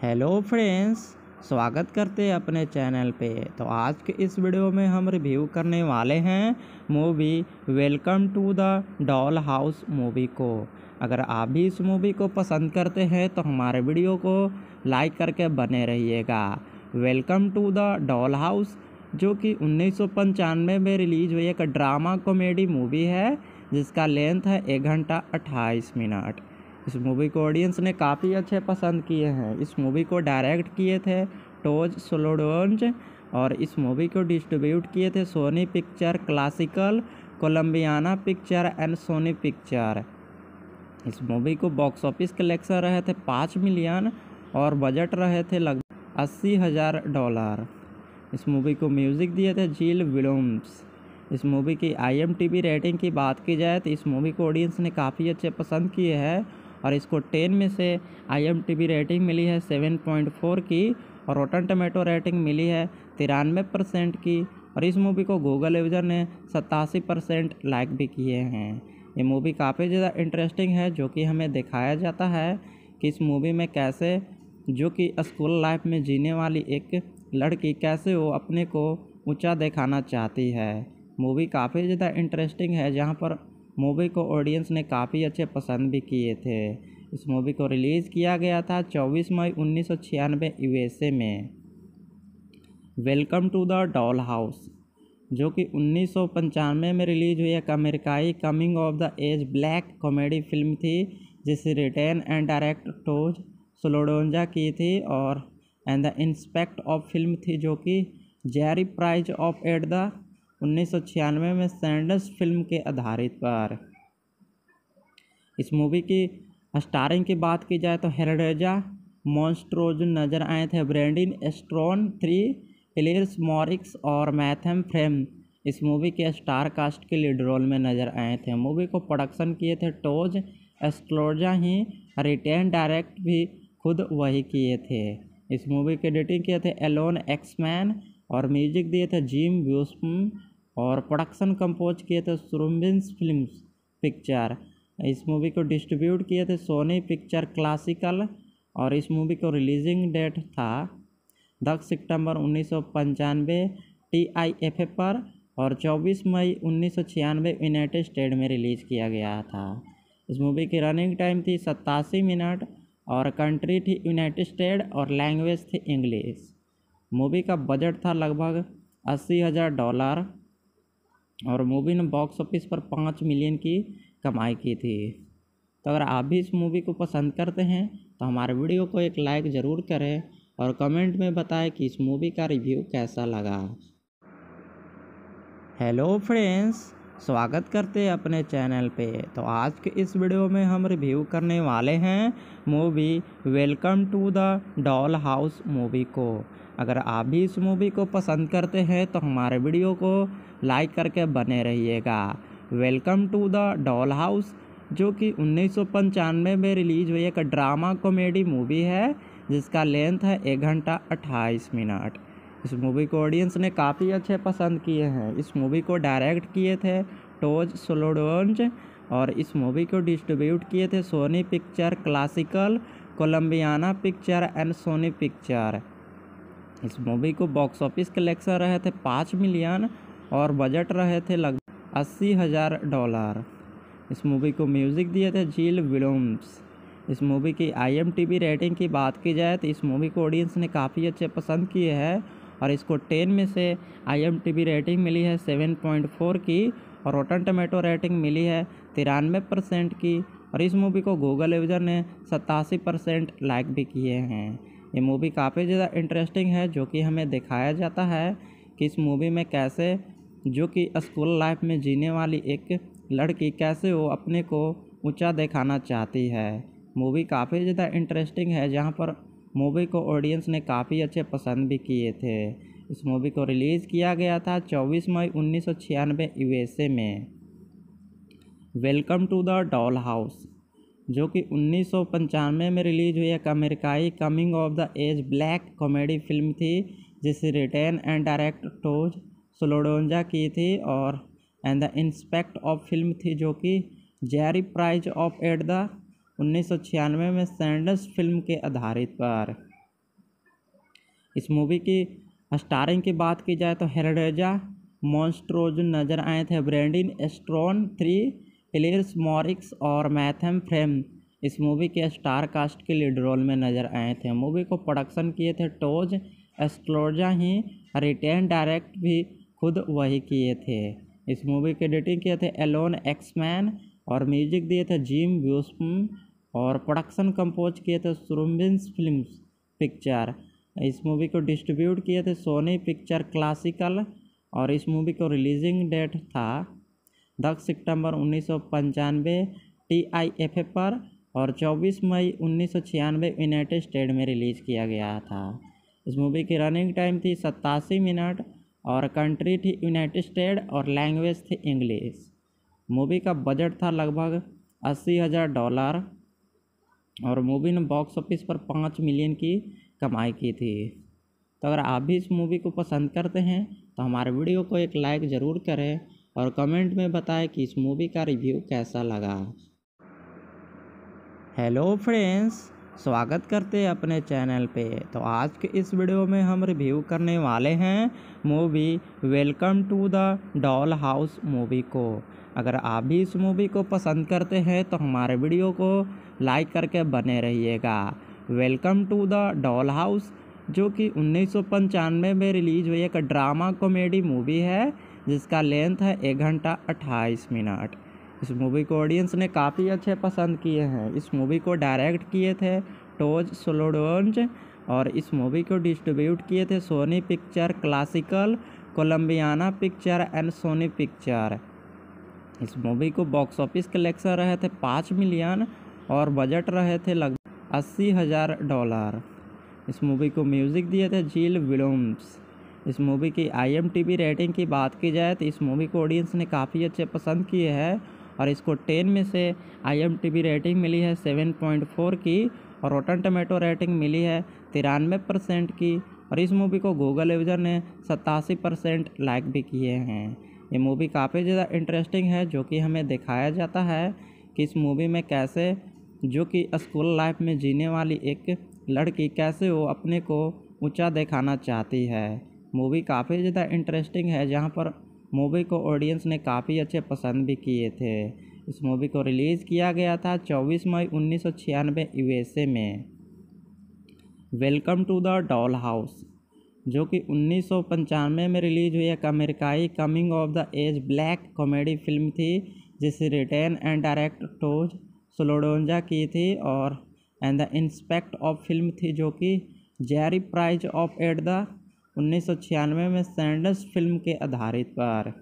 Hello friends, स्वागत करते हैं अपने चैनल पे। तो आज के इस वीडियो में हम रिव्यू करने वाले हैं movie welcome to the dollhouse movie को। अगर आप भी इस मूवी को पसंद करते हैं तो हमारे वीडियो को लाइक करके बने रहिएगा। Welcome to the doll house, जो कि उन्नीस सौ पंचानवे में रिलीज़ हुई एक ड्रामा कॉमेडी मूवी है, जिसका लेंथ है एक घंटा अट्ठाईस मिनट। इस मूवी को ऑडियंस ने काफ़ी अच्छे पसंद किए हैं। इस मूवी को डायरेक्ट किए थे टोज सोलोडोन्ज और इस मूवी को डिस्ट्रीब्यूट किए थे Sony picture classical Colombiana picture and Sony picture इस मूवी को बॉक्स ऑफ़िस कलेक्शन रहे थे पाँच मिलियन और बजट रहे थे लगभग अस्सी हज़ार डॉलर इस मूवी को म्यूज़िक दिए थे जील विलोम्स इस मूवी की आई रेटिंग की बात की जाए तो इस मूवी को ऑडियंस ने काफ़ी अच्छे पसंद किए हैं। और इसको टेन में से आई रेटिंग मिली है सेवन पॉइंट फोर की और रोटन टमेटो रेटिंग मिली है तिरानवे परसेंट की और इस मूवी को गूगल यूज़र ने सतासी परसेंट लाइक भी किए हैं। ये मूवी काफ़ी ज़्यादा इंटरेस्टिंग है, जो कि हमें दिखाया जाता है कि इस मूवी में कैसे, जो कि स्कूल लाइफ में जीने वाली एक लड़की कैसे वो अपने को ऊँचा दिखाना चाहती है। मूवी काफ़ी ज़्यादा इंटरेस्टिंग है, जहाँ पर मूवी को ऑडियंस ने काफ़ी अच्छे पसंद भी किए थे। इस मूवी को रिलीज़ किया गया था 24 मई उन्नीस सौ छियानवे यूएसए में। Welcome to the doll house जो कि उन्नीस सौ पंचानवे में रिलीज़ हुई एक अमेरिकाई coming of the age black comedy film थी, जिसे written and direct Todd Solondz की थी और and the inspect of film थी, जो कि jury prize of at the उन्नीस सौ छियानवे में सैंडस फ़िल्म के आधारित पर। इस मूवी की स्टारिंग की बात की जाए तो हेरेजा मॉन्स्ट्रोज नज़र आए थे, ब्रेंडिन एस्ट्रॉन थ्री, एलियस मॉरिक्स और मैथम फ्रेम। इस मूवी के स्टार कास्ट के लीड रोल में नज़र आए थे। मूवी को प्रोडक्शन किए थे टोज एस्ट्रोजा ही, रिटेन डायरेक्ट भी खुद वही किए थे। इस मूवी के एडिटिंग किए थे एलोन एक्समैन और म्यूज़िक दिए थे जिम ब्यूस्म और प्रोडक्शन कंपोज किए थे सुरम्बिन्स फ़िल्म पिक्चर इस मूवी को डिस्ट्रीब्यूट किए थे सोनी पिक्चर क्लासिकल और इस मूवी को रिलीजिंग डेट था दस सितंबर उन्नीस सौ पंचानवे टी आई एफ़ पर और 24 मई उन्नीस सौ छियानवे यूनाइटेड स्टेट में रिलीज़ किया गया था। इस मूवी की रनिंग टाइम थी सत्तासी मिनट और कंट्री थी यूनाइटेड स्टेट और लैंग्वेज थी इंग्लिश मूवी का बजट था लगभग अस्सी हज़ार डॉलर और मूवी ने बॉक्स ऑफ़िस पर पाँच मिलियन की कमाई की थी। तो अगर आप भी इस मूवी को पसंद करते हैं तो हमारे वीडियो को एक लाइक ज़रूर करें और कमेंट में बताएँ कि इस मूवी का रिव्यू कैसा लगा। हेलो फ्रेंड्स स्वागत करते हैं अपने चैनल पे। तो आज के इस वीडियो में हम रिव्यू करने वाले हैं movie welcome to the doll house movie को। अगर आप भी इस मूवी को पसंद करते हैं तो हमारे वीडियो को लाइक करके बने रहिएगा। Welcome to the doll house, जो कि उन्नीस सौ पंचानवे में रिलीज़ हुई एक ड्रामा कॉमेडी मूवी है, जिसका लेंथ है एक घंटा अट्ठाईस मिनट। इस मूवी को ऑडियंस ने काफ़ी अच्छे पसंद किए हैं। इस मूवी को डायरेक्ट किए थे टोज सोलोडोन्ज और इस मूवी को डिस्ट्रीब्यूट किए थे Sony picture classical Colombiana picture and Sony picture. इस मूवी को बॉक्स ऑफ़िस कलेक्शन रहे थे पाँच मिलियन और बजट रहे थे लगभग अस्सी हज़ार डॉलर। इस मूवी को म्यूज़िक दिए थे झील विलोम्स इस मूवी की आईएमटीबी रेटिंग की बात की जाए तो इस मूवी को ऑडियंस ने काफ़ी अच्छे पसंद किए हैं और इसको टेन में से आईएमटीबी रेटिंग मिली है सेवन पॉइंट फोर की और रोटन टमेटो रेटिंग मिली है तिरानवे परसेंट की और इस मूवी को गूगल यूज़र ने सतासी परसेंट लाइक भी किए हैं। ये मूवी काफ़ी ज़्यादा इंटरेस्टिंग है जो कि हमें दिखाया जाता है कि इस मूवी में कैसे जो कि स्कूल लाइफ में जीने वाली एक लड़की कैसे वो अपने को ऊँचा दिखाना चाहती है। मूवी काफ़ी ज़्यादा इंटरेस्टिंग है, जहाँ पर मूवी को ऑडियंस ने काफ़ी अच्छे पसंद भी किए थे। इस मूवी को रिलीज़ किया गया था 24 मई उन्नीस सौ छियानवे यूएसए में। Welcome to the doll house जो कि उन्नीस सौ पंचानवे में रिलीज़ हुई एक अमेरिकाई coming of the age black comedy film थी, जिसे रिटेन एंड डायरेक्ट टोज सोलोडोंजा की थी और and the inspect of film थी जो कि jury prize of at the उन्नीस सौ छियानवे में सैंडस फ़िल्म के आधारित पर। इस मूवी की स्टारिंग की बात की जाए तो हेरडेजा मॉन्स्ट्रोज नज़र आए थे ब्रेंडिन एस्ट्रॉन थ्री एलियर्स मॉरिक्स और मैथम फ्रेम इस मूवी के स्टार कास्ट के लीड रोल में नज़र आए थे। मूवी को प्रोडक्शन किए थे टोज एस्ट्रोजा ही रिटेन डायरेक्ट भी खुद वही किए थे। इस मूवी के एडिटिंग किए थे एलोन एक्समैन और म्यूज़िक दिए थे जिम ब्यूस्म और प्रोडक्शन कंपोज किए थे सुरम्बिन्स फ़िल्म पिक्चर इस मूवी को डिस्ट्रीब्यूट किए थे सोनी पिक्चर क्लासिकल और इस मूवी को रिलीजिंग डेट था दस सितंबर उन्नीस सौ पंचानवे टी आई एफ़ पर और 24 मई उन्नीस सौ छियानवे यूनाइटेड स्टेट में रिलीज़ किया गया था। इस मूवी की रनिंग टाइम थी सत्तासी मिनट और कंट्री थी यूनाइटेड स्टेट और लैंग्वेज थी इंग्लिश मूवी का बजट था लगभग अस्सी हज़ार डॉलर और मूवी ने बॉक्स ऑफ़िस पर पाँच मिलियन की कमाई की थी। तो अगर आप भी इस मूवी को पसंद करते हैं तो हमारे वीडियो को एक लाइक ज़रूर करें और कमेंट में बताएँ कि इस मूवी का रिव्यू कैसा लगा। हेलो फ्रेंड्स स्वागत करते हैं अपने चैनल पे। तो आज के इस वीडियो में हम रिव्यू करने वाले हैं movie welcome to the doll house movie को। अगर आप भी इस मूवी को पसंद करते हैं तो हमारे वीडियो को लाइक करके बने रहिएगा। Welcome to the doll house, जो कि उन्नीस सौ पंचानवे में रिलीज़ हुई एक ड्रामा कॉमेडी मूवी है, जिसका लेंथ है एक घंटा अट्ठाईस मिनट। इस मूवी को ऑडियंस ने काफ़ी अच्छे पसंद किए हैं। इस मूवी को डायरेक्ट किए थे टोज सोलोडोन्ज और इस मूवी को डिस्ट्रीब्यूट किए थे Sony picture classical Colombiana picture and Sony picture इस मूवी को बॉक्स ऑफ़िस कलेक्शन रहे थे पाँच मिलियन और बजट रहे थे लगभग अस्सी हज़ार डॉलर इस मूवी को म्यूज़िक दिए थे जील विलोम्स इस मूवी की आई रेटिंग की बात की जाए तो इस मूवी को ऑडियंस ने काफ़ी अच्छे पसंद किए हैं और इसको टेन में से आई रेटिंग मिली है सेवन की और रोटन टमेटो रेटिंग मिली है तिरानवे परसेंट की और इस मूवी को गूगल यूज़र ने सतासी परसेंट लाइक भी किए हैं। ये मूवी काफ़ी ज़्यादा इंटरेस्टिंग है, जो कि हमें दिखाया जाता है कि इस मूवी में कैसे, जो कि स्कूल लाइफ में जीने वाली एक लड़की कैसे वो अपने को ऊँचा दिखाना चाहती है। मूवी काफ़ी ज़्यादा इंटरेस्टिंग है, जहाँ पर मूवी को ऑडियंस ने काफ़ी अच्छे पसंद भी किए थे। इस मूवी को रिलीज़ किया गया था 24 मई उन्नीस सौ छियानवे यूएसए में। Welcome to the doll house जो कि उन्नीस सौ पंचानवे में रिलीज़ हुई एक अमेरिकाई coming of the age black comedy film थी, जिसे रिटेन एंड डायरेक्ट टोज सोलोडोंजा की थी और and the inspect of film थी, जो कि jury prize of at the उन्नीस सौ छियानवे में सैंडस फ़िल्म के आधारित पर।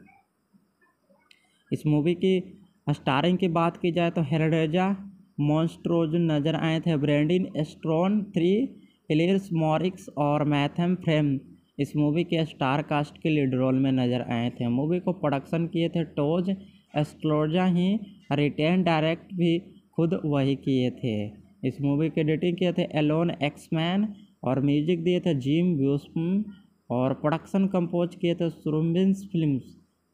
इस मूवी की स्टारिंग की बात की जाए तो हेरडेजा, मॉन्स्ट्रोज नज़र आए थे। ब्रेंडिन एस्ट्रॉन थ्री एलियर्स मॉरिक्स और मैथम फ्रेम इस मूवी के स्टार कास्ट के लीड रोल में नज़र आए थे। मूवी को प्रोडक्शन किए थे टोज एस्ट्रोजा ही, रिटेन डायरेक्ट भी खुद वही किए थे। इस मूवी के एडिटिंग किए थे एलोन एक्समैन और म्यूज़िक दिए थे जिम ब्यूस्म और प्रोडक्शन कंपोज किए थे सुरम्बिन्स फ़िल्म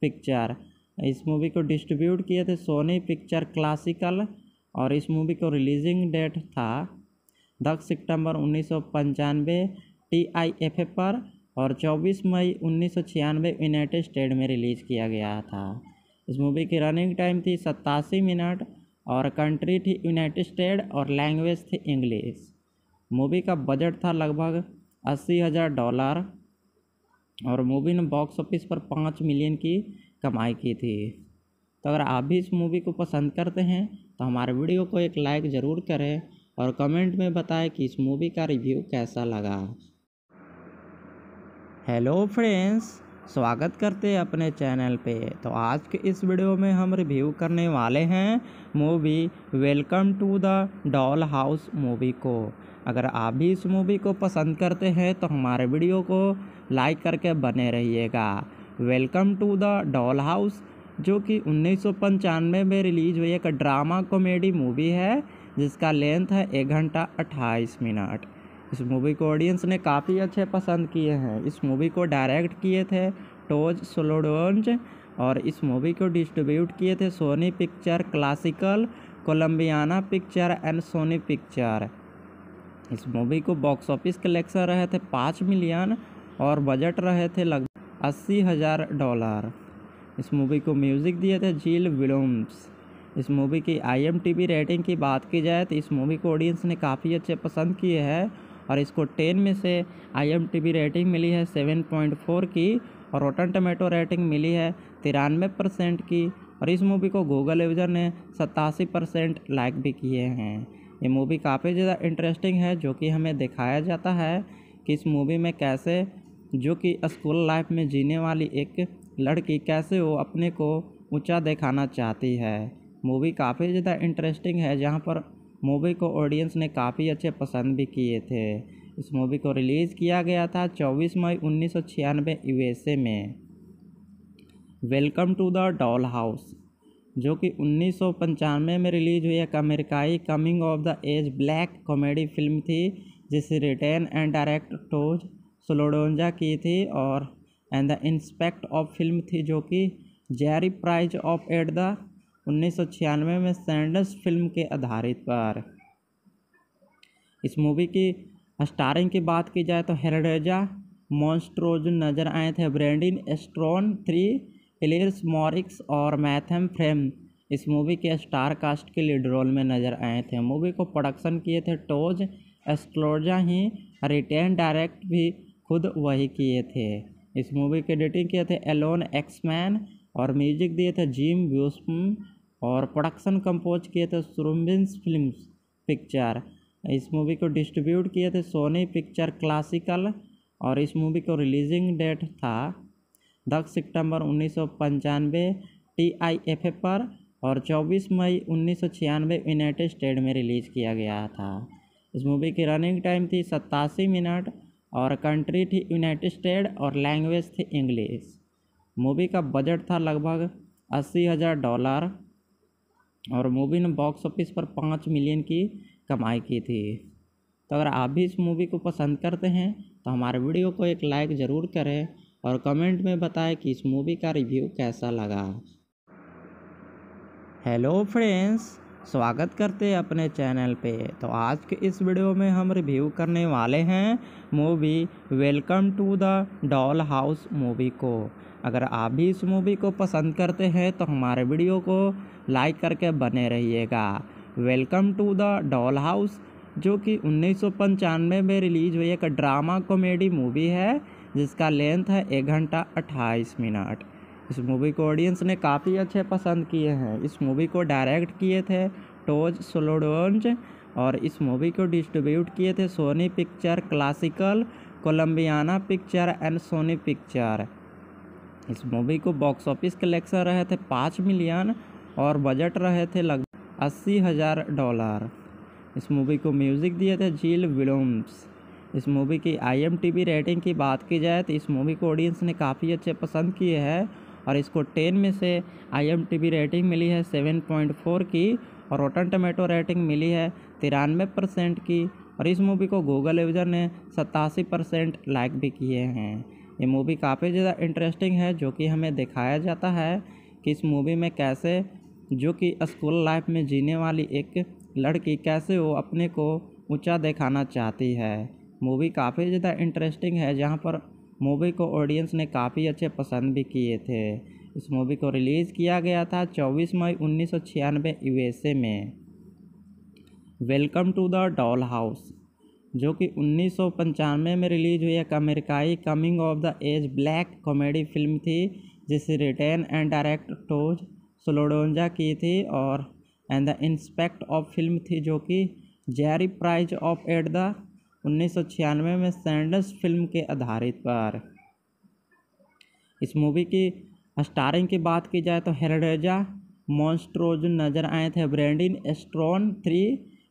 पिक्चर इस मूवी को डिस्ट्रीब्यूट किए थे सोनी पिक्चर क्लासिकल और इस मूवी को रिलीजिंग डेट था दस सितंबर उन्नीस सौ पंचानवे टी आई एफ़ पर और 24 मई उन्नीस सौ छियानवे यूनाइटेड स्टेट में रिलीज़ किया गया था। इस मूवी की रनिंग टाइम थी सत्तासी मिनट और कंट्री थी यूनाइटेड स्टेट और लैंग्वेज थी इंग्लिश मूवी का बजट था लगभग अस्सी हज़ार डॉलर और मूवी ने बॉक्स ऑफ़िस पर पाँच मिलियन की कमाई की थी। तो अगर आप भी इस मूवी को पसंद करते हैं तो हमारे वीडियो को एक लाइक ज़रूर करें और कमेंट में बताएँ कि इस मूवी का रिव्यू कैसा लगा। हेलो फ्रेंड्स, स्वागत करते हैं अपने चैनल पे। तो आज के इस वीडियो में हम रिव्यू करने वाले हैं movie welcome to the doll house movie को। अगर आप भी इस मूवी को पसंद करते हैं तो हमारे वीडियो को लाइक करके बने रहिएगा। Welcome to the doll house जो कि उन्नीस सौ पंचानवे में रिलीज़ हुई एक ड्रामा कॉमेडी मूवी है, जिसका लेंथ है एक घंटा अट्ठाईस मिनट। इस मूवी को ऑडियंस ने काफ़ी अच्छे पसंद किए हैं। इस मूवी को डायरेक्ट किए थे टोज सोलोडोन्ज और इस मूवी को डिस्ट्रीब्यूट किए थे Sony picture classical Colombiana picture and Sony picture इस मूवी को बॉक्स ऑफ़िस कलेक्शन रहे थे पाँच मिलियन और बजट रहे थे लगभग अस्सी हज़ार डॉलर इस मूवी को म्यूज़िक दिए थे जील विलोम्स इस मूवी की आईएमटीबी रेटिंग की बात की जाए तो इस मूवी को ऑडियंस ने काफ़ी अच्छे पसंद किए हैं और इसको टेन में से आईएमटीबी रेटिंग मिली है सेवन पॉइंट फोर की और रोटन टमेटो रेटिंग मिली है तिरानवे परसेंट की और इस मूवी को गूगल यूज़र ने सतासी परसेंट लाइक भी किए हैं। ये मूवी काफ़ी ज़्यादा इंटरेस्टिंग है, जो कि हमें दिखाया जाता है कि इस मूवी में कैसे, जो कि स्कूल लाइफ में जीने वाली एक लड़की कैसे वो अपने को ऊँचा दिखाना चाहती है। मूवी काफ़ी ज़्यादा इंटरेस्टिंग है, जहाँ पर मूवी को ऑडियंस ने काफ़ी अच्छे पसंद भी किए थे। इस मूवी को रिलीज़ किया गया था 24 मई उन्नीस सौ में। Welcome to the doll house जो कि उन्नीस सौ पंचानवे में रिलीज़ हुई एक अमेरिकाई coming of the age black comedy film थी, जिसे रिटेन एंड डायरेक्ट टोज सोलोडोंजा की थी और and the inspect of film थी, जो कि jury prize of at the उन्नीस सौ छियानवे में सैंडस फ़िल्म के आधारित पर। इस मूवी की स्टारिंग की बात की जाए तो हेरडेजा, मॉन्स्ट्रोज नज़र आए थे, ब्रेंडिन एस्ट्रॉन थ्री एलियर्स मॉरिक्स और मैथम फ्रेम इस मूवी के स्टार कास्ट के लीड रोल में नज़र आए थे। मूवी को प्रोडक्शन किए थे टोज एस्ट्रोजा ही, रिटेन डायरेक्ट भी खुद वही किए थे। इस मूवी के एडिटिंग किए थे एलोन एक्समैन और म्यूज़िक दिए थे जिम ब्यूस्म और प्रोडक्शन कंपोज किए थे सुरुम्बिन्स फ़िल्म पिक्चर। इस मूवी को डिस्ट्रीब्यूट किए थे सोनी पिक्चर क्लासिकल और इस मूवी को रिलीजिंग डेट था दस सितंबर उन्नीस सौ पंचानवे टी आई एफ़ ए पर और 24 मई उन्नीस सौ छियानवे, यूनाइटेड स्टेट में रिलीज़ किया गया था। इस मूवी की रनिंग टाइम थी सत्तासी मिनट और कंट्री थी यूनाइटेड स्टेट और लैंग्वेज थी इंग्लिश। मूवी का बजट था लगभग अस्सी हज़ार डॉलर और मूवी ने बॉक्स ऑफ़िस पर पाँच मिलियन की कमाई की थी। तो अगर आप भी इस मूवी को पसंद करते हैं तो हमारे वीडियो को एक लाइक ज़रूर करें और कमेंट में बताएँ कि इस मूवी का रिव्यू कैसा लगा। हेलो फ्रेंड्स, स्वागत करते हैं अपने चैनल पे। तो आज के इस वीडियो में हम रिव्यू करने वाले हैं movie welcome to the doll house movie को। अगर आप भी इस मूवी को पसंद करते हैं तो हमारे वीडियो को लाइक करके बने रहिएगा। Welcome to the doll house, जो कि उन्नीस सौ पंचानवे में रिलीज़ हुई एक ड्रामा कॉमेडी मूवी है। जिसका लेंथ है एक घंटा अट्ठाईस मिनट। इस मूवी को ऑडियंस ने काफ़ी अच्छे पसंद किए हैं। इस मूवी को डायरेक्ट किए थे टोज सोलोडोन्ज और इस मूवी को डिस्ट्रीब्यूट किए थे Sony picture classical Colombiana picture and Sony picture इस मूवी को बॉक्स ऑफ़िस कलेक्शन रहे थे पाँच मिलियन और बजट रहे थे लगभग अस्सी हज़ार डॉलर इस मूवी को म्यूज़िक दिए थे झील विलोम्स इस मूवी की आई रेटिंग की बात की जाए तो इस मूवी को ऑडियंस ने काफ़ी अच्छे पसंद किए हैं और इसको टेन में से आई रेटिंग मिली है सेवन पॉइंट फोर की और रोटन टमेटो रेटिंग मिली है तिरानवे परसेंट की और इस मूवी को गूगल यूज़र ने सतासी परसेंट लाइक भी किए हैं। ये मूवी काफ़ी ज़्यादा इंटरेस्टिंग है जो कि हमें दिखाया जाता है कि इस मूवी में कैसे जो कि स्कूल लाइफ में जीने वाली एक लड़की कैसे वो अपने को ऊँचा दिखाना चाहती है। मूवी काफ़ी ज़्यादा इंटरेस्टिंग है, जहाँ पर मूवी को ऑडियंस ने काफ़ी अच्छे पसंद भी किए थे। इस मूवी को रिलीज़ किया गया था 24 मई उन्नीस सौ छियानवे यूएसए में। Welcome to the doll house जो कि उन्नीस सौ पंचानवे में रिलीज़ हुई एक अमेरिकाई coming of the age black comedy film थी, जिसे रिटेन एंड डायरेक्ट टोज सोलोडोंजा की थी और and the inspect of film थी, जो कि jury prize of at the उन्नीस सौ छियानवे में सैंडस फ़िल्म के आधारित पर। इस मूवी की स्टारिंग की बात की जाए तो हेरडेजा, मॉन्स्ट्रोज नज़र आए थे। ब्रेंडिन एस्ट्रॉन थ्री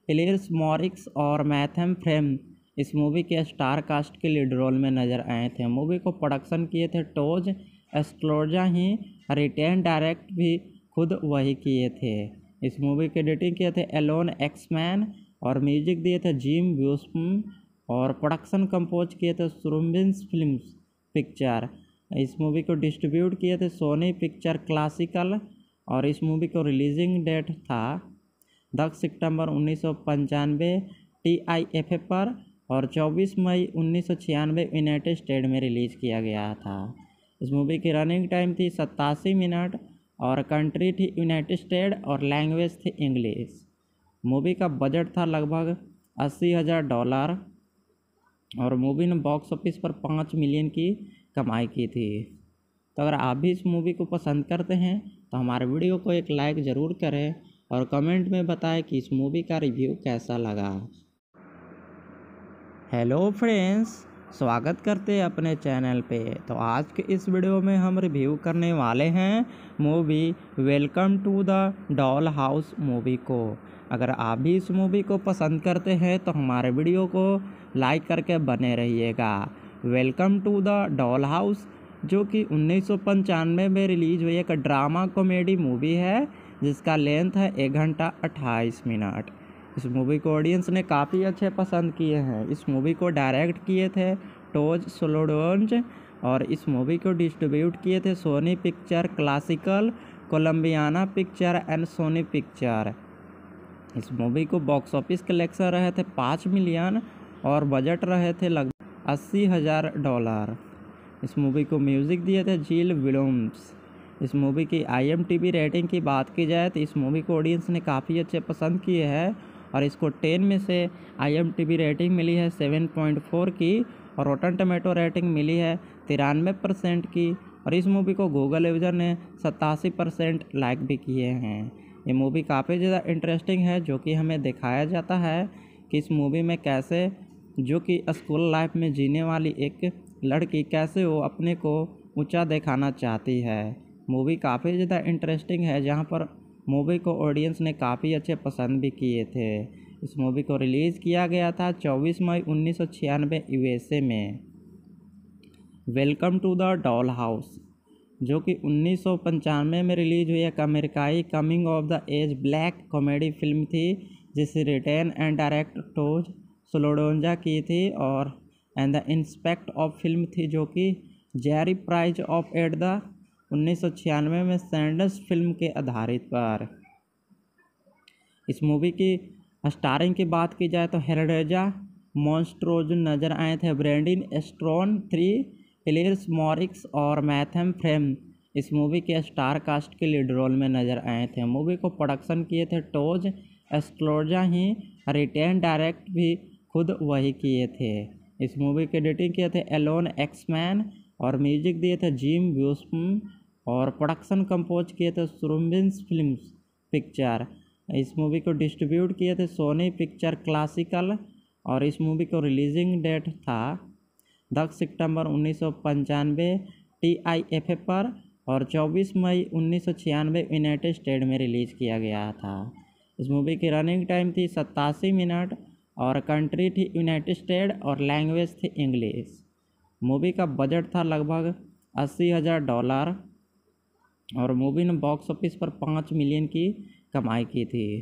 एलियर्स मॉरिक्स और मैथम फ्रेम इस मूवी के स्टार कास्ट के लीड रोल में नज़र आए थे। मूवी को प्रोडक्शन किए थे टोज एस्ट्रोजा ही, रिटेन डायरेक्ट भी खुद वही किए थे। इस मूवी के एडिटिंग किए थे एलोन एक्समैन और म्यूज़िक दिए थे जिम ब्यूस्म और प्रोडक्शन कंपोज किए थे सुरुम्बिन्स फ़िल्म पिक्चर इस मूवी को डिस्ट्रीब्यूट किए थे सोनी पिक्चर क्लासिकल और इस मूवी को रिलीजिंग डेट था दस सितंबर उन्नीस सौ पंचानवे टी आई एफ़ पर और 24 मई उन्नीस सौ छियानवे यूनाइटेड स्टेट में रिलीज़ किया गया था। इस मूवी की रनिंग टाइम थी सत्तासी मिनट और कंट्री थी यूनाइटेड स्टेट और लैंग्वेज थी इंग्लिश मूवी का बजट था लगभग अस्सी हज़ार डॉलर और मूवी ने बॉक्स ऑफ़िस पर पाँच मिलियन की कमाई की थी। तो अगर आप भी इस मूवी को पसंद करते हैं तो हमारे वीडियो को एक लाइक ज़रूर करें और कमेंट में बताएँ कि इस मूवी का रिव्यू कैसा लगा। हेलो फ्रेंड्स स्वागत करते हैं अपने चैनल पे। तो आज के इस वीडियो में हम रिव्यू करने वाले हैं movie welcome to the doll house movie को। अगर आप भी इस मूवी को पसंद करते हैं तो हमारे वीडियो को लाइक करके बने रहिएगा। Welcome to the doll house जो कि उन्नीस सौ पंचानवे में रिलीज़ हुई एक ड्रामा कॉमेडी मूवी है, जिसका लेंथ है एक घंटा अट्ठाईस मिनट। इस मूवी को ऑडियंस ने काफ़ी अच्छे पसंद किए हैं। इस मूवी को डायरेक्ट किए थे टोज सोलोडोन्ज और इस मूवी को डिस्ट्रीब्यूट किए थे Sony picture classical Colombiana picture and Sony picture इस मूवी को बॉक्स ऑफ़िस कलेक्शन रहे थे पाँच मिलियन और बजट रहे थे लगभग अस्सी हज़ार डॉलर। इस मूवी को म्यूज़िक दिए थे झील विलोम्स इस मूवी की आईएमटीबी रेटिंग की बात की जाए तो इस मूवी को ऑडियंस ने काफ़ी अच्छे पसंद किए हैं और इसको टेन में से आईएमटीबी रेटिंग मिली है सेवन पॉइंट फोर की और रोटन टमेटो रेटिंग मिली है तिरानवे परसेंट की और इस मूवी को गूगल यूज़र ने सतासी परसेंट लाइक भी किए हैं। ये मूवी काफ़ी ज़्यादा इंटरेस्टिंग है जो कि हमें दिखाया जाता है कि इस मूवी में कैसे जो कि स्कूल लाइफ में जीने वाली एक लड़की कैसे वो अपने को ऊँचा दिखाना चाहती है। मूवी काफ़ी ज़्यादा इंटरेस्टिंग है, जहाँ पर मूवी को ऑडियंस ने काफ़ी अच्छे पसंद भी किए थे। इस मूवी को रिलीज़ किया गया था 24 मई उन्नीस सौ यूएसए में। Welcome to the doll house जो कि उन्नीस सौ पंचानवे में रिलीज़ हुई एक अमेरिकाई coming of the age black comedy film थी, जिसे रिटेन एंड डायरेक्ट टोज सोलोडोंजा की थी और and the inspect of film थी जो कि jury prize of at the उन्नीस सौ छियानवे में सैंडस फ़िल्म के आधारित पर। इस मूवी की स्टारिंग की बात की जाए तो हेरडेजा मॉन्स्ट्रोज नज़र आए थे ब्रेंडिन एस्ट्रॉन थ्री इलियस मॉरिक्स और मैथम फ्रेम इस मूवी के स्टार कास्ट के लीड रोल में नज़र आए थे। मूवी को प्रोडक्शन किए थे टोज एस्ट्रोजा ही रिटेन डायरेक्ट भी खुद वही किए थे। इस मूवी के एडिटिंग किए थे एलोन एक्समैन और म्यूज़िक दिए थे जिम व्यूस्म और प्रोडक्शन कंपोज किए थे सुरम्बिन्स फ़िल्म पिक्चर इस मूवी को डिस्ट्रीब्यूट किए थे सोनी पिक्चर क्लासिकल और इस मूवी को रिलीजिंग डेट था दस सितंबर उन्नीस सौ पंचानवे टी आई एफ़ पर और 24 मई उन्नीस सौ छियानवे यूनाइटेड स्टेट में रिलीज़ किया गया था। इस मूवी की रनिंग टाइम थी सत्तासी मिनट और कंट्री थी यूनाइटेड स्टेट और लैंग्वेज थी इंग्लिश मूवी का बजट था लगभग अस्सी हज़ार डॉलर और मूवी ने बॉक्स ऑफ़िस पर पाँच मिलियन की कमाई की थी।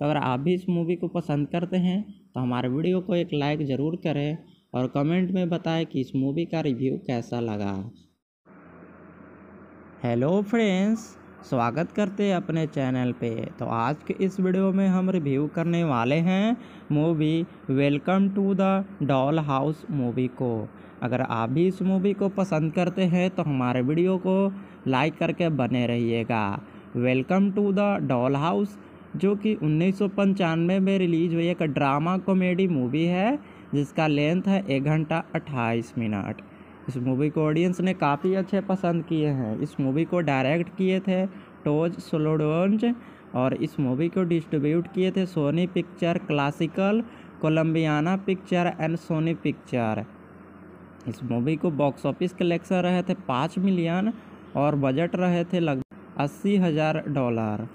तो अगर आप भी इस मूवी को पसंद करते हैं तो हमारे वीडियो को एक लाइक ज़रूर करें और कमेंट में बताएँ कि इस मूवी का रिव्यू कैसा लगा। हेलो फ्रेंड्स स्वागत करते हैं अपने चैनल पे। तो आज के इस वीडियो में हम रिव्यू करने वाले हैं movie welcome to the doll house movie को। अगर आप भी इस मूवी को पसंद करते हैं तो हमारे वीडियो को लाइक करके बने रहिएगा। Welcome to the doll house, जो कि उन्नीस सौ पंचानवे में रिलीज़ हुई एक ड्रामा कॉमेडी मूवी है, जिसका लेंथ है एक घंटा अट्ठाईस मिनट। इस मूवी को ऑडियंस ने काफ़ी अच्छे पसंद किए हैं। इस मूवी को डायरेक्ट किए थे टोज सोलोडोन्ज और इस मूवी को डिस्ट्रीब्यूट किए थे Sony picture classical Colombiana picture and Sony picture इस मूवी को बॉक्स ऑफ़िस कलेक्शन रहे थे पाँच मिलियन और बजट रहे थे लगभग अस्सी हज़ार डॉलर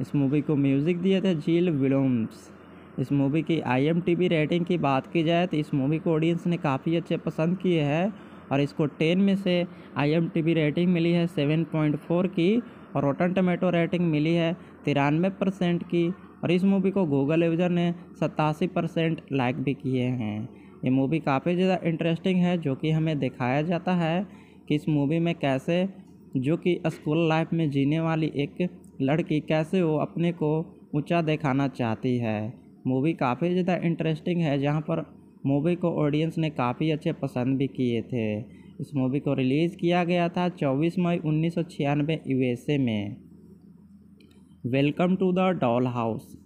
इस मूवी को म्यूज़िक दिए थे जील विलोम्स इस मूवी की आई रेटिंग की बात की जाए तो इस मूवी को ऑडियंस ने काफ़ी अच्छे पसंद किए हैं। और इसको टेन में से आई रेटिंग मिली है सेवन पॉइंट फोर की और रोटन टमेटो रेटिंग मिली है तिरानवे परसेंट की और इस मूवी को गूगल यूज़र ने सतासी परसेंट लाइक भी किए हैं। ये मूवी काफ़ी ज़्यादा इंटरेस्टिंग है, जो कि हमें दिखाया जाता है कि इस मूवी में कैसे, जो कि स्कूल लाइफ में जीने वाली एक लड़की कैसे वो अपने को ऊँचा दिखाना चाहती है। मूवी काफ़ी ज़्यादा इंटरेस्टिंग है, जहाँ पर मूवी को ऑडियंस ने काफ़ी अच्छे पसंद भी किए थे। इस मूवी को रिलीज़ किया गया था 24 मई उन्नीस सौ यूएसए में। Welcome to the doll house,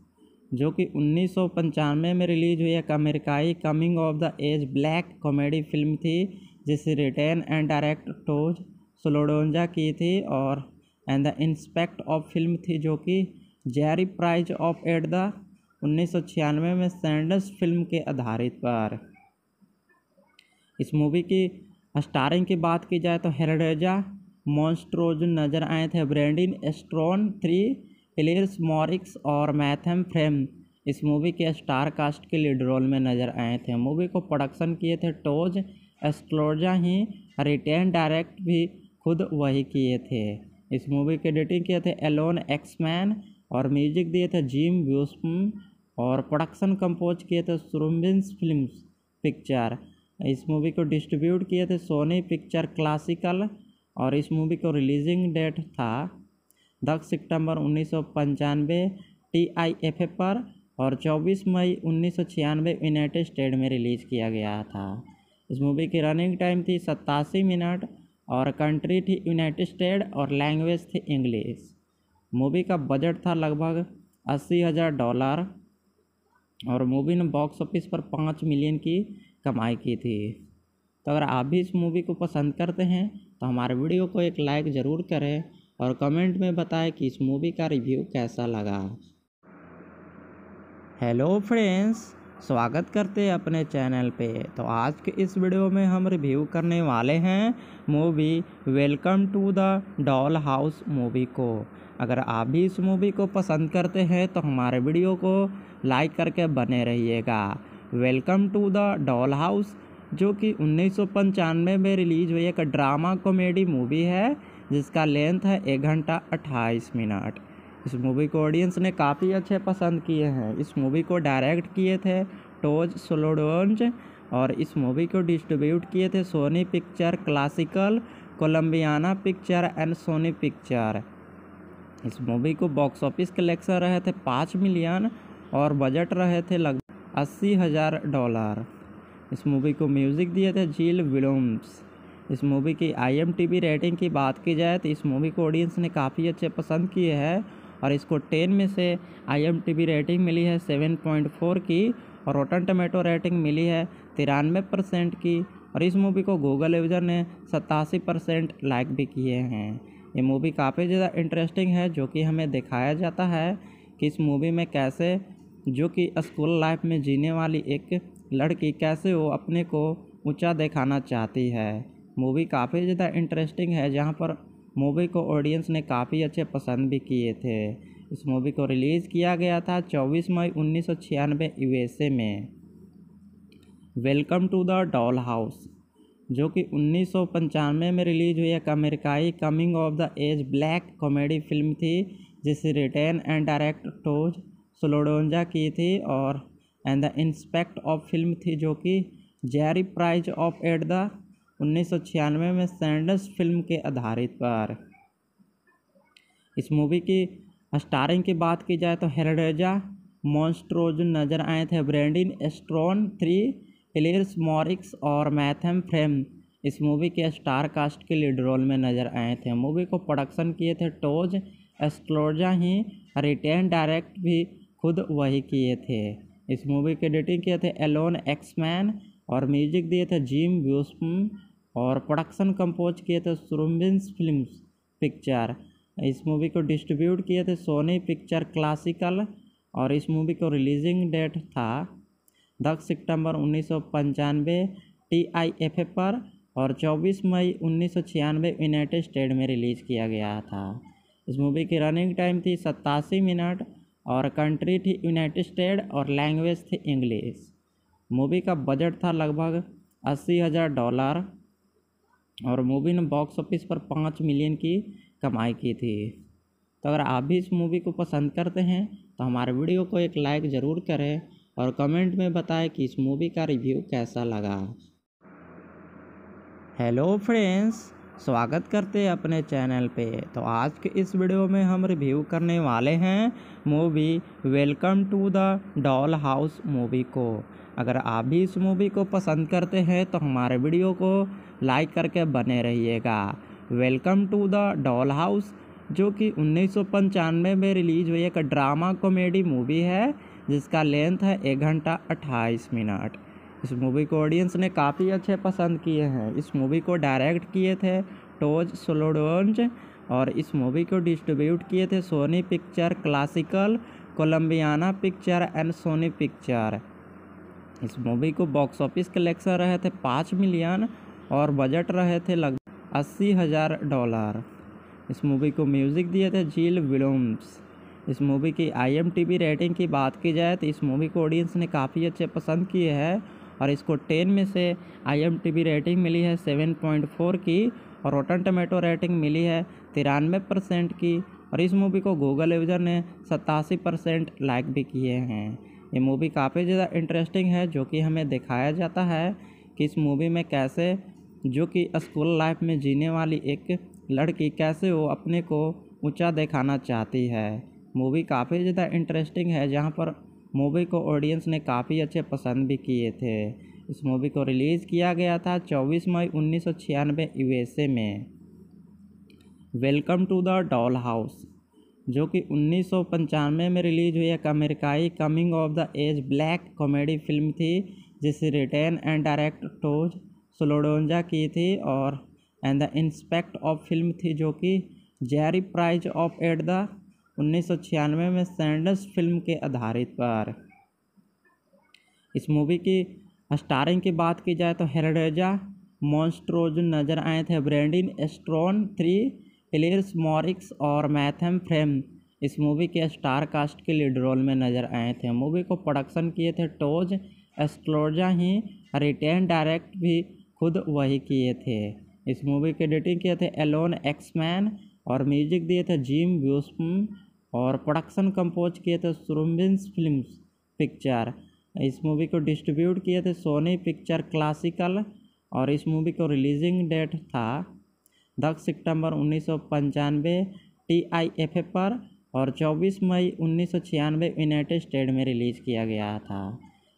जो कि उन्नीस सौ पंचानवे में रिलीज़ हुई एक अमेरिकाई coming of the age black comedy film थी, जिसे रिटेन एंड डायरेक्ट टोज सोलोडोंजा की थी और and the inspect of film थी, जो कि jury prize of at the उन्नीस सौ छियानवे में सैंडस फ़िल्म के आधारित पर। इस मूवी की स्टारिंग की बात की जाए तो हेरेडेजा, मॉन्स्ट्रोज नज़र आए थे। ब्रेंडिन एस्ट्रॉन थ्री एलियर्स मॉरिक्स और मैथम फ्रेम इस मूवी के स्टार कास्ट के लीड रोल में नज़र आए थे। मूवी को प्रोडक्शन किए थे टोज एस्ट्रोजा ही, रिटेन डायरेक्ट भी खुद वही किए थे। इस मूवी के एडिटिंग किए थे एलोन एक्समैन और म्यूज़िक दिए थे जिम ब्यूस्म और प्रोडक्शन कंपोज किए थे सुरम्बिन्स फ़िल्म पिक्चर। इस मूवी को डिस्ट्रीब्यूट किए थे सोनी पिक्चर क्लासिकल और इस मूवी को रिलीजिंग डेट था दस सितंबर उन्नीस सौ पंचानवे टी आई एफ़ पर और 24 मई उन्नीस सौ छियानवे यूनाइटेड स्टेट में रिलीज़ किया गया था। इस मूवी की रनिंग टाइम थी सत्तासी मिनट और कंट्री थी यूनाइटेड स्टेट और लैंग्वेज थी इंग्लिश। मूवी का बजट था लगभग अस्सी हज़ार डॉलर और मूवी ने बॉक्स ऑफ़िस पर पाँच मिलियन की कमाई की थी। तो अगर आप भी इस मूवी को पसंद करते हैं तो हमारे वीडियो को एक लाइक ज़रूर करें और कमेंट में बताएँ कि इस मूवी का रिव्यू कैसा लगा। हेलो फ्रेंड्स स्वागत करते हैं अपने चैनल पे। तो आज के इस वीडियो में हम रिव्यू करने वाले हैं movie welcome to the doll house movie को। अगर आप भी इस मूवी को पसंद करते हैं तो हमारे वीडियो को लाइक करके बने रहिएगा। Welcome to the doll house, जो कि उन्नीस सौ पंचानवे में रिलीज़ हुई एक ड्रामा कॉमेडी मूवी है, जिसका लेंथ है एक घंटा अट्ठाईस मिनट। इस मूवी को ऑडियंस ने काफ़ी अच्छे पसंद किए हैं। इस मूवी को डायरेक्ट किए थे टोज सोलोडोन्ज और इस मूवी को डिस्ट्रीब्यूट किए थे Sony picture classical Colombiana picture and Sony picture इस मूवी को बॉक्स ऑफ़िस कलेक्शन रहे थे पाँच मिलियन और बजट रहे थे लगभग अस्सी हज़ार डॉलर इस मूवी को म्यूज़िक दिए थे जील विलोम्स इस मूवी की आई रेटिंग की बात की जाए तो इस मूवी को ऑडियंस ने काफ़ी अच्छे पसंद किए हैं। और इसको टेन में से आई रेटिंग मिली है सेवन पॉइंट फोर की और रोटन टमेटो रेटिंग मिली है तिरानवे परसेंट की और इस मूवी को गूगल यूज़र ने सतासी परसेंट लाइक भी किए हैं। ये मूवी काफ़ी ज़्यादा इंटरेस्टिंग है, जो कि हमें दिखाया जाता है कि इस मूवी में कैसे, जो कि स्कूल लाइफ में जीने वाली एक लड़की कैसे वो अपने को ऊँचा दिखाना चाहती है। मूवी काफ़ी ज़्यादा इंटरेस्टिंग है, जहाँ पर मूवी को ऑडियंस ने काफ़ी अच्छे पसंद भी किए थे। इस मूवी को रिलीज़ किया गया था 24 मई उन्नीस सौ छियानवे यूएसए में। Welcome to the doll house जो कि उन्नीस सौ पंचानवे में रिलीज़ हुई एक अमेरिकाई coming of the age black comedy film थी, जिसे रिटेन एंड डायरेक्ट टोज सोलोडोंजा की थी और and the inspect of film थी, जो कि jury prize of at the उन्नीस सौ छियानवे में सैंडस फ़िल्म के आधारित पर। इस मूवी की स्टारिंग की बात की जाए तो हेरेडेजा, मॉन्स्ट्रोज नज़र आए थे। ब्रेंडिन एस्ट्रॉन थ्री एलियर्स मॉरिक्स और मैथम फ्रेम इस मूवी के स्टार कास्ट के लीड रोल में नज़र आए थे। मूवी को प्रोडक्शन किए थे टोज एस्ट्रोजा ही, रिटेन डायरेक्ट भी खुद वही किए थे। इस मूवी की एडिटिंग किए थे एलोन एक्समैन और म्यूज़िक दिए थे जिम ब्यूस्म। और प्रोडक्शन कंपोज किए थे सुरम्बिन्स फ़िल्म पिक्चर इस मूवी को डिस्ट्रीब्यूट किए थे सोनी पिक्चर क्लासिकल और इस मूवी को रिलीजिंग डेट था दस सितंबर उन्नीस सौ पंचानवे टी आई एफ़ पर और 24 मई उन्नीस सौ छियानवे यूनाइटेड स्टेट में रिलीज़ किया गया था। इस मूवी की रनिंग टाइम थी सत्तासी मिनट और कंट्री थी यूनाइटेड स्टेट और लैंग्वेज थी इंग्लिश मूवी का बजट था लगभग अस्सी हज़ार डॉलर और मूवी ने बॉक्स ऑफ़िस पर पाँच मिलियन की कमाई की थी। तो अगर आप भी इस मूवी को पसंद करते हैं तो हमारे वीडियो को एक लाइक ज़रूर करें और कमेंट में बताएँ कि इस मूवी का रिव्यू कैसा लगा। हेलो फ्रेंड्स स्वागत करते हैं अपने चैनल पे। तो आज के इस वीडियो में हम रिव्यू करने वाले हैं movie welcome to the doll house movie को। अगर आप भी इस मूवी को पसंद करते हैं तो हमारे वीडियो को लाइक करके बने रहिएगा। Welcome to the doll house, जो कि उन्नीस सौ पंचानवे में रिलीज़ हुई एक ड्रामा कॉमेडी मूवी है, जिसका लेंथ है एक घंटा अट्ठाईस मिनट। इस मूवी को ऑडियंस ने काफ़ी अच्छे पसंद किए हैं। इस मूवी को डायरेक्ट किए थे टोज सोलोडोन्ज और इस मूवी को डिस्ट्रीब्यूट किए थे Sony picture classical Columbiana picture and Sony picture. इस मूवी को बॉक्स ऑफ़िस कलेक्शन रहे थे पाँच मिलियन और बजट रहे थे लगभग अस्सी हज़ार डॉलर। इस मूवी को म्यूज़िक दिए थे झील विलोम्स इस मूवी की आईएमटीबी रेटिंग की बात की जाए तो इस मूवी को ऑडियंस ने काफ़ी अच्छे पसंद किए हैं और इसको टेन में से आईएमटीबी रेटिंग मिली है सेवन पॉइंट फोर की और रोटन टमेटो रेटिंग मिली है तिरानवे परसेंट की और इस मूवी को गूगल यूज़र ने सतासी परसेंट लाइक भी किए हैं। ये मूवी काफ़ी ज़्यादा इंटरेस्टिंग है जो कि हमें दिखाया जाता है कि इस मूवी में कैसे जो कि स्कूल लाइफ में जीने वाली एक लड़की कैसे वो अपने को ऊँचा दिखाना चाहती है। मूवी काफ़ी ज़्यादा इंटरेस्टिंग है, जहाँ पर मूवी को ऑडियंस ने काफ़ी अच्छे पसंद भी किए थे। इस मूवी को रिलीज़ किया गया था 24 मई उन्नीस सौ छियानवे यूएसए में। Welcome to the doll house जो कि उन्नीस सौ पंचानवे में रिलीज़ हुई एक अमेरिकाई coming of the age black comedy film थी, जिसे written and direct Todd Solondz की थी और and the inspect of film थी जो कि jury prize of at the उन्नीस सौ छियानवे में सैंडस फ़िल्म के आधारित पर। इस मूवी की स्टारिंग की बात की जाए तो हेरेजा मॉन्स्ट्रोज नज़र आए थे ब्रेंडिन एस्ट्रॉन थ्री एलियर्स मॉरिक्स और मैथम फ्रेम इस मूवी के स्टार कास्ट के लीड रोल में नज़र आए थे। मूवी को प्रोडक्शन किए थे टोज एस्ट्रोजा ही रिटेन डायरेक्ट भी खुद वही किए थे। इस मूवी के एडिटिंग किए थे एलोन एक्समैन और म्यूज़िक दिए थे जिम ब्यूस्म और प्रोडक्शन कंपोज किए थे सुरम्बिन्स फ़िल्म पिक्चर इस मूवी को डिस्ट्रीब्यूट किए थे सोनी पिक्चर क्लासिकल और इस मूवी को रिलीजिंग डेट था दस सितंबर उन्नीस सौ पंचानवे टी आई एफ़ पर और 24 मई उन्नीस सौ छियानवे यूनाइटेड स्टेट में रिलीज़ किया गया था।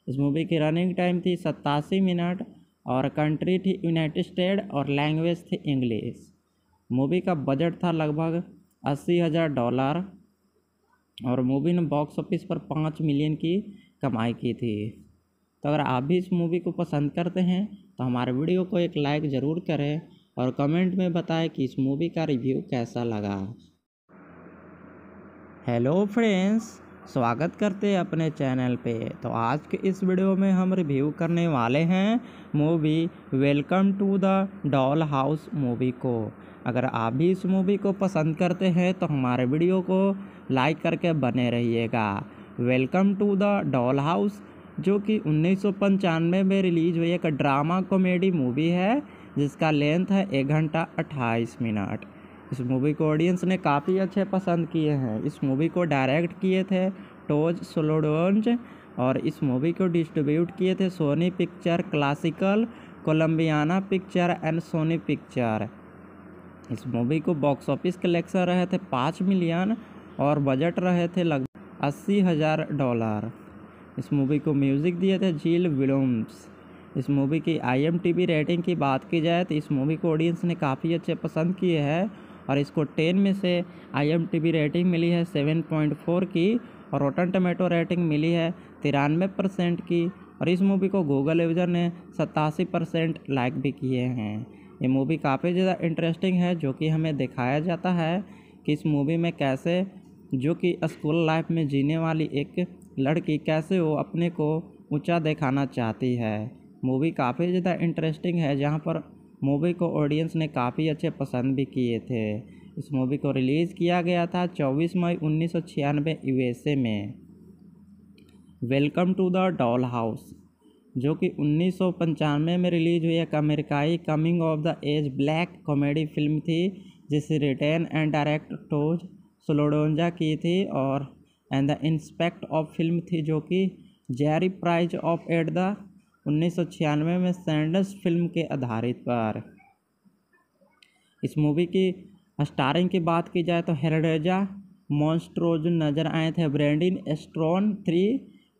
इस मूवी की रनिंग टाइम थी सत्तासी मिनट और कंट्री थी यूनाइटेड स्टेट और लैंग्वेज थी इंग्लिश मूवी का बजट था लगभग अस्सी हज़ार डॉलर और मूवी ने बॉक्स ऑफ़िस पर पाँच मिलियन की कमाई की थी। तो अगर आप भी इस मूवी को पसंद करते हैं तो हमारे वीडियो को एक लाइक ज़रूर करें और कमेंट में बताएँ कि इस मूवी का रिव्यू कैसा लगा। हेलो फ्रेंड्स स्वागत करते हैं अपने चैनल पे। तो आज के इस वीडियो में हम रिव्यू करने वाले हैं movie welcome to the doll house movie को। अगर आप भी इस मूवी को पसंद करते हैं तो हमारे वीडियो को लाइक करके बने रहिएगा। Welcome to the doll house, जो कि उन्नीस सौ पंचानवे में रिलीज़ हुई एक ड्रामा कॉमेडी मूवी है, जिसका लेंथ है एक घंटा अट्ठाईस मिनट। इस मूवी को ऑडियंस ने काफ़ी अच्छे पसंद किए हैं। इस मूवी को डायरेक्ट किए थे टोज सोलोडोन्ज और इस मूवी को डिस्ट्रीब्यूट किए थे Sony picture classical Columbiana picture and Sony picture इस मूवी को बॉक्स ऑफ़िस कलेक्शन रहे थे पाँच मिलियन और बजट रहे थे लगभग अस्सी हज़ार डॉलर इस मूवी को म्यूज़िक दिए थे जील विलोम्स इस मूवी की आई रेटिंग की बात की जाए तो इस मूवी को ऑडियंस ने काफ़ी अच्छे पसंद किए हैं और इसको टेन में से आई रेटिंग मिली है सेवन की और रोटन टमेटो रेटिंग मिली है तिरानवे परसेंट की और इस मूवी को गूगल यूज़र ने सतासी परसेंट लाइक भी किए हैं। ये मूवी काफ़ी ज़्यादा इंटरेस्टिंग है जो कि हमें दिखाया जाता है कि इस मूवी में कैसे, जो कि स्कूल लाइफ में जीने वाली एक लड़की कैसे वो अपने को ऊँचा दिखाना चाहती है। मूवी काफ़ी ज़्यादा इंटरेस्टिंग है जहाँ पर मूवी को ऑडियंस ने काफ़ी अच्छे पसंद भी किए थे। इस मूवी को रिलीज़ किया गया था 24 मई उन्नीस सौ छियानवे यूएसए में। Welcome to the doll house जो कि उन्नीस सौ पंचानवे में रिलीज़ हुई एक अमेरिकाई coming of the age black comedy film थी, जिसे written and direct Todd Solondz की थी और and the inspect of film थी, जो कि jury prize of at the उन्नीस सौ छियानवे में सैंडस फ़िल्म के आधारित पर। इस मूवी की स्टारिंग की बात की जाए तो हेरडेजा, मॉन्स्ट्रोज नज़र आए थे। ब्रेंडिन स्ट्रॉन, थ्री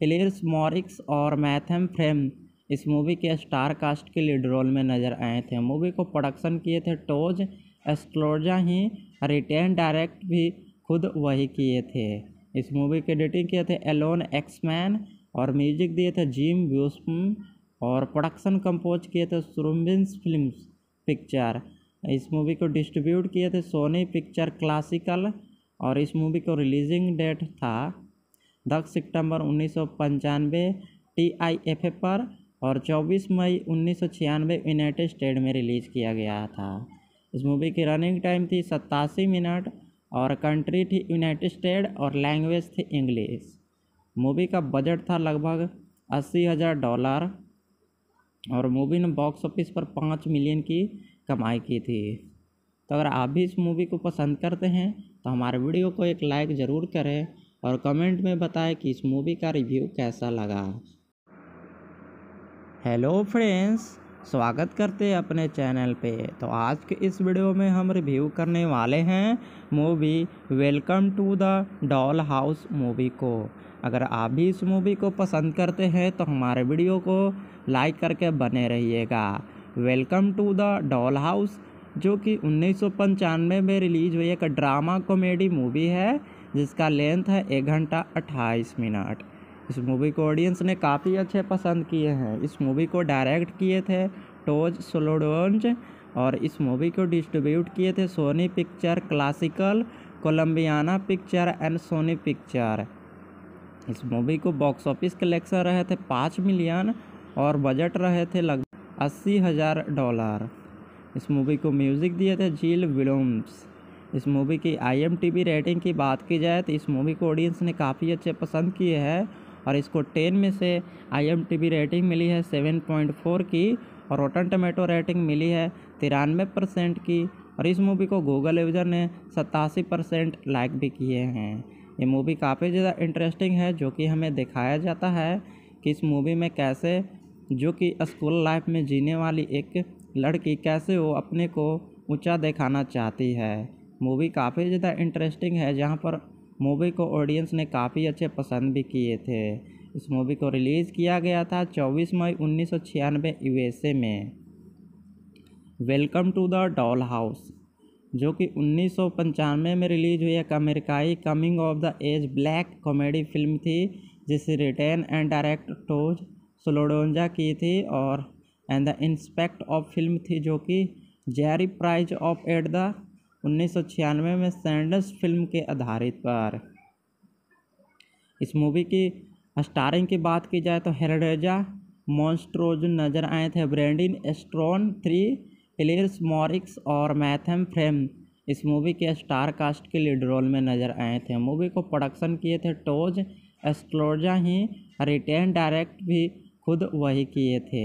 हिलियर्स मॉरिक्स और मैथम फ्रेम इस मूवी के स्टार कास्ट के लीड रोल में नज़र आए थे। मूवी को प्रोडक्शन किए थे टोज एस्ट्रोजा ही, रिटेन डायरेक्ट भी खुद वही किए थे। इस मूवी के एडिटिंग किए थे एलोन एक्समैन और म्यूज़िक दिए थे जिम ब्यूस्म और प्रोडक्शन कंपोज किए थे सुरम्बिन्स फ़िल्म पिक्चर। इस मूवी को डिस्ट्रीब्यूट किए थे सोनी पिक्चर क्लासिकल और इस मूवी को रिलीजिंग डेट था दस सितंबर उन्नीस सौ पंचानवे टी आई एफ़ पर और 24 मई उन्नीस सौ छियानवे यूनाइटेड स्टेट में रिलीज़ किया गया था। इस मूवी की रनिंग टाइम थी सत्तासी मिनट और कंट्री थी यूनाइटेड स्टेट और लैंग्वेज थी इंग्लिश। मूवी का बजट था लगभग अस्सी हज़ार डॉलर और मूवी ने बॉक्स ऑफ़िस पर पाँच मिलियन की कमाई की थी। तो अगर आप भी इस मूवी को पसंद करते हैं तो हमारे वीडियो को एक लाइक ज़रूर करें और कमेंट में बताएँ कि इस मूवी का रिव्यू कैसा लगा। हेलो फ्रेंड्स स्वागत करते हैं अपने चैनल पे। तो आज के इस वीडियो में हम रिव्यू करने वाले हैं movie welcome to the doll house movie को। अगर आप भी इस मूवी को पसंद करते हैं तो हमारे वीडियो को लाइक करके बने रहिएगा। Welcome to the doll house, जो कि उन्नीस सौ पंचानवे में रिलीज़ हुई एक ड्रामा कॉमेडी मूवी है, जिसका लेंथ है एक घंटा अट्ठाईस मिनट। इस मूवी को ऑडियंस ने काफ़ी अच्छे पसंद किए हैं। इस मूवी को डायरेक्ट किए थे टोज सोलोडोन्ज और इस मूवी को डिस्ट्रीब्यूट किए थे Sony picture classical Columbiana picture and Sony picture इस मूवी को बॉक्स ऑफ़िस कलेक्शन रहे थे पाँच मिलियन और बजट रहे थे लगभग अस्सी हज़ार डॉलर इस मूवी को म्यूज़िक दिए थे जील विलोम्स इस मूवी की आई रेटिंग की बात की जाए तो इस मूवी को ऑडियंस ने काफ़ी अच्छे पसंद किए हैं और इसको टेन में से आई रेटिंग मिली है सेवन पॉइंट फोर की और रोटन टमेटो रेटिंग मिली है तिरानवे परसेंट की और इस मूवी को गूगल यूज़र ने सतासी परसेंट लाइक भी किए हैं। ये मूवी काफ़ी ज़्यादा इंटरेस्टिंग है, जो कि हमें दिखाया जाता है कि इस मूवी में कैसे, जो कि स्कूल लाइफ में जीने वाली एक लड़की कैसे वो अपने को ऊँचा दिखाना चाहती है। मूवी काफ़ी ज़्यादा इंटरेस्टिंग है, जहाँ पर मूवी को ऑडियंस ने काफ़ी अच्छे पसंद भी किए थे। इस मूवी को रिलीज़ किया गया था 24 मई उन्नीस सौ छियानवे यूएसए में। Welcome to the doll house जो कि उन्नीस सौ पंचानवे में रिलीज़ हुई एक अमेरिकाई coming of the age black comedy film थी, जिसे written and direct Todd Solondz की थी और and the inspect of film थी, जो कि jury prize of at the उन्नीस सौ छियानवे में सैंडस फ़िल्म के आधारित पर। इस मूवी की स्टारिंग की बात की जाए तो हेरडेजा, मॉन्स्ट्रोज नज़र आए थे, ब्रेंडिन स्ट्रॉन, थ्री हिलियर्स मॉरिक्स और मैथम फ्रेम। इस मूवी के स्टार कास्ट के लीड रोल में नज़र आए थे। मूवी को प्रोडक्शन किए थे टोज एस्ट्रोजा ही, रिटेन डायरेक्ट भी खुद वही किए थे।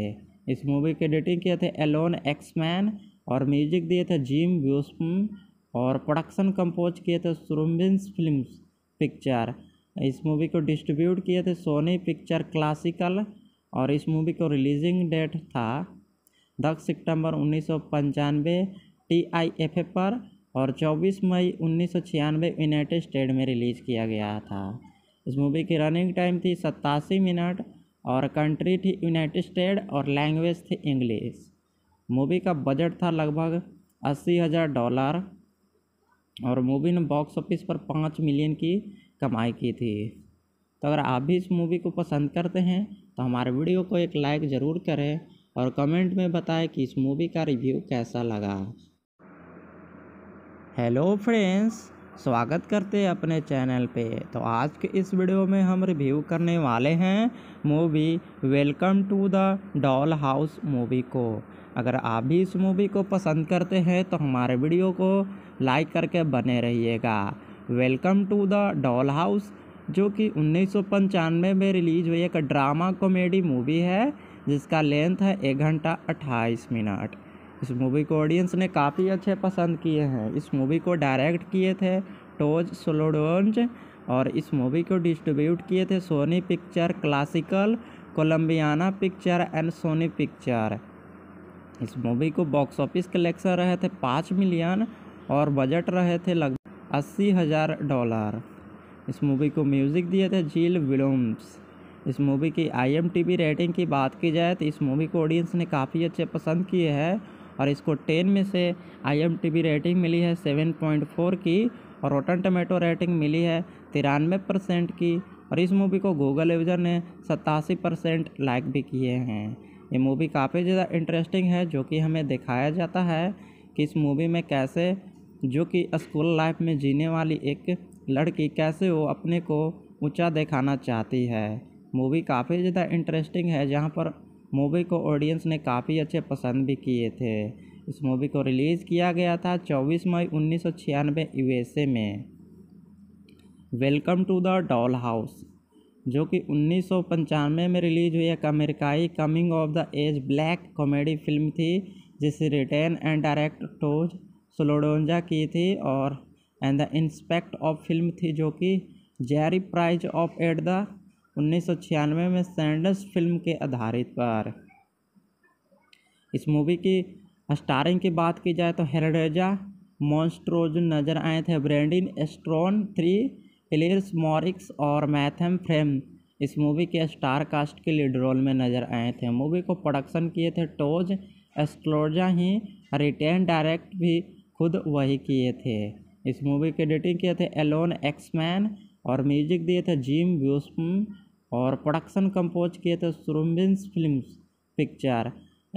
इस मूवी की एडिटिंग किए थे एलोन एक्समैन और म्यूज़िक दिए थे जिम ब्यूस्म। और प्रोडक्शन कंपोज किए थे सुरम्बिन्स फ़िल्म पिक्चर इस मूवी को डिस्ट्रीब्यूट किए थे सोनी पिक्चर क्लासिकल और इस मूवी को रिलीजिंग डेट था दस सितंबर उन्नीस सौ पंचानवे टी आई एफ़ पर और 24 मई उन्नीस सौ छियानवे यूनाइटेड स्टेट में रिलीज़ किया गया था। इस मूवी की रनिंग टाइम थी सत्तासी मिनट और कंट्री थी यूनाइटेड स्टेट और लैंग्वेज थी इंग्लिश मूवी का बजट था लगभग अस्सी हज़ार डॉलर और मूवी ने बॉक्स ऑफ़िस पर पाँच मिलियन की कमाई की थी। तो अगर आप भी इस मूवी को पसंद करते हैं तो हमारे वीडियो को एक लाइक ज़रूर करें और कमेंट में बताएँ कि इस मूवी का रिव्यू कैसा लगा। हेलो फ्रेंड्स स्वागत करते हैं अपने चैनल पे। तो आज के इस वीडियो में हम रिव्यू करने वाले हैं movie welcome to the doll house movie को। अगर आप भी इस मूवी को पसंद करते हैं तो हमारे वीडियो को लाइक करके बने रहिएगा। Welcome to the doll house जो कि उन्नीस सौ पंचानवे में रिलीज़ हुई एक ड्रामा कॉमेडी मूवी है, जिसका लेंथ है एक घंटा अट्ठाईस मिनट। इस मूवी को ऑडियंस ने काफ़ी अच्छे पसंद किए हैं। इस मूवी को डायरेक्ट किए थे टोज सोलोडोन्ज और इस मूवी को डिस्ट्रीब्यूट किए थे Sony picture classical Columbiana picture and Sony picture इस मूवी को बॉक्स ऑफ़िस कलेक्शन रहे थे पाँच मिलियन और बजट रहे थे लगभग अस्सी हज़ार डॉलर इस मूवी को म्यूज़िक दिए थे जील विलोम्स इस मूवी की आईएमटीबी रेटिंग की बात की जाए तो इस मूवी को ऑडियंस ने काफ़ी अच्छे पसंद किए हैं और इसको टेन में से आईएमटीबी रेटिंग मिली है सेवन पॉइंट फोर की और रोटन टमाटो रेटिंग मिली है तिरानवे परसेंट की और इस मूवी को गूगल यूज़र ने सतासी परसेंट लाइक भी किए हैं। ये मूवी काफ़ी ज़्यादा इंटरेस्टिंग है, जो कि हमें दिखाया जाता है कि इस मूवी में कैसे, जो कि स्कूल लाइफ में जीने वाली एक लड़की कैसे वो अपने को ऊँचा दिखाना चाहती है। मूवी काफ़ी ज़्यादा इंटरेस्टिंग है, जहाँ पर मूवी को ऑडियंस ने काफ़ी अच्छे पसंद भी किए थे। इस मूवी को रिलीज़ किया गया था 24 मई उन्नीस सौ छियानवे यूएसए में। Welcome to the doll house जो कि उन्नीस सौ पंचानवे में रिलीज़ हुई एक अमेरिकाई coming of the age black comedy film थी, जिसे written and direct Todd Solondz की थी और and the inspect of film थी, जो कि jury prize of at the उन्नीस सौ छियानवे में सैंडस फ़िल्म के आधारित पर। इस मूवी की स्टारिंग की बात की जाए तो हेरेजा मॉन्स्ट्रोज नज़र आए थे, ब्रेंडिन एस्ट्रॉन थ्री एलियर्स मॉरिक्स और मैथम फ्रेम इस मूवी के स्टार कास्ट के लीड रोल में नज़र आए थे। मूवी को प्रोडक्शन किए थे टोज एस्ट्रोजा ही रिटेन डायरेक्ट भी खुद वही किए थे। इस मूवी के एडिटिंग किए थे एलोन एक्समैन और म्यूज़िक दिए थे जिम ब्यूस्म और प्रोडक्शन कंपोज किए थे सुरुम्बिन्स फ़िल्म पिक्चर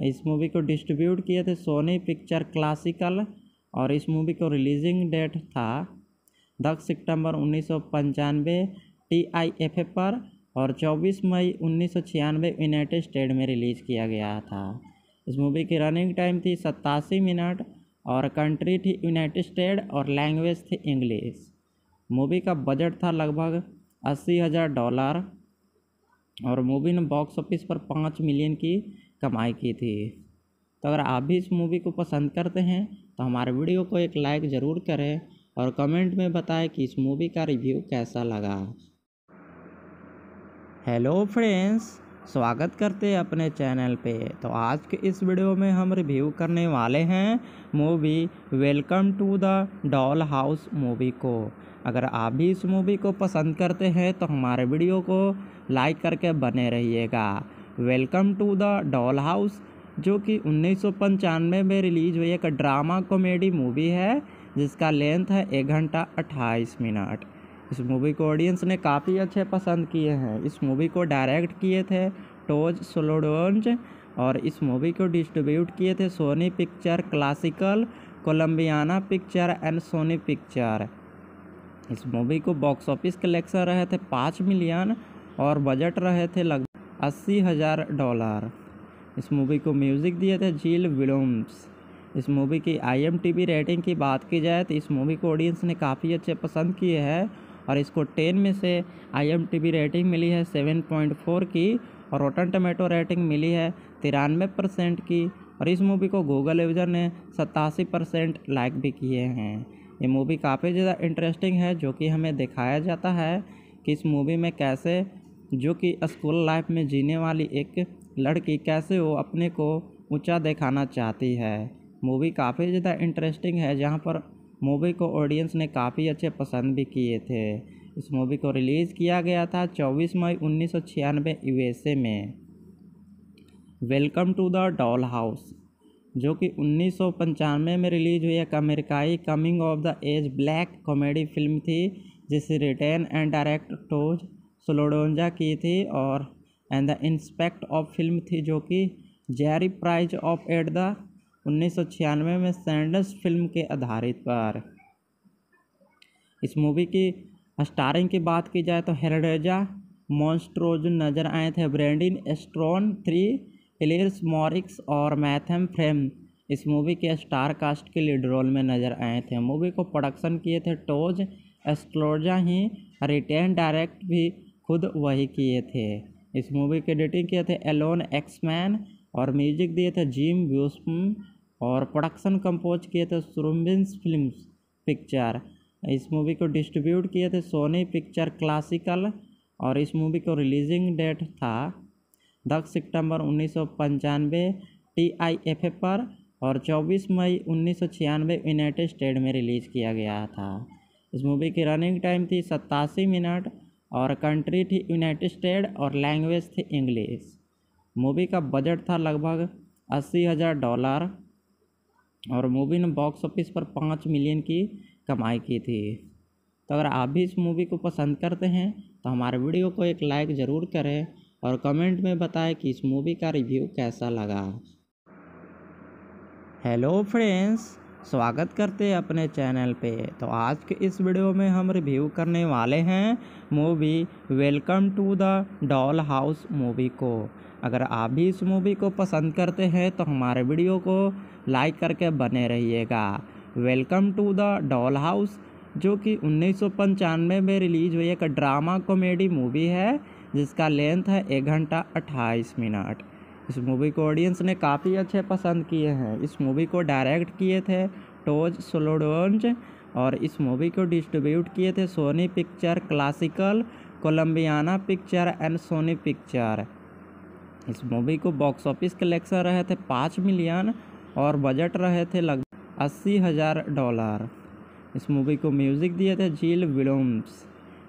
इस मूवी को डिस्ट्रीब्यूट किए थे सोनी पिक्चर क्लासिकल और इस मूवी को रिलीजिंग डेट था दस सितंबर उन्नीस सौ पंचानवे टी आई एफ़ ए पर और 24 मई उन्नीस सौ छियानवे यूनाइटेड स्टेट में रिलीज़ किया गया था। इस मूवी की रनिंग टाइम थी सत्तासी मिनट और कंट्री थी यूनाइटेड स्टेट और लैंग्वेज थी इंग्लिश। मूवी का बजट था लगभग अस्सी हज़ार डॉलर और मूवी ने बॉक्स ऑफ़िस पर पाँच मिलियन की कमाई की थी। तो अगर आप भी इस मूवी को पसंद करते हैं तो हमारे वीडियो को एक लाइक ज़रूर करें और कमेंट में बताएँ कि इस मूवी का रिव्यू कैसा लगा। हेलो फ्रेंड्स, स्वागत करते हैं अपने चैनल पे। तो आज के इस वीडियो में हम रिव्यू करने वाले हैं movie welcome to the doll house movie को। अगर आप भी इस मूवी को पसंद करते हैं तो हमारे वीडियो को लाइक करके बने रहिएगा। Welcome to the doll house, जो कि उन्नीस सौ पंचानवे में रिलीज़ हुई एक ड्रामा कॉमेडी मूवी है। जिसका लेंथ है एक घंटा अट्ठाईस मिनट। इस मूवी को ऑडियंस ने काफ़ी अच्छे पसंद किए हैं। इस मूवी को डायरेक्ट किए थे टोज सोलोडोन्ज और इस मूवी को डिस्ट्रीब्यूट किए थे Sony picture classical Columbiana picture and Sony picture इस मूवी को बॉक्स ऑफ़िस कलेक्शन रहे थे पाँच मिलियन और बजट रहे थे लगभग अस्सी हज़ार डॉलर इस मूवी को म्यूज़िक दिए थे जील विलोम्स इस मूवी की आई रेटिंग की बात की जाए तो इस मूवी को ऑडियंस ने काफ़ी अच्छे पसंद किए हैं और इसको टेन में से आई रेटिंग मिली है सेवन पॉइंट फोर की और रोटन टमेटो रेटिंग मिली है तिरानवे परसेंट की और इस मूवी को गूगल यूज़र ने सतासी परसेंट लाइक भी किए हैं। ये मूवी काफ़ी ज़्यादा इंटरेस्टिंग है जो कि हमें दिखाया जाता है कि इस मूवी में कैसे, जो कि स्कूल लाइफ में जीने वाली एक लड़की कैसे वो अपने को ऊँचा दिखाना चाहती है। मूवी काफ़ी ज़्यादा इंटरेस्टिंग है, जहाँ पर मूवी को ऑडियंस ने काफ़ी अच्छे पसंद भी किए थे। इस मूवी को रिलीज़ किया गया था 24 मई उन्नीस सौ छियानवे यूएसए में। Welcome to the doll house जो कि उन्नीस सौ पंचानवे में रिलीज़ हुई एक अमेरिकाई coming of the age black comedy film थी, जिसे written and direct Todd Solondz की थी और and the inspect of film थी, जो कि jury prize of at the उन्नीस सौ छियानवे में सैंडस फ़िल्म के आधारित पर। इस मूवी की स्टारिंग की बात की जाए तो हेरेजा मॉन्स्ट्रोज नज़र आए थे, ब्रेंडिन एस्ट्रॉन, थ्री एलियर्स मॉरिक्स और मैथम फ्रेम। इस मूवी के स्टार कास्ट के लीड रोल में नज़र आए थे। मूवी को प्रोडक्शन किए थे टोज एस्ट्रोजा ही, रिटेन डायरेक्ट भी खुद वही किए थे। इस मूवी के एडिटिंग किए थे एलोन एक्समैन और म्यूज़िक दिए थे जिम ब्यूस्म और प्रोडक्शन कंपोज किए थे सुरुम्बिन्स फ़िल्म पिक्चर इस मूवी को डिस्ट्रीब्यूट किए थे सोनी पिक्चर क्लासिकल और इस मूवी को रिलीजिंग डेट था दस सितंबर उन्नीस सौ पंचानवे टी आई एफ़ पर और 24 मई उन्नीस सौ छियानवे यूनाइटेड स्टेट में रिलीज़ किया गया था। इस मूवी की रनिंग टाइम थी सत्तासी मिनट और कंट्री थी यूनाइटेड स्टेट और लैंग्वेज थी इंग्लिश मूवी का बजट था लगभग अस्सी हज़ार डॉलर और मूवी ने बॉक्स ऑफ़िस पर पाँच मिलियन की कमाई की थी। तो अगर आप भी इस मूवी को पसंद करते हैं तो हमारे वीडियो को एक लाइक ज़रूर करें और कमेंट में बताएँ कि इस मूवी का रिव्यू कैसा लगा। हेलो फ्रेंड्स स्वागत करते हैं अपने चैनल पे। तो आज के इस वीडियो में हम रिव्यू करने वाले हैं movie welcome to the doll house movie को। अगर आप भी इस मूवी को पसंद करते हैं तो हमारे वीडियो को लाइक करके बने रहिएगा। Welcome to the doll house जो कि उन्नीस सौ पंचानवे में रिलीज़ हुई एक ड्रामा कॉमेडी मूवी है, जिसका लेंथ है एक घंटा अट्ठाईस मिनट। इस मूवी को ऑडियंस ने काफ़ी अच्छे पसंद किए हैं। इस मूवी को डायरेक्ट किए थे टोज सोलोडोन्ज और इस मूवी को डिस्ट्रीब्यूट किए थे Sony picture classical Columbiana picture and Sony picture इस मूवी को बॉक्स ऑफ़िस कलेक्शन रहे थे पाँच मिलियन और बजट रहे थे लगभग अस्सी हज़ार डॉलर। इस मूवी को म्यूज़िक दिए थे झील विलोम्स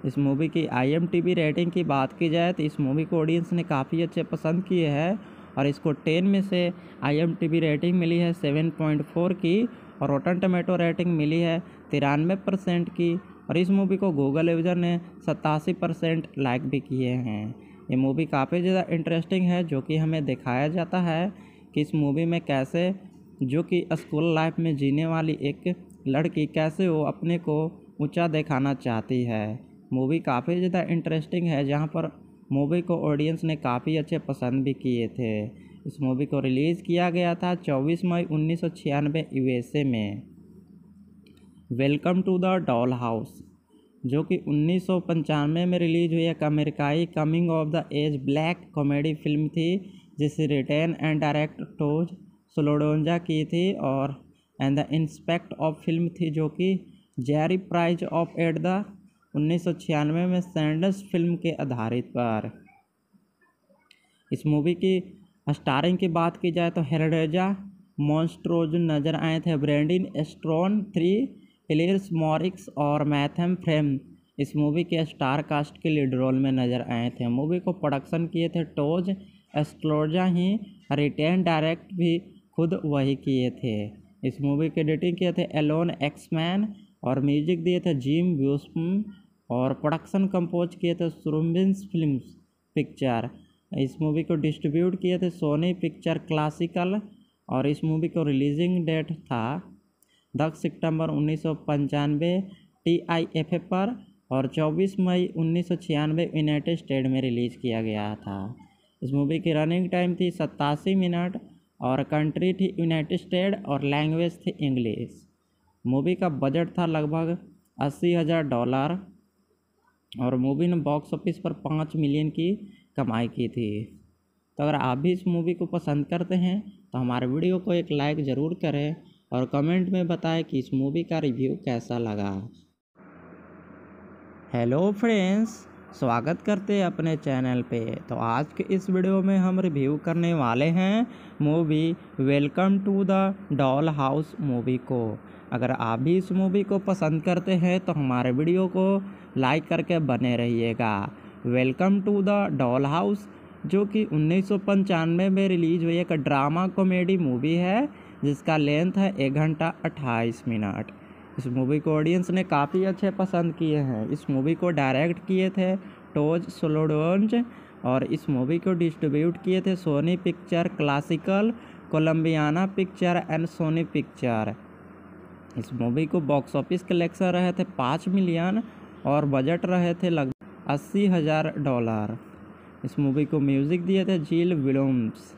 इस मूवी की आई रेटिंग की बात की जाए तो इस मूवी को ऑडियंस ने काफ़ी अच्छे पसंद किए हैं और इसको टेन में से आईएमटीबी रेटिंग मिली है सेवन पॉइंट फोर की और रोटन टमेटो रेटिंग मिली है तिरानवे परसेंट की और इस मूवी को गूगल यूज़र ने सतासी परसेंट लाइक भी किए हैं। ये मूवी काफ़ी ज़्यादा इंटरेस्टिंग है जो कि हमें दिखाया जाता है कि इस मूवी में कैसे जो कि स्कूल लाइफ में जीने वाली एक लड़की कैसे वो अपने को ऊँचा दिखाना चाहती है। मूवी काफ़ी ज़्यादा इंटरेस्टिंग है, जहाँ पर मूवी को ऑडियंस ने काफ़ी अच्छे पसंद भी किए थे। इस मूवी को रिलीज़ किया गया था 24 मई उन्नीस सौ छियानवे यूएसए में। Welcome to the doll house जो कि उन्नीस सौ पंचानवे में रिलीज़ हुई एक अमेरिकाई coming of the age black comedy film थी, जिसे written and direct Todd Solondz की थी और and the inspect of film थी जो कि jury prize of at the उन्नीस सौ छियानवे में सैंडस फ़िल्म के आधारित पर। इस मूवी की स्टारिंग की बात की जाए तो हेरेडेजा मॉन्स्ट्रोज नज़र आए थे ब्रेंडिन एस्ट्रॉन थ्री एलियर्स मॉरिक्स और मैथम फ्रेम इस मूवी के स्टार कास्ट के लीड रोल में नज़र आए थे। मूवी को प्रोडक्शन किए थे टोज एस्ट्रोजा ही रिटेन डायरेक्ट भी खुद वही किए थे। इस मूवी के एडिटिंग किए थे एलोन एक्समैन और म्यूज़िक दिए थे जिम ब्यूस्म और प्रोडक्शन कंपोज किए थे सुरम्बिन्स फ़िल्म पिक्चर इस मूवी को डिस्ट्रीब्यूट किए थे सोनी पिक्चर क्लासिकल और इस मूवी को रिलीजिंग डेट था दस सितंबर उन्नीस सौ पंचानवे टी आई एफ़ पर और 24 मई उन्नीस सौ छियानवे यूनाइटेड स्टेट में रिलीज़ किया गया था। इस मूवी की रनिंग टाइम थी सत्तासी मिनट और कंट्री थी यूनाइटेड स्टेट और लैंग्वेज थी इंग्लिश मूवी का बजट था लगभग अस्सी हज़ार डॉलर और मूवी ने बॉक्स ऑफ़िस पर पाँच मिलियन की कमाई की थी। तो अगर आप भी इस मूवी को पसंद करते हैं तो हमारे वीडियो को एक लाइक ज़रूर करें और कमेंट में बताएँ कि इस मूवी का रिव्यू कैसा लगा। हेलो फ्रेंड्स स्वागत करते हैं अपने चैनल पे। तो आज के इस वीडियो में हम रिव्यू करने वाले हैं movie welcome to the doll house movie को। अगर आप भी इस मूवी को पसंद करते हैं तो हमारे वीडियो को लाइक करके बने रहिएगा। Welcome to the doll house, जो कि उन्नीस सौ पंचानवे में रिलीज़ हुई एक ड्रामा कॉमेडी मूवी है, जिसका लेंथ है एक घंटा अट्ठाईस मिनट। इस मूवी को ऑडियंस ने काफ़ी अच्छे पसंद किए हैं। इस मूवी को डायरेक्ट किए थे टोज सोलोडोन्ज और इस मूवी को डिस्ट्रीब्यूट किए थे Sony picture classical Columbiana picture and Sony picture इस मूवी को बॉक्स ऑफ़िस कलेक्शन रहे थे पाँच मिलियन और बजट रहे थे लगभग अस्सी हज़ार डॉलर इस मूवी को म्यूज़िक दिए थे झील विलोम्स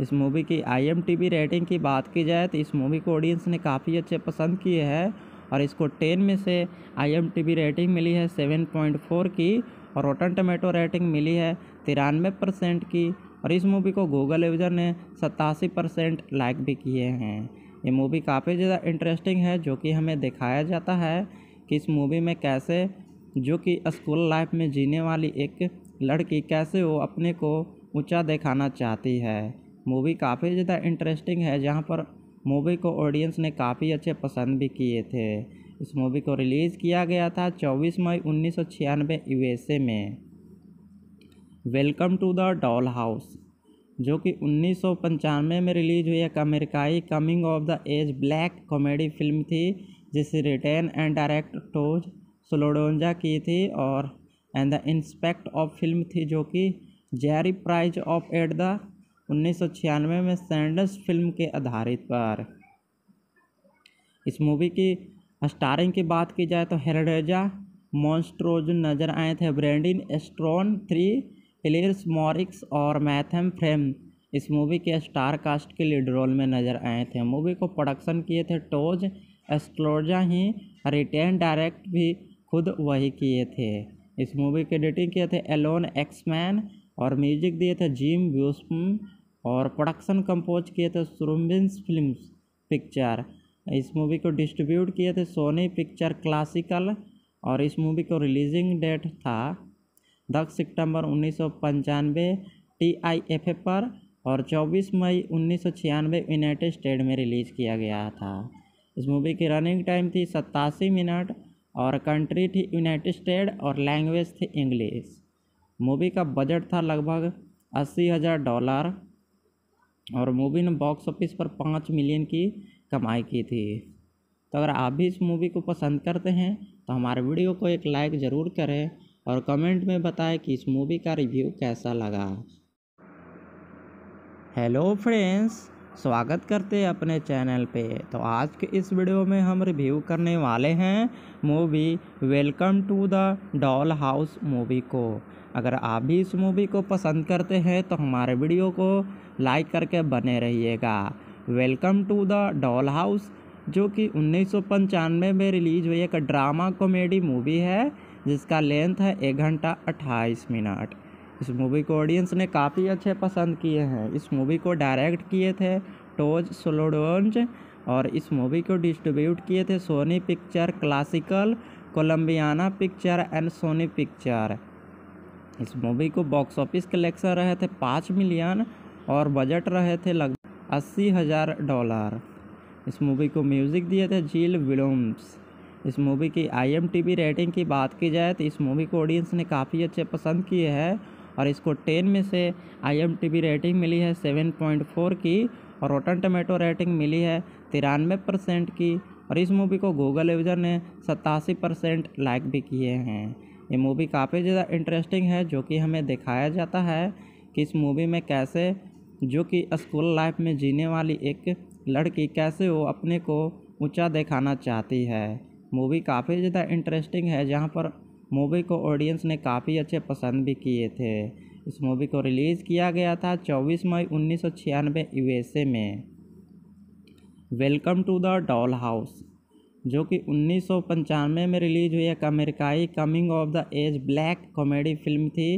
इस मूवी की आई रेटिंग की बात की जाए तो इस मूवी को ऑडियंस ने काफ़ी अच्छे पसंद किए हैं। और इसको टेन में से आई रेटिंग मिली है सेवन पॉइंट फोर की और रोटन टमेटो रेटिंग मिली है तिरानवे परसेंट की और इस मूवी को गूगल यूज़र ने सतासी परसेंट लाइक भी किए हैं। ये मूवी काफ़ी ज़्यादा इंटरेस्टिंग है, जो कि हमें दिखाया जाता है कि इस मूवी में कैसे, जो कि स्कूल लाइफ में जीने वाली एक लड़की कैसे वो अपने को ऊँचा दिखाना चाहती है। मूवी काफ़ी ज़्यादा इंटरेस्टिंग है, जहाँ पर मूवी को ऑडियंस ने काफ़ी अच्छे पसंद भी किए थे। इस मूवी को रिलीज़ किया गया था 24 मई उन्नीस सौ में। Welcome to the doll house जो कि उन्नीस सौ पंचानवे में रिलीज़ हुई एक अमेरिकाई coming of the age black comedy film थी, जिसे written and direct Todd Solondz की थी और and the inspect of film थी, जो कि jury prize of at the उन्नीस सौ छियानवे में सैंडस फ़िल्म के आधारित पर। इस मूवी की स्टारिंग की बात की जाए तो हेरडेजा, मॉन्स्ट्रोज नज़र आए थे, ब्रेंडिन एस्ट्रॉन थ्री हिलेर्स मॉरिक्स और मैथम फ्रेम। इस मूवी के स्टार कास्ट के लीड रोल में नज़र आए थे। मूवी को प्रोडक्शन किए थे टोज एस्ट्रोजा ही, रिटेन डायरेक्ट भी खुद वही किए थे। इस मूवी के एडिटिंग किए थे एलोन एक्समैन और म्यूज़िक दिए थे जिम ब्यूस्म। और प्रोडक्शन कंपोज किए थे सुरुम्बिन्स फ़िल्म पिक्चर इस मूवी को डिस्ट्रीब्यूट किए थे सोनी पिक्चर क्लासिकल और इस मूवी को रिलीजिंग डेट था दस सितंबर उन्नीस सौ पंचानवे टी आई एफ़ पर और 24 मई उन्नीस सौ छियानवे यूनाइटेड स्टेट में रिलीज़ किया गया था। इस मूवी की रनिंग टाइम थी सत्तासी मिनट और कंट्री थी यूनाइटेड स्टेट और लैंग्वेज थी इंग्लिश मूवी का बजट था लगभग अस्सी हज़ार डॉलर और मूवी ने बॉक्स ऑफ़िस पर पाँच मिलियन की कमाई की थी। तो अगर आप भी इस मूवी को पसंद करते हैं तो हमारे वीडियो को एक लाइक ज़रूर करें और कमेंट में बताएँ कि इस मूवी का रिव्यू कैसा लगा। हेलो फ्रेंड्स स्वागत करते हैं अपने चैनल पे। तो आज के इस वीडियो में हम रिव्यू करने वाले हैं movie welcome to the doll house movie को। अगर आप भी इस मूवी को पसंद करते हैं तो हमारे वीडियो को लाइक करके बने रहिएगा। Welcome to the doll house जो कि उन्नीस सौ पंचानवे में रिलीज़ हुई एक ड्रामा कॉमेडी मूवी है, जिसका लेंथ है एक घंटा अट्ठाईस मिनट। इस मूवी को ऑडियंस ने काफ़ी अच्छे पसंद किए हैं। इस मूवी को डायरेक्ट किए थे टोज सोलोडोन्ज और इस मूवी को डिस्ट्रीब्यूट किए थे Sony picture classical Columbiana picture and Sony picture इस मूवी को बॉक्स ऑफ़िस कलेक्शन रहे थे पाँच मिलियन और बजट रहे थे लगभग अस्सी हज़ार डॉलर इस मूवी को म्यूज़िक दिए थे जील विलोम्स इस मूवी की आई रेटिंग की बात की जाए तो इस मूवी को ऑडियंस ने काफ़ी अच्छे पसंद किए हैं और इसको टेन में से आईएमटीबी रेटिंग मिली है सेवन पॉइंट फोर की और रोटन टमेटो रेटिंग मिली है तिरानवे परसेंट की और इस मूवी को गूगल यूज़र ने सतासी परसेंट लाइक भी किए हैं। ये मूवी काफ़ी ज़्यादा इंटरेस्टिंग है, जो कि हमें दिखाया जाता है कि इस मूवी में कैसे, जो कि स्कूल लाइफ में जीने वाली एक लड़की कैसे वो अपने को ऊँचा दिखाना चाहती है। मूवी काफ़ी ज़्यादा इंटरेस्टिंग है, जहाँ पर मूवी को ऑडियंस ने काफ़ी अच्छे पसंद भी किए थे। इस मूवी को रिलीज़ किया गया था 24 मई उन्नीस सौ छियानवे यूएसए में। Welcome to the doll house जो कि उन्नीस सौ पंचानवे में रिलीज़ हुई एक अमेरिकाई coming of the age black comedy film थी,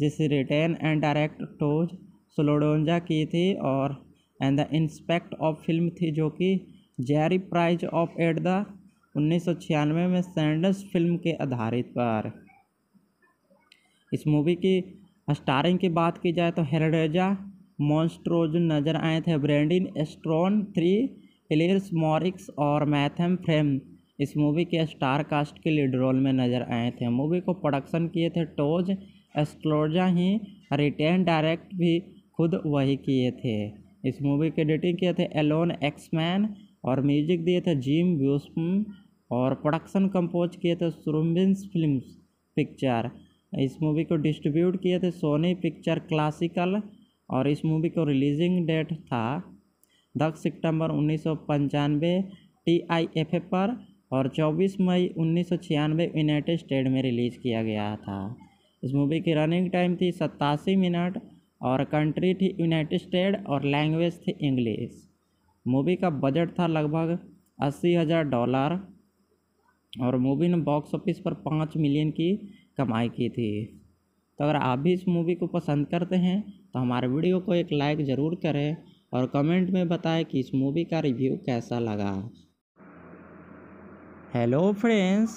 जिसे written and direct Todd Solondz की थी और and the inspect of film थी, जो कि jury prize of at the उन्नीस सौ छियानवे में सैंडस फ़िल्म के आधारित पर। इस मूवी की स्टारिंग की बात की जाए तो हेरडेजा, मॉन्स्ट्रोज नज़र आए थे, ब्रेंडिन एस्ट्रॉन थ्री हिलेर्स मॉरिक्स और मैथम फ्रेम इस मूवी के स्टार कास्ट के लीड रोल में नज़र आए थे। मूवी को प्रोडक्शन किए थे टोज एस्ट्रोजा ही रिटेन डायरेक्ट भी खुद वही किए थे। इस मूवी के एडिटिंग किए थे एलोन एक्समैन और म्यूज़िक दिए थे जिम ब्यूस्म और प्रोडक्शन कंपोज किए थे सुरुम्बिन्स फ़िल्म पिक्चर इस मूवी को डिस्ट्रीब्यूट किए थे सोनी पिक्चर क्लासिकल और इस मूवी को रिलीजिंग डेट था दस सितंबर उन्नीस सौ पंचानवे टी आई एफ़ पर और 24 मई उन्नीस सौ छियानवे यूनाइटेड स्टेट में रिलीज़ किया गया था। इस मूवी की रनिंग टाइम थी सत्तासी मिनट और कंट्री थी यूनाइटेड स्टेट और लैंग्वेज थी इंग्लिश। मूवी का बजट था लगभग अस्सी हज़ार डॉलर और मूवी ने बॉक्स ऑफ़िस पर पाँच मिलियन की कमाई की थी। तो अगर आप भी इस मूवी को पसंद करते हैं तो हमारे वीडियो को एक लाइक ज़रूर करें और कमेंट में बताएँ कि इस मूवी का रिव्यू कैसा लगा। हेलो फ्रेंड्स,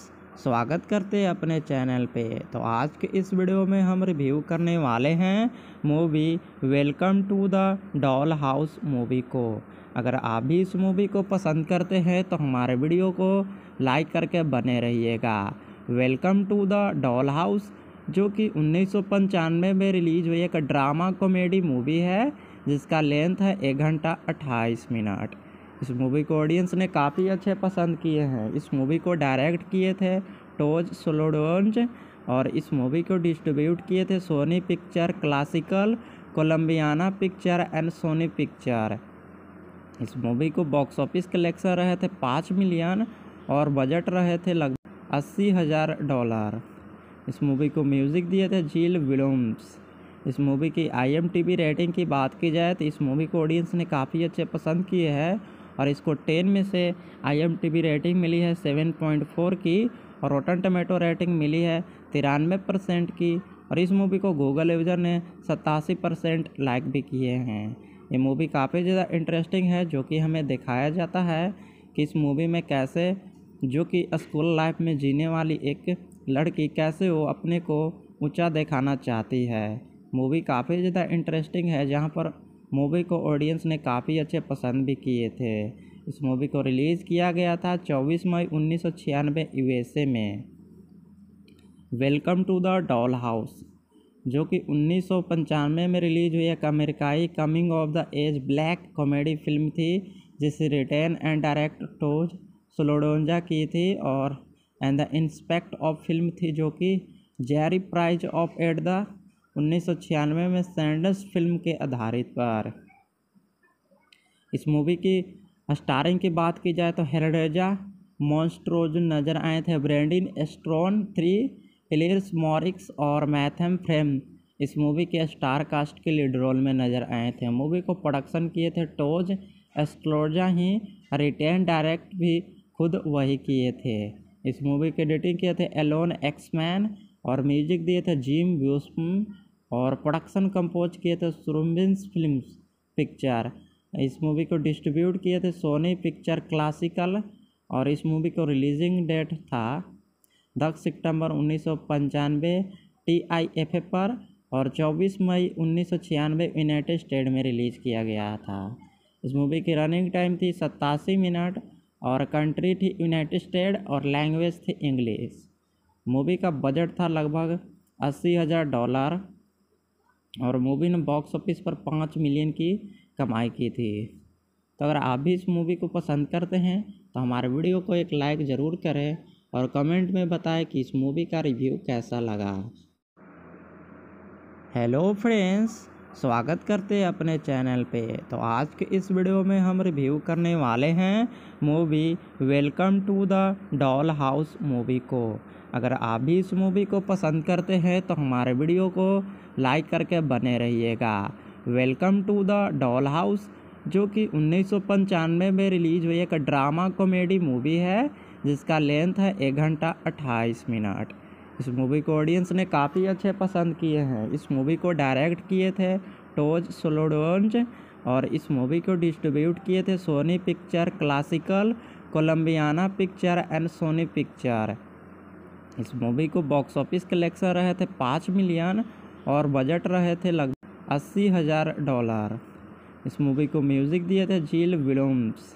स्वागत करते हैं अपने चैनल पे। तो आज के इस वीडियो में हम रिव्यू करने वाले हैं movie welcome to the doll house movie को। अगर आप भी इस मूवी को पसंद करते हैं तो हमारे वीडियो को लाइक करके बने रहिएगा। Welcome to the doll house, जो कि उन्नीस सौ पंचानवे में रिलीज़ हुई एक ड्रामा कॉमेडी मूवी है। जिसका लेंथ है एक घंटा अट्ठाईस मिनट। इस मूवी को ऑडियंस ने काफ़ी अच्छे पसंद किए हैं। इस मूवी को डायरेक्ट किए थे टोज सोलोडोन्ज और इस मूवी को डिस्ट्रीब्यूट किए थे Sony picture classical Colombiana picture and Sony picture इस मूवी को बॉक्स ऑफ़िस कलेक्शन रहे थे पाँच मिलियन और बजट रहे थे लगभग अस्सी हज़ार डॉलर इस मूवी को म्यूज़िक दिए थे जील विलोम्स इस मूवी की आई रेटिंग की बात की जाए तो इस मूवी को ऑडियंस ने काफ़ी अच्छे पसंद किए हैं और इसको टेन में से आई रेटिंग मिली है सेवन पॉइंट फोर की और रोटन टमेटो रेटिंग मिली है तिरानवे परसेंट की और इस मूवी को गूगल यूज़र ने सतासी परसेंट लाइक भी किए हैं। ये मूवी काफ़ी ज़्यादा इंटरेस्टिंग है जो कि हमें दिखाया जाता है कि इस मूवी में कैसे, जो कि स्कूल लाइफ में जीने वाली एक लड़की कैसे वो अपने को ऊँचा दिखाना चाहती है। मूवी काफ़ी ज़्यादा इंटरेस्टिंग है, जहाँ पर मूवी को ऑडियंस ने काफ़ी अच्छे पसंद भी किए थे। इस मूवी को रिलीज़ किया गया था 24 मई उन्नीस सौ छियानवे यूएसए में। Welcome to the doll house जो कि उन्नीस सौ पंचानवे में रिलीज़ हुई एक अमेरिकाई coming of the age black comedy film थी, जिसे written and direct Todd Solondz की थी और and the inspect of film थी, जो कि jury prize of at the उन्नीस सौ छियानवे में सैंडस फ़िल्म के आधारित पर। इस मूवी की स्टारिंग की बात की जाए तो हेरडेजा, मॉन्स्ट्रोज नज़र आए थे। ब्रेंडिन एस्ट्रॉन थ्री एलियर्स मॉरिक्स और मैथम फ्रेम इस मूवी के स्टार कास्ट के लीड रोल में नज़र आए थे। मूवी को प्रोडक्शन किए थे टोज एस्ट्रोजा ही, रिटेन डायरेक्ट भी खुद वही किए थे। इस मूवी के एडिटिंग किए थे एलोन एक्समैन और म्यूज़िक दिए थे जिम व्यूस्म और प्रोडक्शन कंपोज किए थे सुरम्बिन्स फ़िल्म पिक्चर इस मूवी को डिस्ट्रीब्यूट किए थे सोनी पिक्चर क्लासिकल और इस मूवी को रिलीजिंग डेट था दस सितंबर उन्नीस सौ पंचानवे टी आई एफ़ पर और 24 मई उन्नीस सौ छियानवे यूनाइटेड स्टेट में रिलीज़ किया गया था। इस मूवी की रनिंग टाइम थी सत्तासी मिनट और कंट्री थी यूनाइटेड स्टेट और लैंग्वेज थी इंग्लिश मूवी का बजट था लगभग अस्सी हज़ार डॉलर और मूवी ने बॉक्स ऑफ़िस पर पाँच मिलियन की कमाई की थी। तो अगर आप भी इस मूवी को पसंद करते हैं तो हमारे वीडियो को एक लाइक ज़रूर करें और कमेंट में बताएँ कि इस मूवी का रिव्यू कैसा लगा। हेलो फ्रेंड्स स्वागत करते हैं अपने चैनल पे। तो आज के इस वीडियो में हम रिव्यू करने वाले हैं movie welcome to the doll house movie को। अगर आप भी इस मूवी को पसंद करते हैं तो हमारे वीडियो को लाइक करके बने रहिएगा। Welcome to the doll house, जो कि उन्नीस सौ पंचानवे में रिलीज़ हुई एक ड्रामा कॉमेडी मूवी है, जिसका लेंथ है एक घंटा अट्ठाईस मिनट। इस मूवी को ऑडियंस ने काफ़ी अच्छे पसंद किए हैं। इस मूवी को डायरेक्ट किए थे टोज सोलोडोन्ज और इस मूवी को डिस्ट्रीब्यूट किए थे Sony picture classical Colombiana picture and Sony picture इस मूवी को बॉक्स ऑफ़िस कलेक्शन रहे थे पाँच मिलियन और बजट रहे थे लगभग अस्सी हज़ार डॉलर इस मूवी को म्यूज़िक दिए थे जील विलोम्स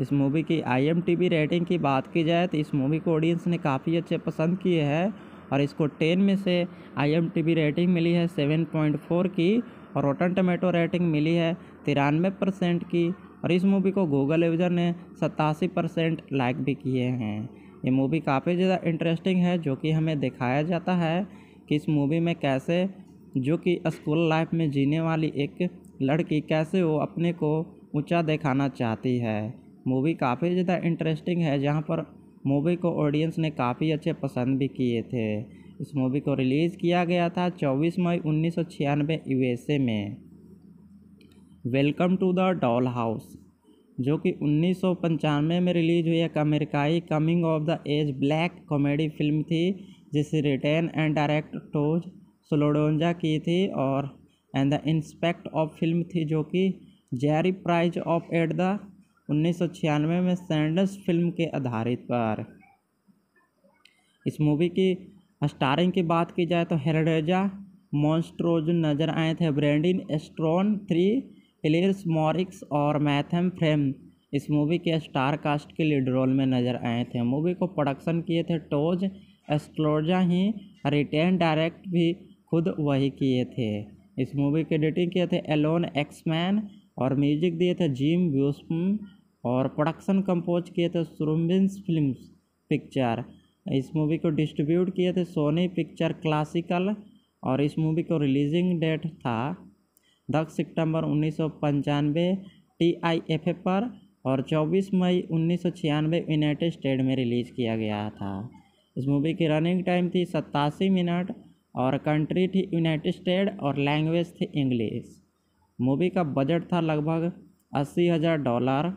इस मूवी की आई रेटिंग की बात की जाए तो इस मूवी को ऑडियंस ने काफ़ी अच्छे पसंद किए हैं और इसको टेन में से आई रेटिंग मिली है सेवन पॉइंट फोर की और रोटन टमेटो रेटिंग मिली है तिरानवे परसेंट की और इस मूवी को गूगल यूज़र ने सतासी परसेंट लाइक भी किए हैं। ये मूवी काफ़ी ज़्यादा इंटरेस्टिंग है, जो कि हमें दिखाया जाता है कि इस मूवी में कैसे, जो कि स्कूल लाइफ में जीने वाली एक लड़की कैसे वो अपने को ऊँचा दिखाना चाहती है। मूवी काफ़ी ज़्यादा इंटरेस्टिंग है, जहाँ पर मूवी को ऑडियंस ने काफ़ी अच्छे पसंद भी किए थे। इस मूवी को रिलीज़ किया गया था 24 मई उन्नीस सौ छियानवे यूएसए में। Welcome to the doll house जो कि उन्नीस सौ पंचानवे में रिलीज़ हुई एक अमेरिकाई coming of the age black comedy film थी, जिसे written and direct Todd Solondz की थी और and the inspect of film थी, जो कि jury prize of at the उन्नीस सौ छियानवे में सैंडस फ़िल्म के आधारित पर। इस मूवी की स्टारिंग की बात की जाए तो हेरेडेजा, मॉन्स्ट्रोज नज़र आए थे। ब्रेंडिन स्ट्रॉन, थ्री एलियर्स मॉरिक्स और मैथम फ्रेम इस मूवी के स्टार कास्ट के लीड रोल में नज़र आए थे। मूवी को प्रोडक्शन किए थे टोज एस्ट्रोजा ही, रिटेन डायरेक्ट भी खुद वही किए थे। इस मूवी की एडिटिंग किए थे एलोन एक्समैन और म्यूज़िक दिए थे जिम ब्यूस्म। और प्रोडक्शन कंपोज किए थे सुरम्बिन्स फ़िल्म पिक्चर इस मूवी को डिस्ट्रीब्यूट किए थे सोनी पिक्चर क्लासिकल और इस मूवी को रिलीजिंग डेट था दस सितंबर उन्नीस सौ पंचानवे टी आई एफ़ पर और 24 मई उन्नीस सौ छियानवे यूनाइटेड स्टेट में रिलीज़ किया गया था। इस मूवी की रनिंग टाइम थी सत्तासी मिनट और कंट्री थी यूनाइटेड स्टेट और लैंग्वेज थी इंग्लिश मूवी का बजट था लगभग अस्सी हज़ार डॉलर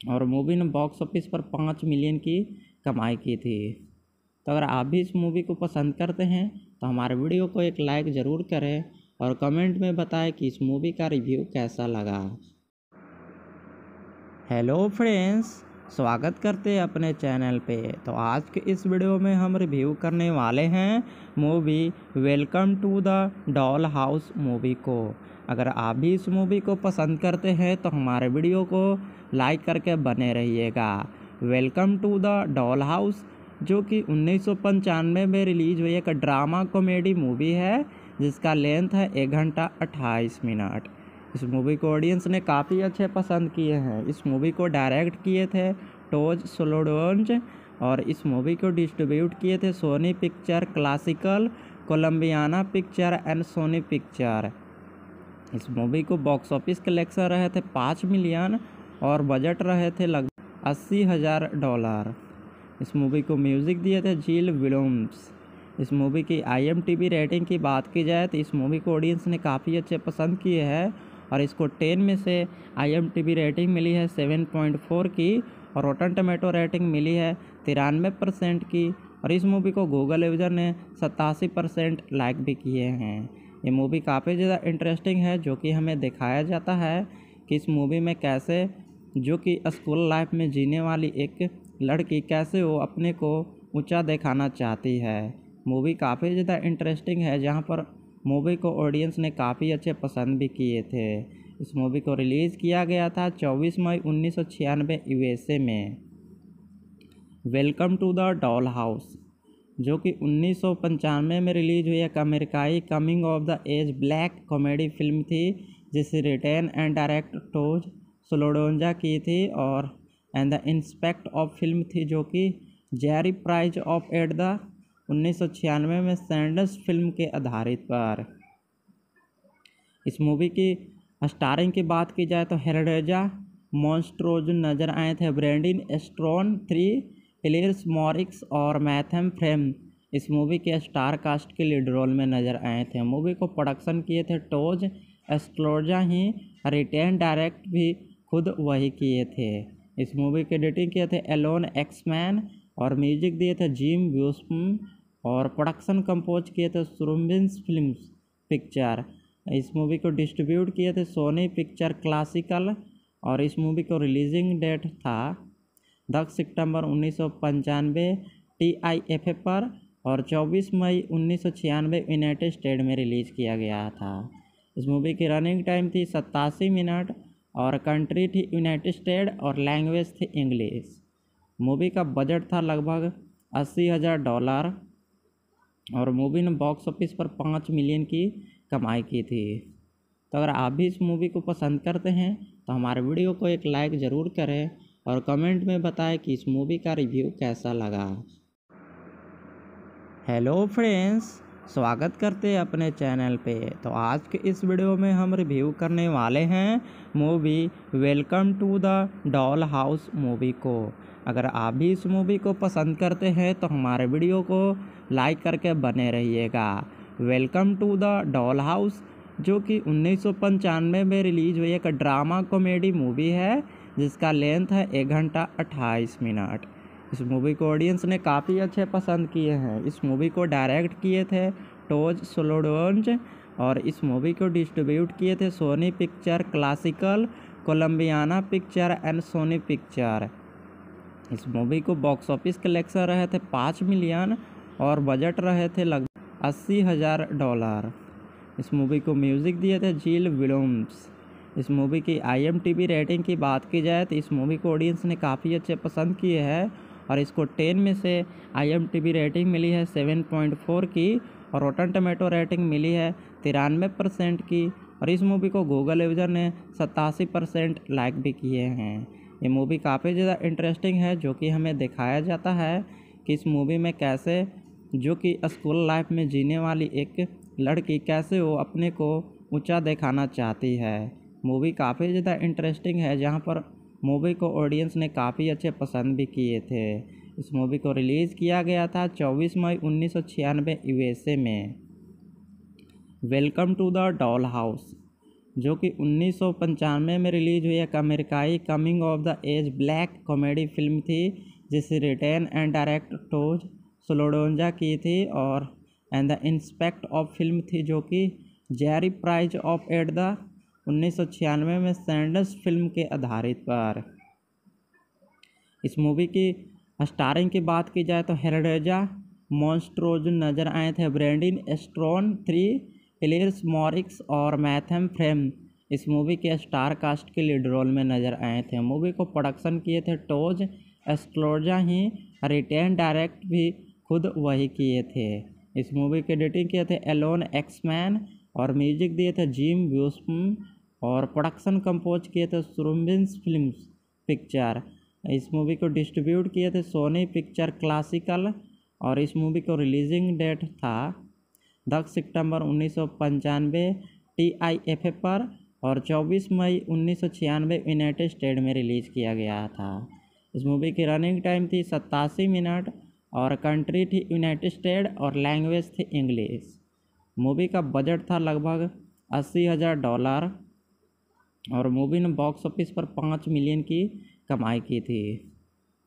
और मूवी ने बॉक्स ऑफ़िस पर पाँच मिलियन की कमाई की थी। तो अगर आप भी इस मूवी को पसंद करते हैं तो हमारे वीडियो को एक लाइक ज़रूर करें और कमेंट में बताएँ कि इस मूवी का रिव्यू कैसा लगा। हेलो फ्रेंड्स स्वागत करते हैं अपने चैनल पे। तो आज के इस वीडियो में हम रिव्यू करने वाले हैं movie welcome to the doll house movie को। अगर आप भी इस मूवी को पसंद करते हैं तो हमारे वीडियो को लाइक करके बने रहिएगा। Welcome to the doll house जो कि उन्नीस सौ पंचानवे में रिलीज़ हुई एक ड्रामा कॉमेडी मूवी है, जिसका लेंथ है एक घंटा अट्ठाईस मिनट। इस मूवी को ऑडियंस ने काफ़ी अच्छे पसंद किए हैं। इस मूवी को डायरेक्ट किए थे टोज सोलोडोन्ज और इस मूवी को डिस्ट्रीब्यूट किए थे Sony picture classical Colombiana picture and Sony picture इस मूवी को बॉक्स ऑफ़िस कलेक्शन रहे थे पाँच मिलियन और बजट रहे थे लगभग अस्सी हज़ार डॉलर इस मूवी को म्यूज़िक दिए थे जील विलोम्स इस मूवी की आईएमटीबी रेटिंग की बात की जाए तो इस मूवी को ऑडियंस ने काफ़ी अच्छे पसंद किए हैं और इसको टेन में से आईएमटीबी रेटिंग मिली है सेवन पॉइंट फोर की और रोटन टमेटो रेटिंग मिली है तिरानवे परसेंट की और इस मूवी को गूगल यूज़र ने सतासी परसेंट लाइक भी किए हैं। ये मूवी काफ़ी ज़्यादा इंटरेस्टिंग है, जो कि हमें दिखाया जाता है कि इस मूवी में कैसे, जो कि स्कूल लाइफ में जीने वाली एक लड़की कैसे वो अपने को ऊँचा दिखाना चाहती है। मूवी काफ़ी ज़्यादा इंटरेस्टिंग है, जहाँ पर मूवी को ऑडियंस ने काफ़ी अच्छे पसंद भी किए थे। इस मूवी को रिलीज़ किया गया था 24 मई उन्नीस सौ में। Welcome to the doll house जो कि उन्नीस सौ पंचानवे में रिलीज़ हुई एक अमेरिकाई coming of the age black comedy film थी, जिसे written and direct Todd Solondz की थी और and the inspect of film थी, जो कि jury prize of at the उन्नीस सौ छियानवे में सैंडस फ़िल्म के आधारित पर। इस मूवी की स्टारिंग की बात की जाए तो हेरेडेजा, मॉन्स्ट्रोज नज़र आए थे, ब्रेंडिन एस्ट्रॉन थ्री एलियर्स मॉरिक्स और मैथम फ्रेम इस मूवी के स्टार कास्ट के लीड रोल में नज़र आए थे। मूवी को प्रोडक्शन किए थे टोज एस्ट्रोजा ही, रिटेन डायरेक्ट भी खुद वही किए थे। इस मूवी के एडिटिंग किए थे एलोन एक्समैन और म्यूज़िक दिए थे जिम ब्यूस्म और प्रोडक्शन कंपोज किए थे सुरम्बिन्स फिल्म्स पिक्चर। इस मूवी को डिस्ट्रीब्यूट किए थे सोनी पिक्चर क्लासिकल और इस मूवी को रिलीजिंग डेट था दस सितंबर उन्नीस सौ पंचानवे टी आई एफ़ ए पर और 24 मई उन्नीस सौ छियानवे यूनाइटेड स्टेट में रिलीज़ किया गया था। इस मूवी की रनिंग टाइम थी सत्तासी मिनट और कंट्री थी यूनाइटेड स्टेट और लैंग्वेज थी इंग्लिश। मूवी का बजट था लगभग अस्सी हज़ार डॉलर और मूवी ने बॉक्स ऑफ़िस पर पाँच मिलियन की कमाई की थी। तो अगर आप भी इस मूवी को पसंद करते हैं तो हमारे वीडियो को एक लाइक ज़रूर करें और कमेंट में बताएँ कि इस मूवी का रिव्यू कैसा लगा। हेलो फ्रेंड्स, स्वागत करते हैं अपने चैनल पे। तो आज के इस वीडियो में हम रिव्यू करने वाले हैं movie welcome to the doll house movie को। अगर आप भी इस मूवी को पसंद करते हैं तो हमारे वीडियो को लाइक करके बने रहिएगा। Welcome to the doll house, जो कि उन्नीस सौ पंचानवे में रिलीज़ हुई एक ड्रामा कॉमेडी मूवी है। जिसका लेंथ है एक घंटा अट्ठाईस मिनट। इस मूवी को ऑडियंस ने काफ़ी अच्छे पसंद किए हैं। इस मूवी को डायरेक्ट किए थे टोज सोलोडोन्ज और इस मूवी को डिस्ट्रीब्यूट किए थे Sony picture classical Colombiana picture and Sony picture इस मूवी को बॉक्स ऑफ़िस कलेक्शन रहे थे पाँच मिलियन और बजट रहे थे लगभग अस्सी हज़ार डॉलर इस मूवी को म्यूज़िक दिए थे जील विलोम्स इस मूवी की आई रेटिंग की बात की जाए तो इस मूवी को ऑडियंस ने काफ़ी अच्छे पसंद किए हैं और इसको टेन में से आई रेटिंग मिली है सेवन पॉइंट फोर की और रोटन टमेटो रेटिंग मिली है तिरानवे परसेंट की और इस मूवी को गूगल यूज़र ने सतासी परसेंट लाइक भी किए हैं। ये मूवी काफ़ी ज़्यादा इंटरेस्टिंग है जो कि हमें दिखाया जाता है कि इस मूवी में कैसे, जो कि स्कूल लाइफ में जीने वाली एक लड़की कैसे वो अपने को ऊँचा दिखाना चाहती है। मूवी काफ़ी ज़्यादा इंटरेस्टिंग है, जहाँ पर मूवी को ऑडियंस ने काफ़ी अच्छे पसंद भी किए थे। इस मूवी को रिलीज़ किया गया था 24 मई उन्नीस सौ छियानवे यूएसए में। Welcome to the doll house जो कि उन्नीस सौ पंचानवे में रिलीज़ हुई एक अमेरिकाई coming of the age black comedy film थी, जिसे written and direct Todd Solondz की थी और and the inspect of film थी, जो कि jury prize of at the उन्नीस सौ छियानवे में सैंडस फ़िल्म के आधारित पर। इस मूवी की स्टारिंग की बात की जाए तो हेरडेजा, मॉन्स्ट्रोज नज़र आए थे। ब्रेंडिन एस्ट्रॉन, थ्री एलियस मॉरिक्स और मैथम फ्रेम इस मूवी के स्टार कास्ट के लीड रोल में नज़र आए थे। मूवी को प्रोडक्शन किए थे टोज एस्ट्रोजा ही, रिटेन डायरेक्ट भी खुद वही किए थे। इस मूवी के एडिटिंग किए थे एलोन एक्समैन और म्यूज़िक दिए थे जिम व्यूस्म और प्रोडक्शन कंपोज किए थे सुरम्बिन्स फ़िल्म पिक्चर इस मूवी को डिस्ट्रीब्यूट किए थे सोनी पिक्चर क्लासिकल और इस मूवी को रिलीजिंग डेट था दस सितंबर उन्नीस सौ पंचानवे टी आई एफ़ पर और 24 मई उन्नीस सौ छियानवे यूनाइटेड स्टेट में रिलीज़ किया गया था। इस मूवी की रनिंग टाइम थी सत्तासी मिनट और कंट्री थी यूनाइटेड स्टेट और लैंग्वेज थी इंग्लिश मूवी का बजट था लगभग अस्सी हज़ार डॉलर और मूवी ने बॉक्स ऑफ़िस पर पाँच मिलियन की कमाई की थी।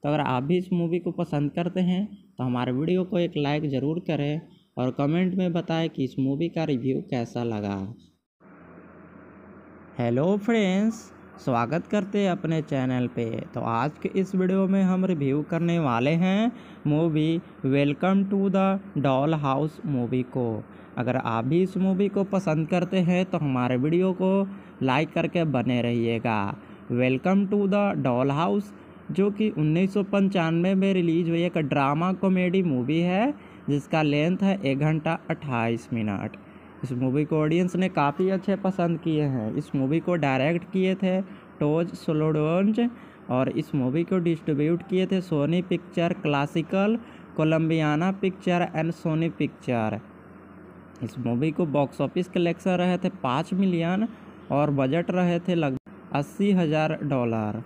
तो अगर आप भी इस मूवी को पसंद करते हैं तो हमारे वीडियो को एक लाइक ज़रूर करें और कमेंट में बताएँ कि इस मूवी का रिव्यू कैसा लगा। हेलो फ्रेंड्स स्वागत करते हैं अपने चैनल पे। तो आज के इस वीडियो में हम रिव्यू करने वाले हैं movie welcome to the doll house movie को। अगर आप भी इस मूवी को पसंद करते हैं तो हमारे वीडियो को लाइक करके बने रहिएगा। Welcome to the doll house जो कि उन्नीस सौ पंचानवे में रिलीज़ हुई एक ड्रामा कॉमेडी मूवी है, जिसका लेंथ है एक घंटा अट्ठाईस मिनट। इस मूवी को ऑडियंस ने काफ़ी अच्छे पसंद किए हैं। इस मूवी को डायरेक्ट किए थे टोज सोलोडोन्ज और इस मूवी को डिस्ट्रीब्यूट किए थे Sony picture classical Colombiana picture and Sony picture इस मूवी को बॉक्स ऑफ़िस कलेक्शन रहे थे पाँच मिलियन और बजट रहे थे लगभग अस्सी हज़ार डॉलर।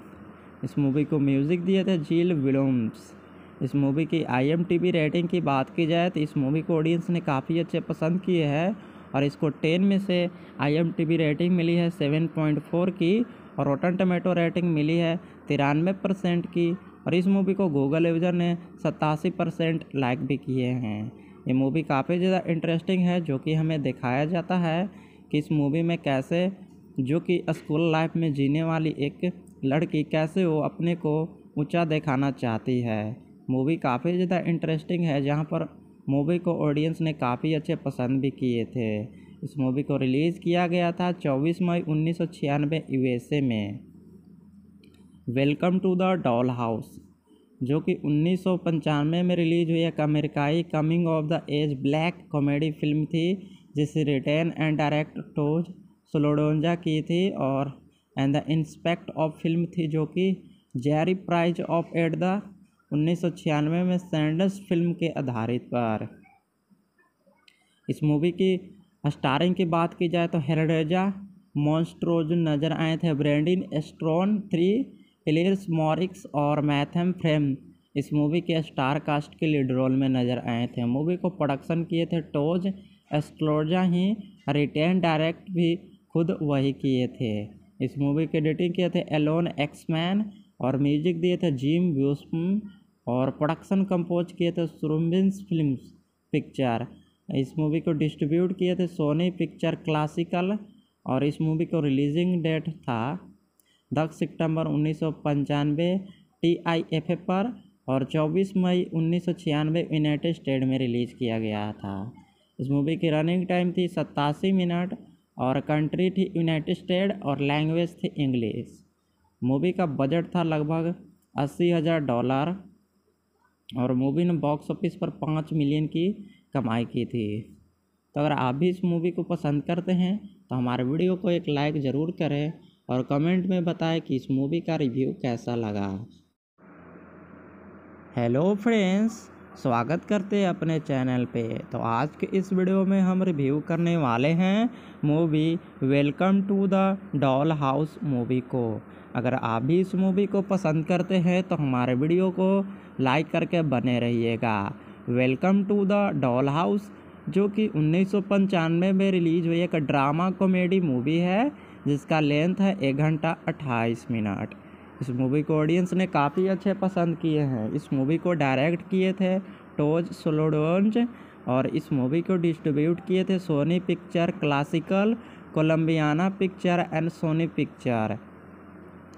इस मूवी को म्यूज़िक दिए थे जील विलोम्स इस मूवी की आई रेटिंग की बात की जाए तो इस मूवी को ऑडियंस ने काफ़ी अच्छे पसंद किए हैं और इसको टेन में से आई रेटिंग मिली है सेवन पॉइंट फोर की और रोटन टमेटो रेटिंग मिली है तिरानवे परसेंट की और इस मूवी को गूगल यूज़र ने सतासी परसेंट लाइक भी किए हैं। ये मूवी काफ़ी ज़्यादा इंटरेस्टिंग है जो कि हमें दिखाया जाता है कि इस मूवी में कैसे जो कि स्कूल लाइफ में जीने वाली एक लड़की कैसे वो अपने को ऊँचा दिखाना चाहती है। मूवी काफ़ी ज़्यादा इंटरेस्टिंग है, जहाँ पर मूवी को ऑडियंस ने काफ़ी अच्छे पसंद भी किए थे। इस मूवी को रिलीज़ किया गया था 24 मई उन्नीस सौ छियानवे यूएसए में। Welcome to the doll house जो कि उन्नीस सौ पंचानवे में रिलीज़ हुई एक अमेरिकाई coming of the age black comedy film थी, जिसे written and direct Todd Solondz की थी और and the inspect of film थी जो कि jury prize of at the उन्नीस सौ छियानवे में सैंडस फ़िल्म के आधारित पर। इस मूवी की स्टारिंग की बात की जाए तो हेरडेजा मॉन्स्ट्रोज नज़र आए थे ब्रेंडिन एस्ट्रॉन थ्री एलियस मॉरिक्स और मैथम फ्रेम इस मूवी के स्टार कास्ट के लीड रोल में नज़र आए थे। मूवी को प्रोडक्शन किए थे टोज एस्ट्रोजा ही रिटेन डायरेक्ट भी खुद वही किए थे। इस मूवी के एडिटिंग किए थे एलोन एक्समैन और म्यूज़िक दिए थे जिम व्यूस्म और प्रोडक्शन कंपोज किए थे सुरम्बिन्स फिल्म्स पिक्चर। इस मूवी को डिस्ट्रीब्यूट किए थे सोनी पिक्चर क्लासिकल और इस मूवी को रिलीजिंग डेट था दस सितंबर उन्नीस सौ पंचानवे टी आई एफ़ पर और 24 मई उन्नीस सौ छियानवे यूनाइटेड स्टेट में रिलीज़ किया गया था। इस मूवी की रनिंग टाइम थी सत्तासी मिनट और कंट्री थी यूनाइटेड स्टेट और लैंग्वेज थी इंग्लिश मूवी का बजट था लगभग अस्सी हज़ार डॉलर और मूवी ने बॉक्स ऑफ़िस पर पाँच मिलियन की कमाई की थी। तो अगर आप भी इस मूवी को पसंद करते हैं तो हमारे वीडियो को एक लाइक ज़रूर करें और कमेंट में बताएँ कि इस मूवी का रिव्यू कैसा लगा। हेलो फ्रेंड्स स्वागत करते हैं अपने चैनल पे। तो आज के इस वीडियो में हम रिव्यू करने वाले हैं movie welcome to the doll house movie को। अगर आप भी इस मूवी को पसंद करते हैं तो हमारे वीडियो को लाइक करके बने रहिएगा। Welcome to the doll house, जो कि उन्नीस सौ पंचानवे में रिलीज़ हुई एक ड्रामा कॉमेडी मूवी है, जिसका लेंथ है एक घंटा अट्ठाईस मिनट। इस मूवी को ऑडियंस ने काफ़ी अच्छे पसंद किए हैं। इस मूवी को डायरेक्ट किए थे टोज सोलोडोन्ज और इस मूवी को डिस्ट्रीब्यूट किए थे Sony picture classical Colombiana picture and Sony picture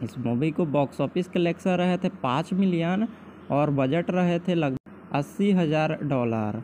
इस मूवी को बॉक्स ऑफ़िस कलेक्शन रहे थे पाँच मिलियन और बजट रहे थे लगभग अस्सी हज़ार डॉलर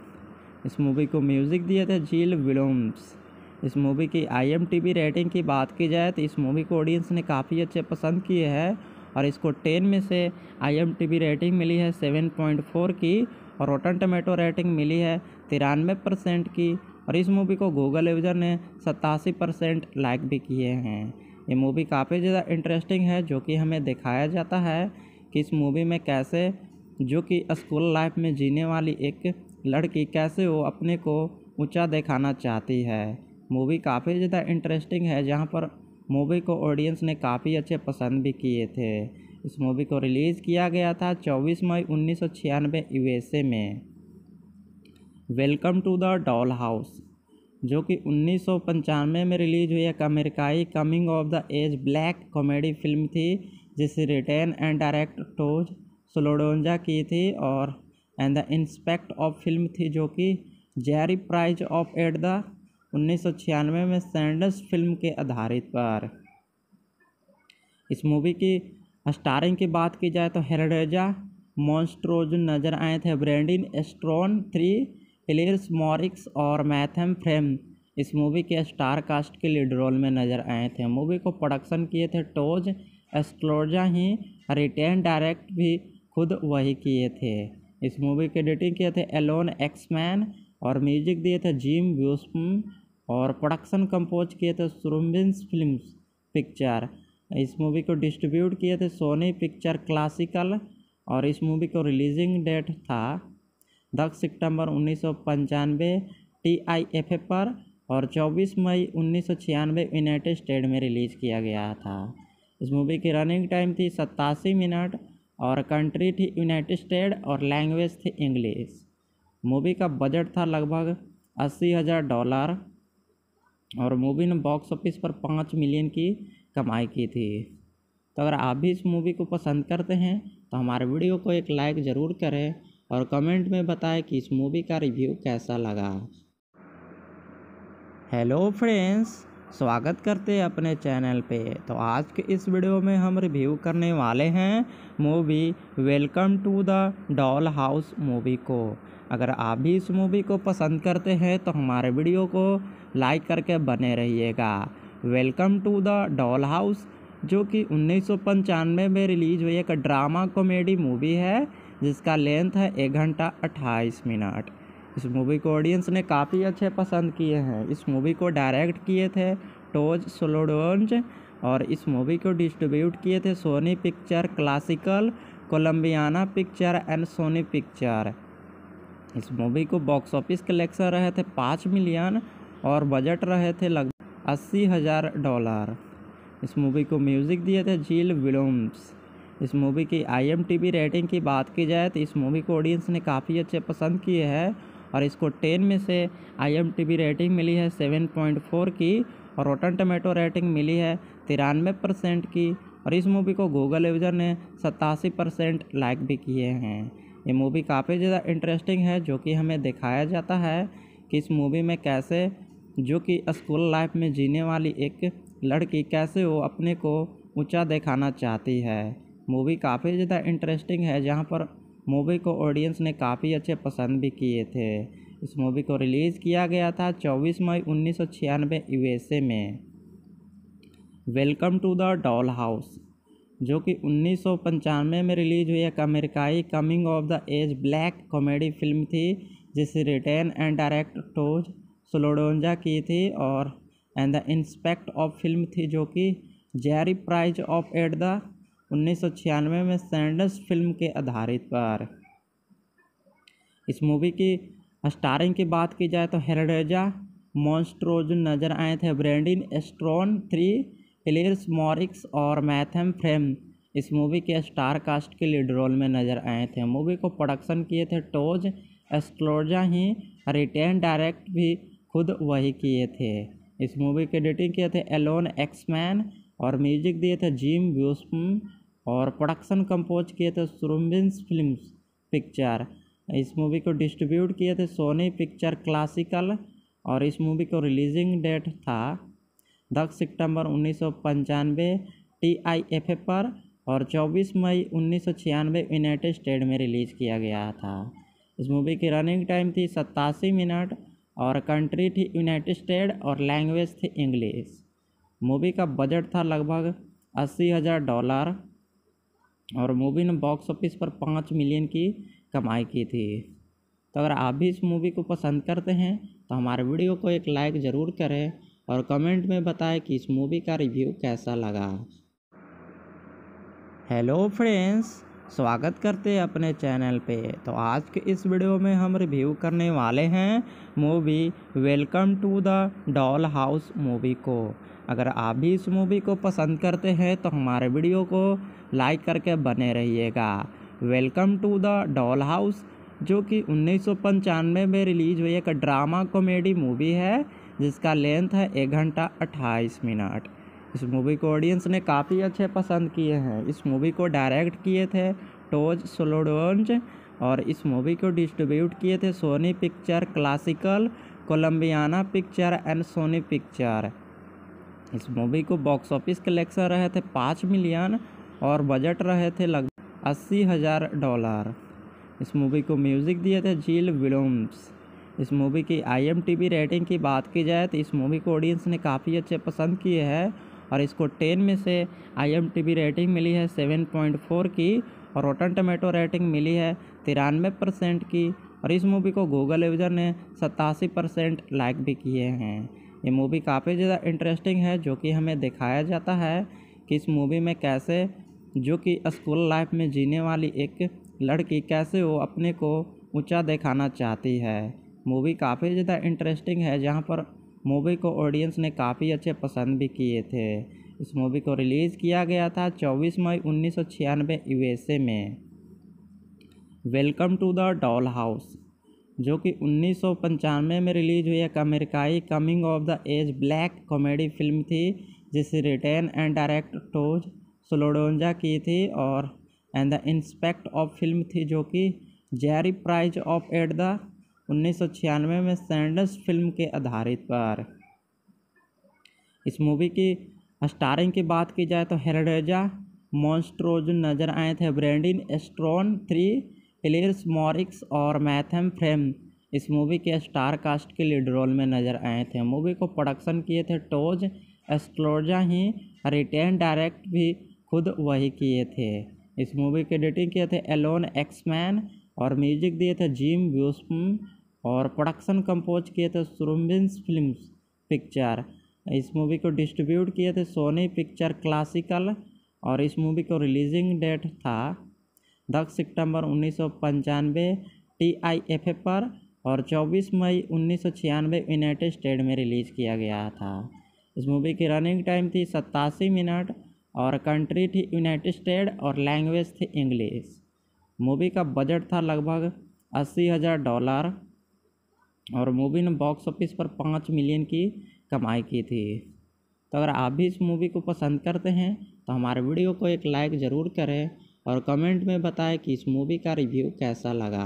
इस मूवी को म्यूज़िक दिए थे झील विलोम्स इस मूवी की आई रेटिंग की बात की जाए तो इस मूवी को ऑडियंस ने काफ़ी अच्छे पसंद किए हैं। और इसको टेन में से आई रेटिंग मिली है सेवन की और रोटन टमेटो रेटिंग मिली है तिरानवे परसेंट की और इस मूवी को गूगल यूज़र ने सतासी परसेंट लाइक भी किए हैं। ये मूवी काफ़ी ज़्यादा इंटरेस्टिंग है, जो कि हमें दिखाया जाता है कि इस मूवी में कैसे, जो कि स्कूल लाइफ में जीने वाली एक लड़की कैसे वो अपने को ऊँचा दिखाना चाहती है। मूवी काफ़ी ज़्यादा इंटरेस्टिंग है, जहाँ पर मूवी को ऑडियंस ने काफ़ी अच्छे पसंद भी किए थे। इस मूवी को रिलीज़ किया गया था 24 मई उन्नीस सौ छियानवे यूएसए में। Welcome to the doll house जो कि उन्नीस सौ पंचानवे में रिलीज़ हुई एक अमेरिकाई coming of the age black comedy film थी, जिसे written and direct Todd Solondz की थी और and the inspect of film थी, जो कि jury prize of at the उन्नीस सौ छियानवे में सैंडस फ़िल्म के आधारित पर। इस मूवी की स्टारिंग की बात की जाए तो हेरडेजा, मॉन्स्ट्रोज नज़र आए थे। ब्रेंडिन एस्ट्रॉन थ्री एलियर्स मॉरिक्स और मैथम फ्रेम इस मूवी के स्टार कास्ट के लीड रोल में नज़र आए थे। मूवी को प्रोडक्शन किए थे टोज एस्ट्रोजा ही, रिटेन डायरेक्ट भी खुद वही किए थे। इस मूवी के एडिटिंग किए थे एलोन एक्समैन और म्यूज़िक दिए थे जिम ब्यूस्म और प्रोडक्शन कंपोज किए थे सुरम्बिन्स फ़िल्म पिक्चर। इस मूवी को डिस्ट्रीब्यूट किए थे सोनी पिक्चर क्लासिकल और इस मूवी को रिलीजिंग डेट था दस सितंबर उन्नीस सौ पंचानवे टी आई एफ़ पर और 24 मई उन्नीस सौ छियानवे यूनाइटेड स्टेट में रिलीज़ किया गया था। इस मूवी की रनिंग टाइम थी सत्तासी मिनट और कंट्री थी यूनाइटेड स्टेट और लैंग्वेज थी इंग्लिश। मूवी का बजट था लगभग अस्सी हज़ार डॉलर। और मूवी ने बॉक्स ऑफ़िस पर पाँच मिलियन की कमाई की थी। तो अगर आप भी इस मूवी को पसंद करते हैं तो हमारे वीडियो को एक लाइक ज़रूर करें और कमेंट में बताएँ कि इस मूवी का रिव्यू कैसा लगा। हेलो फ्रेंड्स स्वागत करते हैं अपने चैनल पे। तो आज के इस वीडियो में हम रिव्यू करने वाले हैं movie welcome to the doll house movie को। अगर आप भी इस मूवी को पसंद करते हैं तो हमारे वीडियो को लाइक करके बने रहिएगा। Welcome to the doll house, जो कि उन्नीस सौ पंचानवे में रिलीज़ हुई एक ड्रामा कॉमेडी मूवी है, जिसका लेंथ है एक घंटा अट्ठाईस मिनट। इस मूवी को ऑडियंस ने काफ़ी अच्छे पसंद किए हैं। इस मूवी को डायरेक्ट किए थे टोज सोलोडोन्ज और इस मूवी को डिस्ट्रीब्यूट किए थे Sony picture classical Colombiana picture and Sony picture. इस मूवी को बॉक्स ऑफ़िस कलेक्शन रहे थे पाँच मिलियन और बजट रहे थे लगभग अस्सी हज़ार डॉलर। इस मूवी को म्यूज़िक दिए थे झील विलोम्स इस मूवी की आईएमटीबी रेटिंग की बात की जाए तो इस मूवी को ऑडियंस ने काफ़ी अच्छे पसंद किए हैं और इसको टेन में से आईएमटीबी रेटिंग मिली है सेवन पॉइंट फोर की और रोटन टमेटो रेटिंग मिली है तिरानवे परसेंट की और इस मूवी को गूगल यूज़र ने सतासी परसेंट लाइक भी किए हैं। ये मूवी काफ़ी ज़्यादा इंटरेस्टिंग है जो कि हमें दिखाया जाता है कि इस मूवी में कैसे जो कि स्कूल लाइफ में जीने वाली एक लड़की कैसे वो अपने को ऊँचा दिखाना चाहती है। मूवी काफ़ी ज़्यादा इंटरेस्टिंग है, जहाँ पर मूवी को ऑडियंस ने काफ़ी अच्छे पसंद भी किए थे। इस मूवी को रिलीज़ किया गया था 24 मई उन्नीस सौ छियानवे यूएसए में। Welcome to the doll house जो कि उन्नीस सौ पंचानवे में रिलीज़ हुई एक अमेरिकाई coming of the age black comedy film थी, जिसे written and direct Todd Solondz की थी और and the inspect of film थी जो कि jury prize of at the उन्नीस सौ छियानवे में सैंडस फ़िल्म के आधारित पर। इस मूवी की स्टारिंग की बात की जाए तो हेरडेजा मॉन्स्ट्रोज नज़र आए थे ब्रेंडिन एस्ट्रॉन थ्री हिलियर्स मॉरिक्स और मैथम फ्रेम इस मूवी के स्टार कास्ट के लीड रोल में नज़र आए थे। मूवी को प्रोडक्शन किए थे टोज एस्ट्रोजा ही रिटेन डायरेक्ट भी खुद वही किए थे। इस मूवी के एडिटिंग किए थे एलोन एक्समैन और म्यूज़िक दिए थे जिम व्यूस्म और प्रोडक्शन कंपोज किए थे सुरम्बिन्स फ़िल्म पिक्चर इस मूवी को डिस्ट्रीब्यूट किए थे सोनी पिक्चर क्लासिकल और इस मूवी को रिलीजिंग डेट था दस सितंबर उन्नीस सौ पंचानवे टी आई एफ़ पर और 24 मई उन्नीस सौ छियानवे यूनाइटेड स्टेट में रिलीज़ किया गया था। इस मूवी की रनिंग टाइम थी सत्तासी मिनट और कंट्री थी यूनाइटेड स्टेट और लैंग्वेज थी इंग्लिश मूवी का बजट था लगभग अस्सी हज़ार डॉलर और मूवी ने बॉक्स ऑफ़िस पर पाँच मिलियन की कमाई की थी। तो अगर आप भी इस मूवी को पसंद करते हैं तो हमारे वीडियो को एक लाइक ज़रूर करें और कमेंट में बताएँ कि इस मूवी का रिव्यू कैसा लगा। हेलो फ्रेंड्स स्वागत करते हैं अपने चैनल पे। तो आज के इस वीडियो में हम रिव्यू करने वाले हैं movie welcome to the doll house movie को। अगर आप भी इस मूवी को पसंद करते हैं तो हमारे वीडियो को लाइक करके बने रहिएगा। Welcome to the doll house, जो कि उन्नीस सौ पंचानवे में रिलीज़ हुई एक ड्रामा कॉमेडी मूवी है, जिसका लेंथ है एक घंटा अट्ठाईस मिनट। इस मूवी को ऑडियंस ने काफ़ी अच्छे पसंद किए हैं। इस मूवी को डायरेक्ट किए थे टोज सोलोडोन्ज और इस मूवी को डिस्ट्रीब्यूट किए थे Sony picture classical Colombiana picture and Sony picture इस मूवी को बॉक्स ऑफ़िस कलेक्शन रहे थे पाँच मिलियन और बजट रहे थे लगभग अस्सी हज़ार डॉलर इस मूवी को म्यूज़िक दिए थे जील विलोम्स इस मूवी की आई रेटिंग की बात की जाए तो इस मूवी को ऑडियंस ने काफ़ी अच्छे पसंद किए हैं। और इसको टेन में से आई रेटिंग मिली है सेवन की और रोटन टमेटो रेटिंग मिली है तिरानवे परसेंट की और इस मूवी को गूगल यूज़र ने सतासी परसेंट लाइक भी किए हैं। ये मूवी काफ़ी ज़्यादा इंटरेस्टिंग है, जो कि हमें दिखाया जाता है कि इस मूवी में कैसे, जो कि स्कूल लाइफ में जीने वाली एक लड़की कैसे वो अपने को ऊँचा दिखाना चाहती है। मूवी काफ़ी ज़्यादा इंटरेस्टिंग है, जहाँ पर मूवी को ऑडियंस ने काफ़ी अच्छे पसंद भी किए थे। इस मूवी को रिलीज़ किया गया था 24 मई उन्नीस सौ छियानवे यूएसए में। Welcome to the doll house जो कि उन्नीस सौ पंचानवे में रिलीज़ हुई एक अमेरिकाई coming of the age black comedy film थी, जिसे रिटेन एंड डायरेक्ट टोज सोलोडोंजा की थी और and the inspect of film थी, जो कि jury prize of at the उन्नीस सौ छियानवे में सैंडस फ़िल्म के आधारित पर। इस मूवी की स्टारिंग की बात की जाए तो हेरडेजा, मॉन्स्ट्रोज नज़र आए थे। ब्रेंडिन एस्ट्रॉन थ्री हिलियर्स मॉरिक्स और मैथम फ्रेम इस मूवी के स्टार कास्ट के लीड रोल में नज़र आए थे। मूवी को प्रोडक्शन किए थे टोज एस्ट्रोजा ही, रिटेन डायरेक्ट भी खुद वही किए थे। इस मूवी के एडिटिंग किए थे एलोन एक्समैन और म्यूज़िक दिए थे जिम व्यूस्म और प्रोडक्शन कंपोज किए थे सुरम्बिन्स फ़िल्म पिक्चर इस मूवी को डिस्ट्रीब्यूट किए थे सोनी पिक्चर क्लासिकल और इस मूवी को रिलीजिंग डेट था दस सितंबर उन्नीस सौ पंचानवे टी आई एफ़ पर और 24 मई उन्नीस सौ छियानवे यूनाइटेड स्टेट में रिलीज़ किया गया था। इस मूवी की रनिंग टाइम थी सत्तासी मिनट और कंट्री थी यूनाइटेड स्टेट और लैंग्वेज थी इंग्लिश मूवी का बजट था लगभग अस्सी हज़ार डॉलर और मूवी ने बॉक्स ऑफ़िस पर पाँच मिलियन की कमाई की थी। तो अगर आप भी इस मूवी को पसंद करते हैं तो हमारे वीडियो को एक लाइक ज़रूर करें और कमेंट में बताएँ कि इस मूवी का रिव्यू कैसा लगा।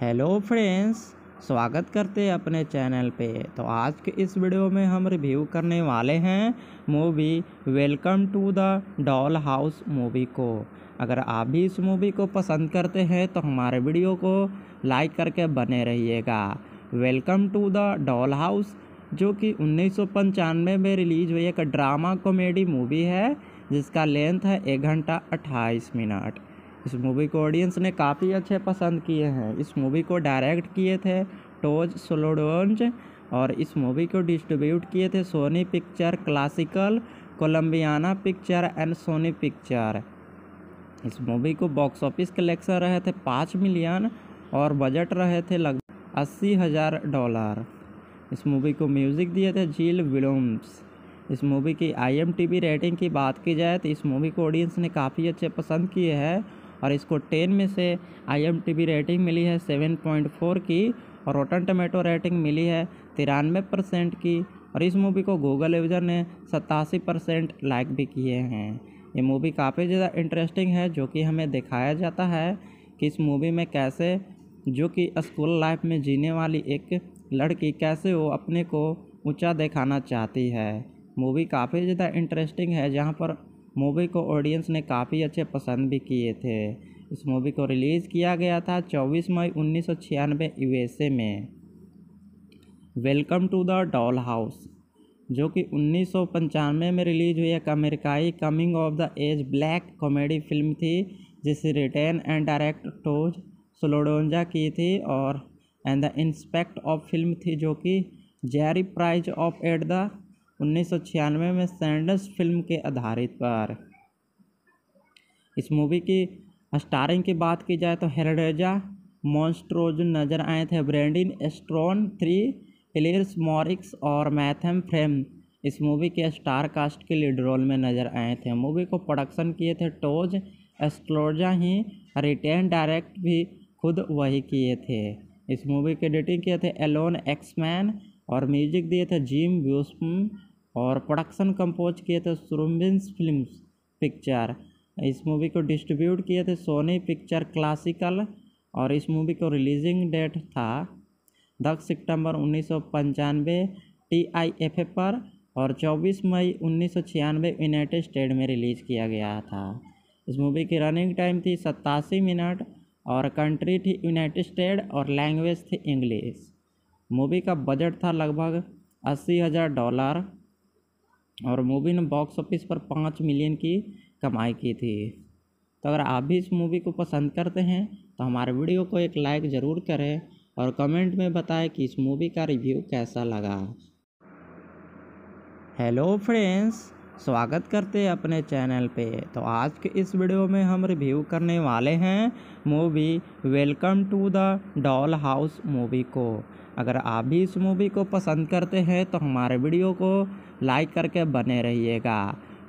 हेलो फ्रेंड्स स्वागत करते हैं अपने चैनल पे। तो आज के इस वीडियो में हम रिव्यू करने वाले हैं movie welcome to the doll house movie को। अगर आप भी इस मूवी को पसंद करते हैं तो हमारे वीडियो को लाइक करके बने रहिएगा। Welcome to the doll house जो कि उन्नीस सौ पंचानवे में रिलीज़ हुई एक ड्रामा कॉमेडी मूवी है, जिसका लेंथ है एक घंटा अट्ठाईस मिनट। इस मूवी को ऑडियंस ने काफ़ी अच्छे पसंद किए हैं। इस मूवी को डायरेक्ट किए थे टोज सोलोडोन्ज और इस मूवी को डिस्ट्रीब्यूट किए थे Sony picture classical Colombiana picture and Sony picture इस मूवी को बॉक्स ऑफ़िस कलेक्शन रहे थे पाँच मिलियन और बजट रहे थे लगभग अस्सी हज़ार डॉलर इस मूवी को म्यूज़िक दिए थे जील विलोम्स इस मूवी की आईएमटीबी रेटिंग की बात की जाए तो इस मूवी को ऑडियंस ने काफ़ी अच्छे पसंद किए हैं और इसको टेन में से आईएमटीबी रेटिंग मिली है सेवन पॉइंट फोर की और रोटन टमेटो रेटिंग मिली है तिरानवे परसेंट की और इस मूवी को गूगल यूज़र ने सतासी परसेंट लाइक भी किए हैं। ये मूवी काफ़ी ज़्यादा इंटरेस्टिंग है, जो कि हमें दिखाया जाता है कि इस मूवी में कैसे, जो कि स्कूल लाइफ में जीने वाली एक लड़की कैसे वो अपने को ऊँचा दिखाना चाहती है। मूवी काफ़ी ज़्यादा इंटरेस्टिंग है, जहाँ पर मूवी को ऑडियंस ने काफ़ी अच्छे पसंद भी किए थे। इस मूवी को रिलीज़ किया गया था 24 मई उन्नीस सौ छियानवे यूएसए में। Welcome to the doll house जो कि उन्नीस सौ पंचानवे में रिलीज़ हुई एक अमेरिकाई coming of the age black comedy film थी, जिसे रिटेन एंड डायरेक्ट टोज सोलोडोंजा की थी और and the inspect of film थी, जो कि jury prize of at the उन्नीस सौ छियानवे में सैंडस फ़िल्म के आधारित पर। इस मूवी की स्टारिंग की बात की जाए तो हेरडेजा, मॉन्स्ट्रोज नज़र आए थे, ब्रेंडिन एस्ट्रॉन थ्री हिलियर्स मॉरिक्स और मैथम फ्रेम इस मूवी के स्टार कास्ट के लीड रोल में नज़र आए थे। मूवी को प्रोडक्शन किए थे टोज एस्ट्रोजा ही रिटेन डायरेक्ट भी खुद वही किए थे। इस मूवी के एडिटिंग किए थे एलोन एक्समैन और म्यूज़िक दिए थे जिम ब्यूस्म और प्रोडक्शन कंपोज किए थे सुरम्बिन्स फ़िल्म पिक्चर इस मूवी को डिस्ट्रीब्यूट किए थे सोनी पिक्चर क्लासिकल और इस मूवी को रिलीजिंग डेट था दस सितंबर उन्नीस सौ पंचानवे टी आई एफ़ ए पर और 24 मई उन्नीस सौ छियानवे यूनाइटेड स्टेट में रिलीज़ किया गया था। इस मूवी की रनिंग टाइम थी सत्तासी मिनट और कंट्री थी यूनाइटेड स्टेट और लैंग्वेज थी इंग्लिश। मूवी का बजट था लगभग अस्सी हज़ार डॉलर और मूवी ने बॉक्स ऑफ़िस पर पाँच मिलियन की कमाई की थी। तो अगर आप भी इस मूवी को पसंद करते हैं तो हमारे वीडियो को एक लाइक ज़रूर करें और कमेंट में बताएँ कि इस मूवी का रिव्यू कैसा लगा। हेलो फ्रेंड्स, स्वागत करते हैं अपने चैनल पे। तो आज के इस वीडियो में हम रिव्यू करने वाले हैं movie welcome to the doll house movie को। अगर आप भी इस मूवी को पसंद करते हैं तो हमारे वीडियो को लाइक करके बने रहिएगा।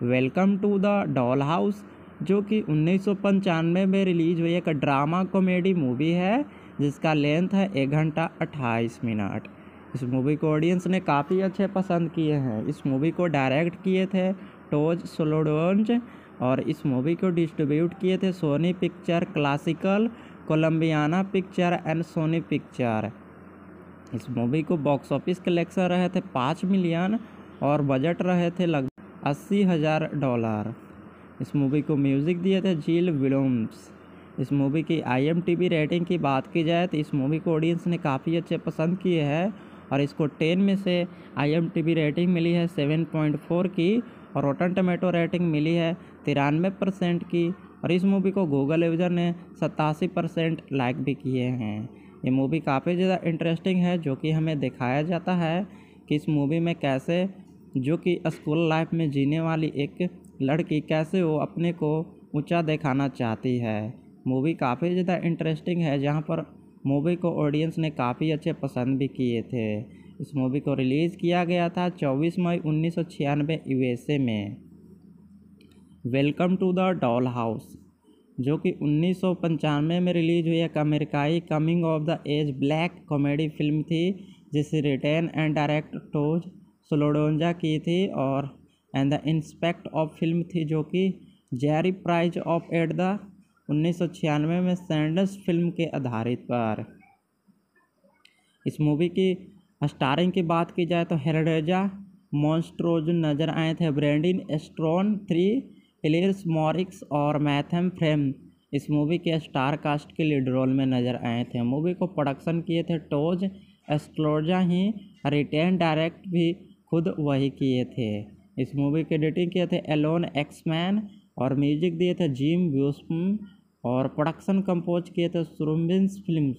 Welcome to the doll house, जो कि उन्नीस सौ पंचानवे में रिलीज़ हुई एक ड्रामा कॉमेडी मूवी है। जिसका लेंथ है एक घंटा अट्ठाईस मिनट। इस मूवी को ऑडियंस ने काफ़ी अच्छे पसंद किए हैं। इस मूवी को डायरेक्ट किए थे टोज सोलोडोन्ज और इस मूवी को डिस्ट्रीब्यूट किए थे Sony picture classical Colombiana picture and Sony picture इस मूवी को बॉक्स ऑफ़िस कलेक्शन रहे थे पाँच मिलियन और बजट रहे थे लगभग अस्सी हज़ार डॉलर इस मूवी को म्यूज़िक दिए थे झील विलोम्स इस मूवी की आई रेटिंग की बात की जाए तो इस मूवी को ऑडियंस ने काफ़ी अच्छे पसंद किए हैं और इसको टेन में से आई रेटिंग मिली है सेवन पॉइंट फोर की और रोटन टमेटो रेटिंग मिली है तिरानवे परसेंट की और इस मूवी को गूगल यूज़र ने सतासी परसेंट लाइक भी किए हैं। ये मूवी काफ़ी ज़्यादा इंटरेस्टिंग है जो कि हमें दिखाया जाता है कि इस मूवी में कैसे जो कि स्कूल लाइफ में जीने वाली एक लड़की कैसे वो अपने को ऊँचा दिखाना चाहती है। मूवी काफ़ी ज़्यादा इंटरेस्टिंग है, जहाँ पर मूवी को ऑडियंस ने काफ़ी अच्छे पसंद भी किए थे। इस मूवी को रिलीज़ किया गया था 24 मई उन्नीस सौ छियानवे यूएसए में। Welcome to the doll house जो कि उन्नीस सौ पंचानवे में रिलीज़ हुई एक अमेरिकाई coming of the age black comedy film थी, जिसे रिटेन एंड डायरेक्ट टोज सोलोडोंजा की थी और and the inspect of film थी, जो कि jury prize of at the उन्नीस सौ छियानवे में सैंडस फ़िल्म के आधारित पर। इस मूवी की स्टारिंग की बात की जाए तो हेरेजा मॉन्स्ट्रोज नज़र आए थे। ब्रेंडिन एस्ट्रॉन थ्री एलियर्स मॉरिक्स और मैथम फ्रेम इस मूवी के स्टार कास्ट के लीड रोल में नज़र आए थे। मूवी को प्रोडक्शन किए थे टोज एस्ट्रोजा ही, रिटेन डायरेक्ट भी खुद वही किए थे। इस मूवी के एडिटिंग किए थे एलोन एक्समैन और म्यूज़िक दिए थे जिम ब्यूस्म और प्रोडक्शन कंपोज किए थे सुरुम्बिन्स फ़िल्म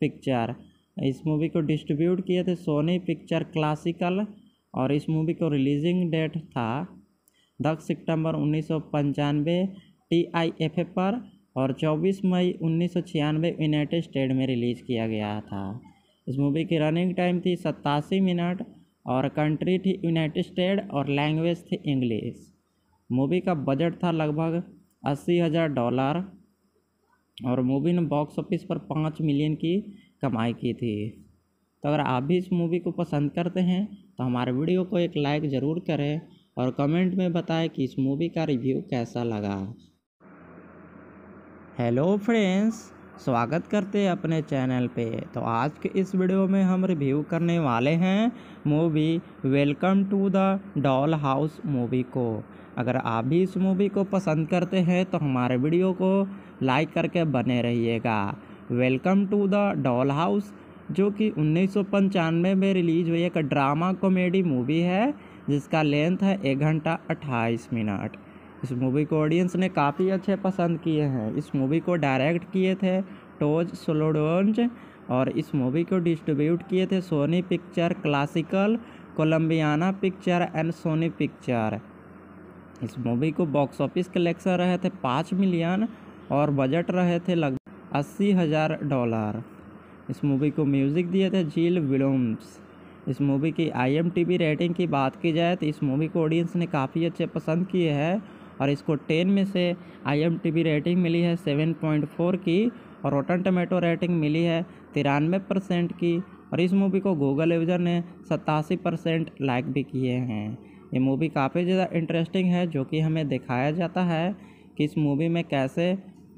पिक्चर इस मूवी को डिस्ट्रीब्यूट किए थे सोनी पिक्चर क्लासिकल और इस मूवी को रिलीजिंग डेट था दस सितंबर उन्नीस सौ पंचानवे टी आई एफ़ पर और 24 मई उन्नीस सौ छियानवे यूनाइटेड स्टेट में रिलीज़ किया गया था। इस मूवी की रनिंग टाइम थी सत्तासी मिनट और कंट्री थी यूनाइटेड स्टेट और लैंग्वेज थी इंग्लिश मूवी का बजट था लगभग अस्सी हज़ार डॉलर और मूवी ने बॉक्स ऑफ़िस पर पाँच मिलियन की कमाई की थी। तो अगर आप भी इस मूवी को पसंद करते हैं तो हमारे वीडियो को एक लाइक ज़रूर करें और कमेंट में बताएँ कि इस मूवी का रिव्यू कैसा लगा। हेलो फ्रेंड्स स्वागत करते हैं अपने चैनल पे। तो आज के इस वीडियो में हम रिव्यू करने वाले हैं movie welcome to the doll house movie को। अगर आप भी इस मूवी को पसंद करते हैं तो हमारे वीडियो को लाइक करके बने रहिएगा। Welcome to the doll house जो कि उन्नीस सौ पंचानवे में रिलीज़ हुई एक ड्रामा कॉमेडी मूवी है, जिसका लेंथ है एक घंटा अट्ठाईस मिनट। इस मूवी को ऑडियंस ने काफ़ी अच्छे पसंद किए हैं। इस मूवी को डायरेक्ट किए थे टोज सोलोडोन्ज और इस मूवी को डिस्ट्रीब्यूट किए थे Sony picture classical Colombiana picture and Sony picture इस मूवी को बॉक्स ऑफ़िस कलेक्शन रहे थे पाँच मिलियन और बजट रहे थे लगभग अस्सी हज़ार डॉलर। इस मूवी को म्यूज़िक दिए थे झील विलोम्स इस मूवी की आई रेटिंग की बात की जाए तो इस मूवी को ऑडियंस ने काफ़ी अच्छे पसंद किए हैं और इसको टेन में से आईएमटीबी रेटिंग मिली है सेवन पॉइंट फोर की और रोटन टमेटो रेटिंग मिली है तिरानवे परसेंट की और इस मूवी को गूगल यूज़र ने सतासी परसेंट लाइक भी किए हैं। ये मूवी काफ़ी ज़्यादा इंटरेस्टिंग है जो कि हमें दिखाया जाता है कि इस मूवी में कैसे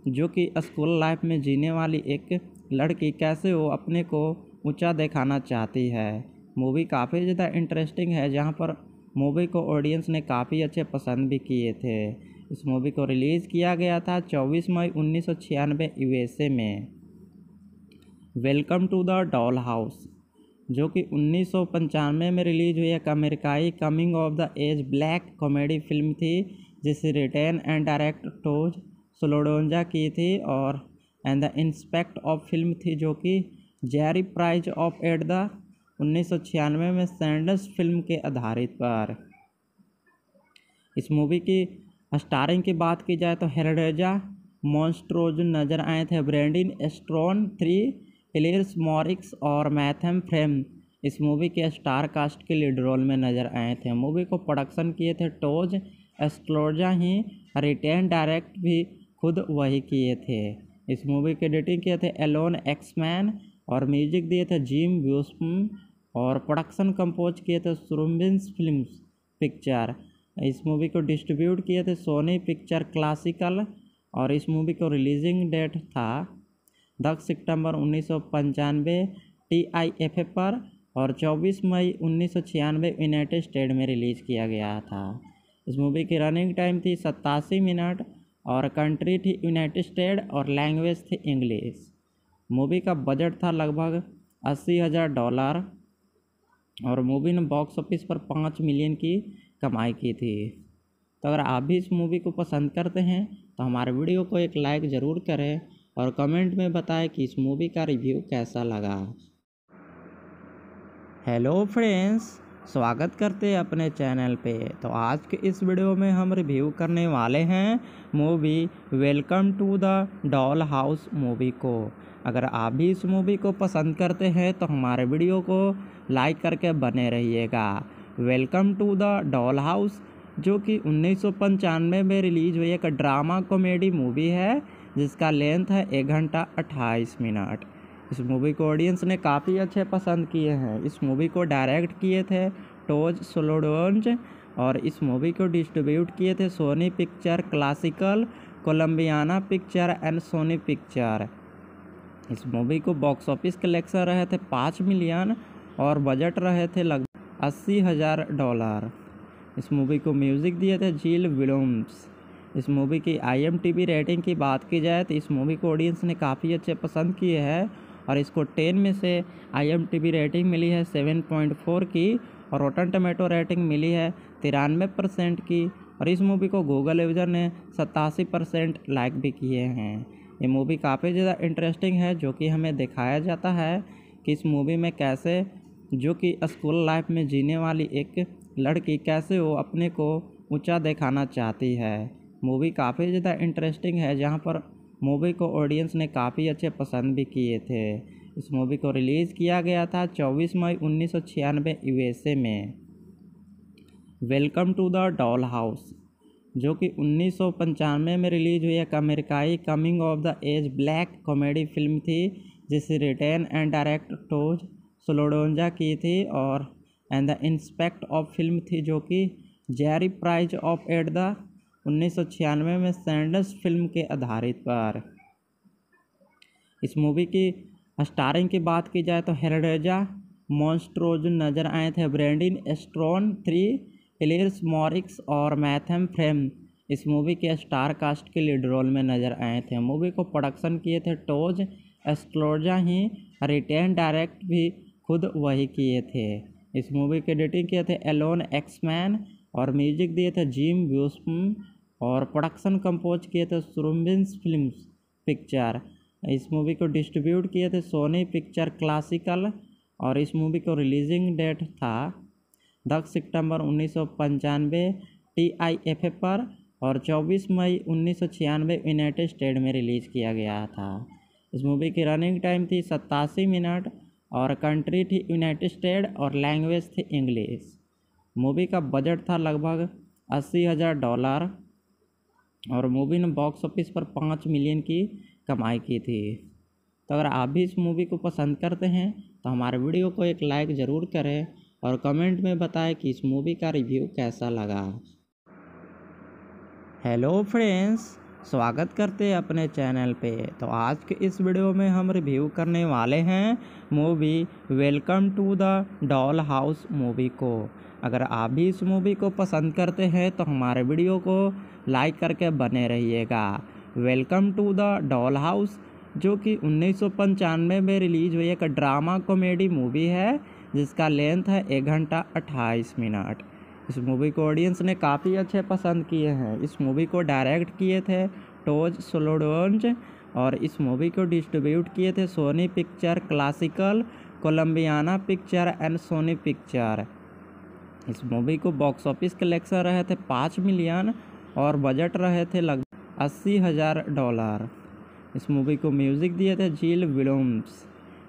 जो कि स्कूल लाइफ में जीने वाली एक लड़की कैसे वो अपने को ऊँचा दिखाना चाहती है। मूवी काफ़ी ज़्यादा इंटरेस्टिंग है, जहाँ पर मूवी को ऑडियंस ने काफ़ी अच्छे पसंद भी किए थे। इस मूवी को रिलीज़ किया गया था 24 मई उन्नीस सौ छियानवे यूएसए में। Welcome to the doll house जो कि उन्नीस सौ पंचानवे में रिलीज़ हुई एक अमेरिकाई coming of the age black comedy film थी, जिसे रिटेन एंड डायरेक्ट टोज सोलोडोंजा की थी और and the inspect of film थी जो कि jury prize of at the उन्नीस सौ छियानवे में सैंडस फ़िल्म के आधारित पर। इस मूवी की स्टारिंग की बात की जाए तो हेरेजा मॉन्स्ट्रोज नज़र आए थे ब्रेंडिन एस्ट्रॉन थ्री एलियर्स मॉरिक्स और मैथम फ्रेम इस मूवी के स्टार कास्ट के लीड रोल में नज़र आए थे। मूवी को प्रोडक्शन किए थे टोज एस्ट्रोजा ही रिटेन डायरेक्ट भी खुद वही किए थे। इस मूवी के एडिटिंग किए थे एलोन एक्समैन और म्यूज़िक दिए थे जिम ब्यूस्म और प्रोडक्शन कंपोज किए थे सुरुम्बिन्स फ़िल्म पिक्चर। इस मूवी को डिस्ट्रीब्यूट किए थे सोनी पिक्चर क्लासिकल और इस मूवी को रिलीजिंग डेट था दस सितंबर उन्नीस सौ पंचानवे टी आई एफ़ पर और 24 मई उन्नीस सौ छियानवे यूनाइटेड स्टेट में रिलीज़ किया गया था। इस मूवी की रनिंग टाइम थी सत्तासी मिनट और कंट्री थी यूनाइटेड स्टेट और लैंग्वेज थी इंग्लिश मूवी का बजट था लगभग अस्सी हज़ार डॉलर और मूवी ने बॉक्स ऑफ़िस पर पाँच मिलियन की कमाई की थी। तो अगर आप भी इस मूवी को पसंद करते हैं तो हमारे वीडियो को एक लाइक ज़रूर करें और कमेंट में बताएँ कि इस मूवी का रिव्यू कैसा लगा। हेलो फ्रेंड्स स्वागत करते हैं अपने चैनल पे। तो आज के इस वीडियो में हम रिव्यू करने वाले हैं movie welcome to the doll house movie को। अगर आप भी इस मूवी को पसंद करते हैं तो हमारे वीडियो को लाइक करके बने रहिएगा। Welcome to the doll house, जो कि उन्नीस सौ पंचानवे में रिलीज़ हुई एक ड्रामा कॉमेडी मूवी है, जिसका लेंथ है एक घंटा अट्ठाईस मिनट। इस मूवी को ऑडियंस ने काफ़ी अच्छे पसंद किए हैं। इस मूवी को डायरेक्ट किए थे टोज सोलोडोन्ज और इस मूवी को डिस्ट्रीब्यूट किए थे Sony picture classical Colombiana picture and Sony picture इस मूवी को बॉक्स ऑफ़िस कलेक्शन रहे थे पाँच मिलियन और बजट रहे थे लगभग अस्सी हज़ार डॉलर इस मूवी को म्यूज़िक दिए थे जील विलोम्स इस मूवी की आई रेटिंग की बात की जाए तो इस मूवी को ऑडियंस ने काफ़ी अच्छे पसंद किए हैं। और इसको टेन में से आई रेटिंग मिली है सेवन पॉइंट फोर की और रोटन टमेटो रेटिंग मिली है तिरानवे परसेंट की और इस मूवी को गूगल यूज़र ने सतासी परसेंट लाइक भी किए हैं। ये मूवी काफ़ी ज़्यादा इंटरेस्टिंग है, जो कि हमें दिखाया जाता है कि इस मूवी में कैसे, जो कि स्कूल लाइफ में जीने वाली एक लड़की कैसे वो अपने को ऊँचा दिखाना चाहती है। मूवी काफ़ी ज़्यादा इंटरेस्टिंग है, जहाँ पर मूवी को ऑडियंस ने काफ़ी अच्छे पसंद भी किए थे। इस मूवी को रिलीज़ किया गया था 24 मई उन्नीस सौ छियानवे यूएसए में। Welcome to the doll house, जो कि उन्नीस सौ पंचानवे में रिलीज़ हुई एक अमेरिकाई coming of the age black comedy film थी, जिसे रिटेन एंड डायरेक्ट टोज सोलोडोंजा की थी और and the inspect of film थी, जो कि jury prize of at the उन्नीस सौ छियानवे में सैंडस फ़िल्म के आधारित पर। इस मूवी की स्टारिंग की बात की जाए तो हेरडेजा, मॉन्स्ट्रोज नज़र आए थे, ब्रेंडिन एस्ट्रॉन थ्री एलियर्स मॉरिक्स और मैथम फ्रेम। इस मूवी के स्टार कास्ट के लीड रोल में नज़र आए थे। मूवी को प्रोडक्शन किए थे टोज एस्ट्रोजा ही, रिटेन डायरेक्ट भी खुद वही किए थे। इस मूवी के एडिटिंग किए थे एलोन एक्समैन और म्यूज़िक दिए थे जिम ब्यूस्म। और प्रोडक्शन कंपोज किए थे सुरम्बिन्स फ़िल्म पिक्चर इस मूवी को डिस्ट्रीब्यूट किए थे सोनी पिक्चर क्लासिकल और इस मूवी को रिलीजिंग डेट था दस सितंबर उन्नीस सौ पंचानवे टी आई एफ़ पर और 24 मई उन्नीस सौ छियानवे यूनाइटेड स्टेट में रिलीज़ किया गया था। इस मूवी की रनिंग टाइम थी सत्तासी मिनट और कंट्री थी यूनाइटेड स्टेट और लैंग्वेज थी इंग्लिश मूवी का बजट था लगभग अस्सी हज़ार डॉलर और मूवी ने बॉक्स ऑफ़िस पर पाँच मिलियन की कमाई की थी। तो अगर आप भी इस मूवी को पसंद करते हैं तो हमारे वीडियो को एक लाइक ज़रूर करें और कमेंट में बताएँ कि इस मूवी का रिव्यू कैसा लगा। हेलो फ्रेंड्स स्वागत करते हैं अपने चैनल पे। तो आज के इस वीडियो में हम रिव्यू करने वाले हैं movie welcome to the doll house movie को। अगर आप भी इस मूवी को पसंद करते हैं तो हमारे वीडियो को लाइक करके बने रहिएगा। Welcome to the doll house जो कि उन्नीस सौ पंचानवे में रिलीज़ हुई एक ड्रामा कॉमेडी मूवी है, जिसका लेंथ है एक घंटा अट्ठाईस मिनट। इस मूवी को ऑडियंस ने काफ़ी अच्छे पसंद किए हैं। इस मूवी को डायरेक्ट किए थे टोज सोलोडोन्ज और इस मूवी को डिस्ट्रीब्यूट किए थे Sony picture classical Colombiana picture and Sony picture इस मूवी को बॉक्स ऑफ़िस कलेक्शन रहे थे पाँच मिलियन और बजट रहे थे लगभग अस्सी हज़ार डॉलर इस मूवी को म्यूज़िक दिए थे जील विलोम्स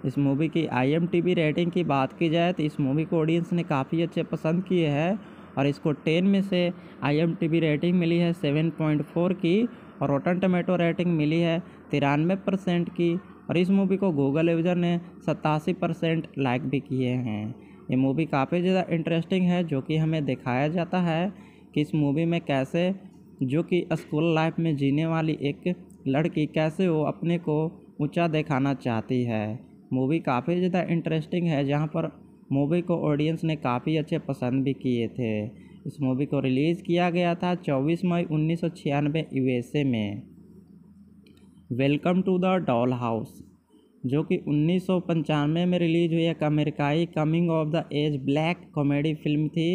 इस मूवी की आईएमटीबी रेटिंग की बात की जाए तो इस मूवी को ऑडियंस ने काफ़ी अच्छे पसंद किए हैं और इसको टेन में से आईएमटीबी रेटिंग मिली है सेवन पॉइंट फोर की और रोटन टमेटो रेटिंग मिली है तिरानवे परसेंट की और इस मूवी को गूगल यूज़र ने सतासी परसेंट लाइक भी किए हैं। ये मूवी काफ़ी ज़्यादा इंटरेस्टिंग है, जो कि हमें दिखाया जाता है कि इस मूवी में कैसे, जो कि स्कूल लाइफ में जीने वाली एक लड़की कैसे वो अपने को ऊँचा दिखाना चाहती है। मूवी काफ़ी ज़्यादा इंटरेस्टिंग है, जहाँ पर मूवी को ऑडियंस ने काफ़ी अच्छे पसंद भी किए थे। इस मूवी को रिलीज़ किया गया था 24 मई उन्नीस सौ छियानवे यूएसए में। Welcome to the doll house जो कि उन्नीस सौ पंचानवे में रिलीज़ हुई एक अमेरिकाई coming of the age black comedy film थी,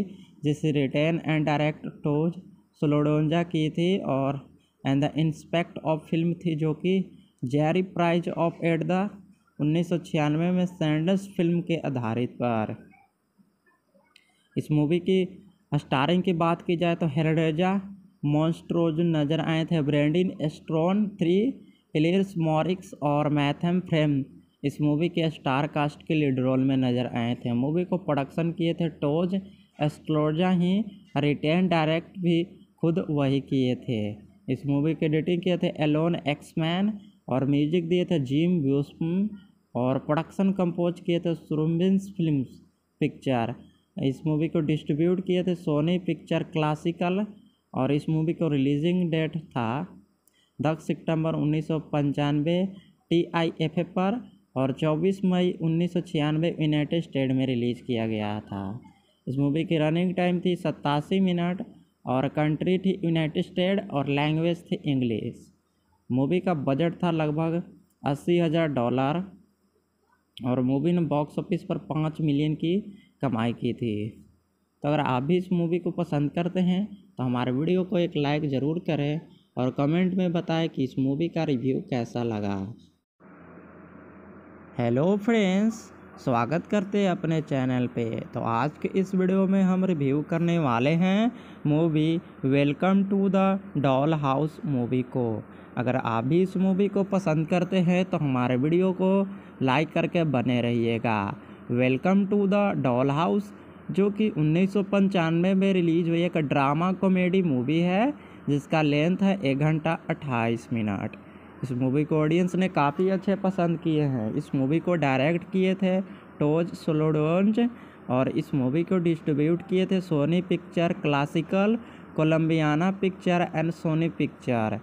जिसे रिटेन एंड डायरेक्ट टोज सोलोडोंजा की थी और and the inspect of film थी, जो कि jury prize of at the उन्नीस सौ छियानवे में सैंडस फ़िल्म के आधारित पर। इस मूवी की स्टारिंग की बात की जाए तो हेरडेजा मॉन्स्ट्रोज नज़र आए थे, ब्रेंडिन एस्ट्रॉन थ्री एलियर्स मॉरिक्स और मैथम फ्रेम इस मूवी के स्टार कास्ट के लीड रोल में नज़र आए थे। मूवी को प्रोडक्शन किए थे टोज एस्ट्रोजा ही रिटेन डायरेक्ट भी खुद वही किए थे। इस मूवी के एडिटिंग किए थे एलोन एक्समैन और म्यूज़िक दिए थे जिम ब्यूस्म और प्रोडक्शन कंपोज किए थे सुरम्बिन्स फ़िल्म पिक्चर इस मूवी को डिस्ट्रीब्यूट किए थे सोनी पिक्चर क्लासिकल और इस मूवी को रिलीजिंग डेट था दस सितंबर उन्नीस सौ पंचानवे टी आई एफ़ पर और 24 मई उन्नीस सौ छियानवे यूनाइटेड स्टेट में रिलीज़ किया गया था। इस मूवी की रनिंग टाइम थी सत्तासी मिनट और कंट्री थी यूनाइटेड स्टेट और लैंग्वेज थी इंग्लिश। मूवी का बजट था लगभग अस्सी हज़ार डॉलर और मूवी ने बॉक्स ऑफ़िस पर पाँच मिलियन की कमाई की थी। तो अगर आप भी इस मूवी को पसंद करते हैं तो हमारे वीडियो को एक लाइक ज़रूर करें और कमेंट में बताएँ कि इस मूवी का रिव्यू कैसा लगा। हेलो फ्रेंड्स, स्वागत करते हैं अपने चैनल पे। तो आज के इस वीडियो में हम रिव्यू करने वाले हैं movie welcome to the doll house movie को। अगर आप भी इस मूवी को पसंद करते हैं तो हमारे वीडियो को लाइक करके बने रहिएगा। Welcome to the doll house, जो कि उन्नीस सौ पंचानवे में रिलीज़ हुई एक ड्रामा कॉमेडी मूवी है। जिसका लेंथ है एक घंटा अट्ठाईस मिनट। इस मूवी को ऑडियंस ने काफ़ी अच्छे पसंद किए हैं। इस मूवी को डायरेक्ट किए थे टोज सोलोडोन्ज और इस मूवी को डिस्ट्रीब्यूट किए थे Sony picture classical Colombiana picture and Sony picture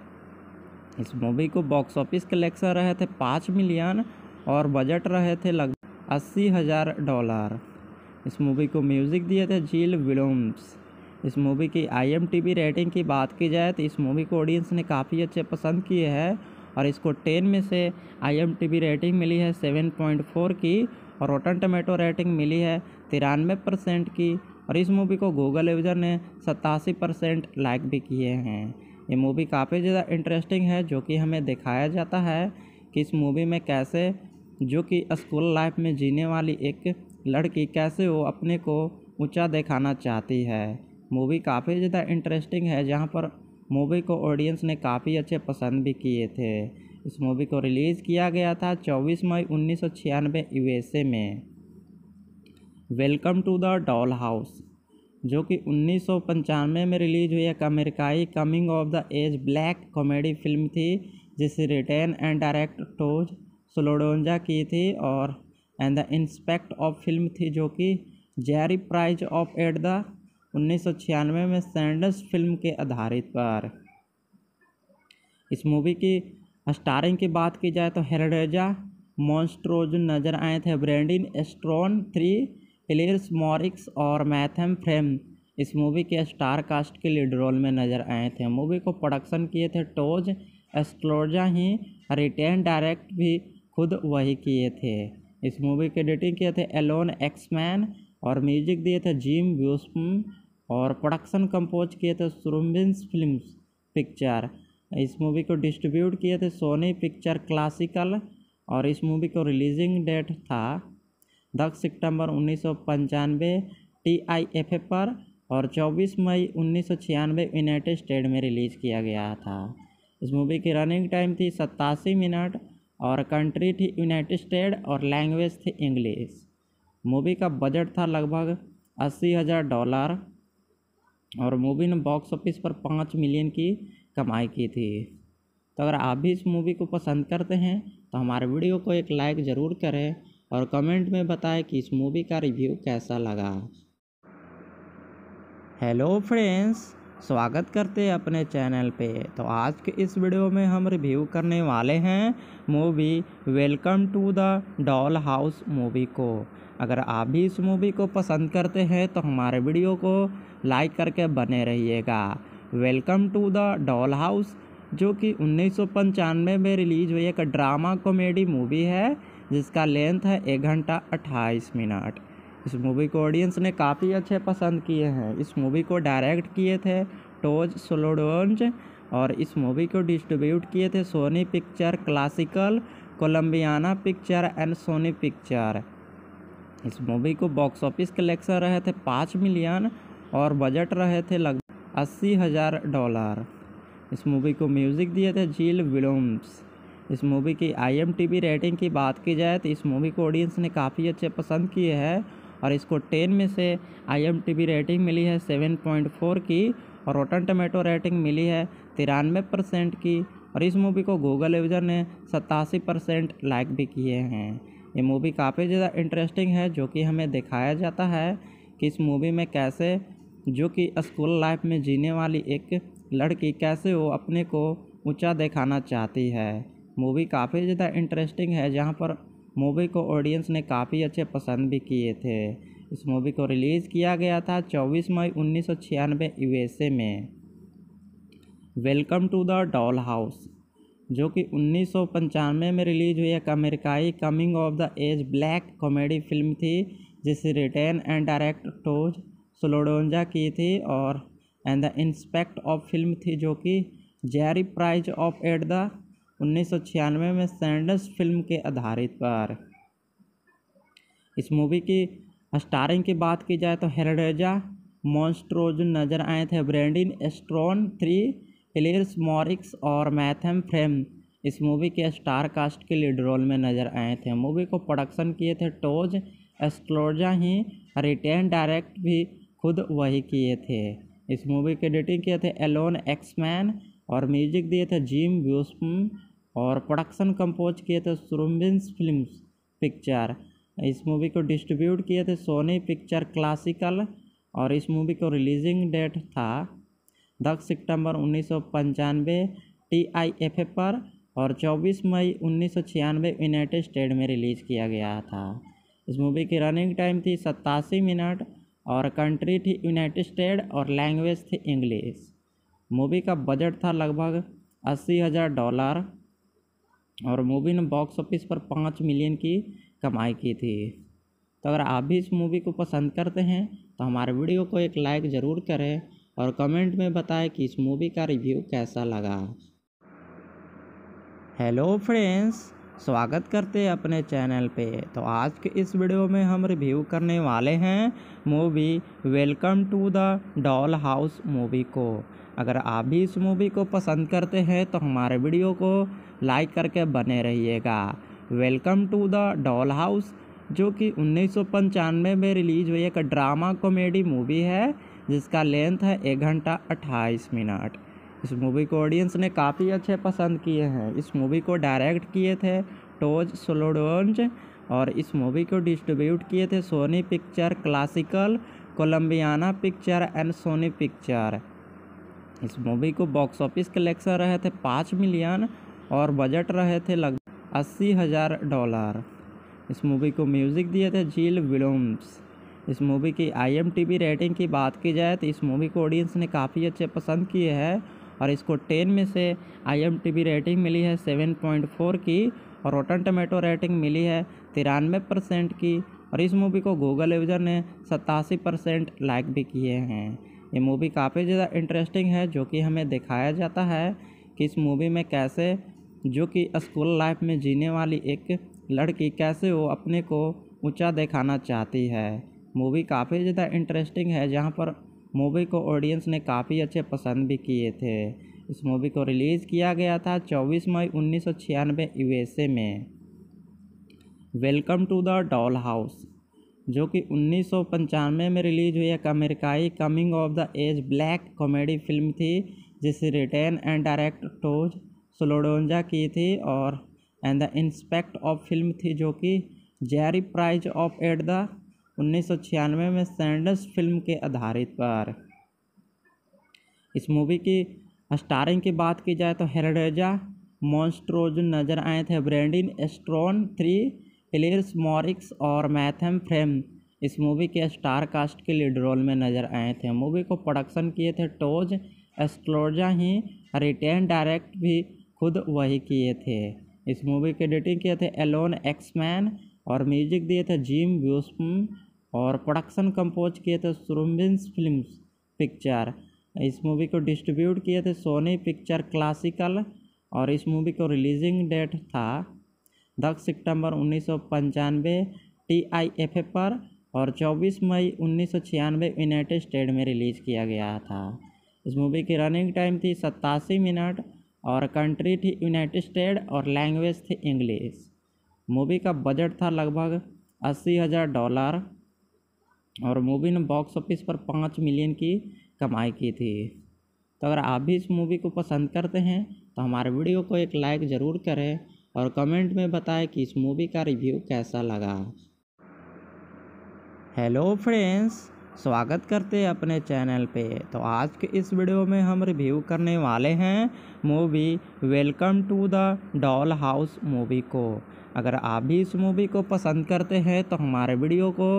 इस मूवी को बॉक्स ऑफ़िस कलेक्शन रहे थे पाँच मिलियन और बजट रहे थे लगभग अस्सी हज़ार डॉलर इस मूवी को म्यूज़िक दिए थे झील विलोम्स इस मूवी की आई रेटिंग की बात की जाए तो इस मूवी को ऑडियंस ने काफ़ी अच्छे पसंद किए हैं और इसको टेन में से आई रेटिंग मिली है सेवन पॉइंट फोर की और रोटन टमेटो रेटिंग मिली है तिरानवे परसेंट की और इस मूवी को गूगल यूज़र ने सतासी परसेंट लाइक भी किए हैं। ये मूवी काफ़ी ज़्यादा इंटरेस्टिंग है जो कि हमें दिखाया जाता है कि इस मूवी में कैसे जो कि स्कूल लाइफ में जीने वाली एक लड़की कैसे वो अपने को ऊँचा दिखाना चाहती है। मूवी काफ़ी ज़्यादा इंटरेस्टिंग है, जहाँ पर मूवी को ऑडियंस ने काफ़ी अच्छे पसंद भी किए थे। इस मूवी को रिलीज़ किया गया था 24 मई उन्नीस सौ छियानवे यूएसए में। Welcome to the doll house जो कि उन्नीस सौ पंचानवे में रिलीज़ हुई एक अमेरिकाई coming of the age black comedy film थी, जिसे रिटेन एंड डायरेक्ट टोज सोलोडोंजा की थी और and the inspect of film थी, जो कि jury prize of at the उन्नीस सौ छियानवे में सैंडस फ़िल्म के आधारित पर। इस मूवी की स्टारिंग की बात की जाए तो हेरेजा मॉन्स्ट्रोज नज़र आए थे। ब्रेंडिन एस्ट्रॉन, थ्री हिलेर्स मॉरिक्स और मैथम फ्रेम इस मूवी के स्टार कास्ट के लीड रोल में नज़र आए थे। मूवी को प्रोडक्शन किए थे टोज एस्ट्रोजा ही, रिटेन डायरेक्ट भी खुद वही किए थे। इस मूवी के एडिटिंग किए थे एलोन एक्समैन और म्यूज़िक दिए थे जिम व्यूस्म और प्रोडक्शन कंपोज किए थे सुरम्बिन्स फ़िल्म पिक्चर इस मूवी को डिस्ट्रीब्यूट किए थे सोनी पिक्चर क्लासिकल और इस मूवी को रिलीजिंग डेट था दस सितंबर उन्नीस सौ पंचानवे टी आई एफ़ पर और 24 मई उन्नीस सौ छियानवे यूनाइटेड स्टेट में रिलीज़ किया गया था। इस मूवी की रनिंग टाइम थी सत्तासी मिनट और कंट्री थी यूनाइटेड स्टेट और लैंग्वेज थी इंग्लिश मूवी का बजट था लगभग अस्सी हज़ार डॉलर और मूवी ने बॉक्स ऑफ़िस पर पाँच मिलियन की कमाई की थी। तो अगर आप भी इस मूवी को पसंद करते हैं तो हमारे वीडियो को एक लाइक ज़रूर करें और कमेंट में बताएँ कि इस मूवी का रिव्यू कैसा लगा। हेलो फ्रेंड्स स्वागत करते हैं अपने चैनल पे। तो आज के इस वीडियो में हम रिव्यू करने वाले हैं movie welcome to the doll house movie को। अगर आप भी इस मूवी को पसंद करते हैं तो हमारे वीडियो को लाइक करके बने रहिएगा। Welcome to the doll house जो कि उन्नीस सौ पंचानवे में रिलीज़ हुई एक ड्रामा कॉमेडी मूवी है, जिसका लेंथ है एक घंटा अट्ठाईस मिनट। इस मूवी को ऑडियंस ने काफ़ी अच्छे पसंद किए हैं। इस मूवी को डायरेक्ट किए थे टोज सोलोडोन्ज और इस मूवी को डिस्ट्रीब्यूट किए थे Sony picture classical Colombiana picture and Sony picture इस मूवी को बॉक्स ऑफ़िस कलेक्शन रहे थे पाँच मिलियन और बजट रहे थे लगभग अस्सी हज़ार डॉलर। इस मूवी को म्यूज़िक दिए थे जील विलोम्स इस मूवी की आईएमटीबी रेटिंग की बात की जाए तो इस मूवी को ऑडियंस ने काफ़ी अच्छे पसंद किए हैं और इसको टेन में से आईएमटीबी रेटिंग मिली है सेवन पॉइंट फोर की और रोटन टमेटो रेटिंग मिली है तिरानवे परसेंट की और इस मूवी को गूगल यूज़र ने सतासी परसेंट लाइक भी किए हैं। ये मूवी काफ़ी ज़्यादा इंटरेस्टिंग है, जो कि हमें दिखाया जाता है कि इस मूवी में कैसे, जो कि स्कूल लाइफ में जीने वाली एक लड़की कैसे वो अपने को ऊँचा दिखाना चाहती है। मूवी काफ़ी ज़्यादा इंटरेस्टिंग है, जहाँ पर मूवी को ऑडियंस ने काफ़ी अच्छे पसंद भी किए थे। इस मूवी को रिलीज़ किया गया था 24 मई उन्नीस सौ छियानवे यूएसए में। Welcome to the doll house जो कि उन्नीस सौ पंचानवे में रिलीज़ हुई एक अमेरिकाई coming of the age black comedy film थी, जिसे written and direct Todd Solondz की थी और and the inspect of film थी, जो कि jury prize of at the उन्नीस सौ छियानवे में सैंडस फ़िल्म के आधारित पर। इस मूवी की स्टारिंग की बात की जाए तो हेरडेजा, मॉन्स्ट्रोज नज़र आए थे, ब्रेंडिन एस्ट्रॉन थ्री एलियर्स मॉरिक्स और मैथम फ्रेम इस मूवी के स्टार कास्ट के लीड रोल में नज़र आए थे। मूवी को प्रोडक्शन किए थे टोज एस्ट्रोजा ही, रिटेन डायरेक्ट भी खुद वही किए थे। इस मूवी के एडिटिंग किए थे एलोन एक्समैन और म्यूज़िक दिए थे जिम ब्यूस्म और प्रोडक्शन कंपोज किए थे सुरम्बिन्स फिल्म्स पिक्चर। इस मूवी को डिस्ट्रीब्यूट किए थे सोनी पिक्चर क्लासिकल और इस मूवी को रिलीजिंग डेट था दस सितंबर उन्नीस सौ पंचानवे टी आई एफ़ ए पर और 24 मई उन्नीस सौ छियानवे, यूनाइटेड स्टेट में रिलीज़ किया गया था। इस मूवी की रनिंग टाइम थी सत्तासी मिनट और कंट्री थी यूनाइटेड स्टेट और लैंग्वेज थी इंग्लिश। मूवी का बजट था लगभग अस्सी हज़ार डॉलर और मूवी ने बॉक्स ऑफ़िस पर पाँच मिलियन की कमाई की थी। तो अगर आप भी इस मूवी को पसंद करते हैं तो हमारे वीडियो को एक लाइक ज़रूर करें और कमेंट में बताएँ कि इस मूवी का रिव्यू कैसा लगा। हेलो फ्रेंड्स, स्वागत करते हैं अपने चैनल पे। तो आज के इस वीडियो में हम रिव्यू करने वाले हैं movie welcome to the dollhouse movie को। अगर आप भी इस मूवी को पसंद करते हैं तो हमारे वीडियो को लाइक करके बने रहिएगा। Welcome to the doll house, जो कि उन्नीस सौ पंचानवे में रिलीज़ हुई एक ड्रामा कॉमेडी मूवी है। जिसका लेंथ है एक घंटा अट्ठाईस मिनट। इस मूवी को ऑडियंस ने काफ़ी अच्छे पसंद किए हैं। इस मूवी को डायरेक्ट किए थे टोज सोलोडोन्ज और इस मूवी को डिस्ट्रीब्यूट किए थे Sony picture classical Colombiana picture and Sony picture इस मूवी को बॉक्स ऑफ़िस कलेक्शन रहे थे पाँच मिलियन और बजट रहे थे लगभग अस्सी हज़ार डॉलर इस मूवी को म्यूज़िक दिए थे जील विलोम्स इस मूवी की आई रेटिंग की बात की जाए तो इस मूवी को ऑडियंस ने काफ़ी अच्छे पसंद किए हैं और इसको टेन में से आई रेटिंग मिली है सेवन पॉइंट फोर की और रोटन टमेटो रेटिंग मिली है तिरानवे परसेंट की और इस मूवी को गूगल यूज़र ने सतासी परसेंट लाइक भी किए हैं। ये मूवी काफ़ी ज़्यादा इंटरेस्टिंग है जो कि हमें दिखाया जाता है कि इस मूवी में कैसे, जो कि स्कूल लाइफ में जीने वाली एक लड़की कैसे वो अपने को ऊँचा दिखाना चाहती है। मूवी काफ़ी ज़्यादा इंटरेस्टिंग है, जहाँ पर मूवी को ऑडियंस ने काफ़ी अच्छे पसंद भी किए थे। इस मूवी को रिलीज़ किया गया था 24 मई उन्नीस सौ छियानवे यूएसए में। Welcome to the doll house जो कि उन्नीस सौ पंचानवे में रिलीज़ हुई एक अमेरिकाई coming of the age black comedy film थी, जिसे written and direct Todd Solondz की थी और and the inspect of film थी, जो कि jury prize of at the उन्नीस सौ छियानवे में सैंडस फ़िल्म के आधारित पर। इस मूवी की स्टारिंग की बात की जाए तो हेरडेजा, मॉन्स्ट्रोज नज़र आए थे, ब्रेंडिन एस्ट्रॉन थ्री एलियर्स मॉरिक्स और मैथम फ्रेम। इस मूवी के स्टार कास्ट के लीड रोल में नज़र आए थे। मूवी को प्रोडक्शन किए थे टोज एस्ट्रोजा ही, रिटेन डायरेक्ट भी खुद वही किए थे। इस मूवी की एडिटिंग किए थे एलोन एक्समैन और म्यूज़िक दिए थे जिम ब्यूस्म। और प्रोडक्शन कंपोज किए थे सुरम्बिन्स फ़िल्म पिक्चर इस मूवी को डिस्ट्रीब्यूट किए थे सोनी पिक्चर क्लासिकल और इस मूवी को रिलीजिंग डेट था दस सितंबर उन्नीस सौ पंचानवे टी आई एफ़ पर और 24 मई उन्नीस सौ छियानवे यूनाइटेड स्टेट में रिलीज़ किया गया था। इस मूवी की रनिंग टाइम थी सत्तासी मिनट और कंट्री थी यूनाइटेड स्टेट और लैंग्वेज थी इंग्लिश मूवी का बजट था लगभग अस्सी हज़ार डॉलर और मूवी ने बॉक्स ऑफ़िस पर पाँच मिलियन की कमाई की थी। तो अगर आप भी इस मूवी को पसंद करते हैं तो हमारे वीडियो को एक लाइक ज़रूर करें और कमेंट में बताएँ कि इस मूवी का रिव्यू कैसा लगा। हेलो फ्रेंड्स स्वागत करते हैं अपने चैनल पे। तो आज के इस वीडियो में हम रिव्यू करने वाले हैं movie welcome to the dollhouse movie को। अगर आप भी इस मूवी को पसंद करते हैं तो हमारे वीडियो को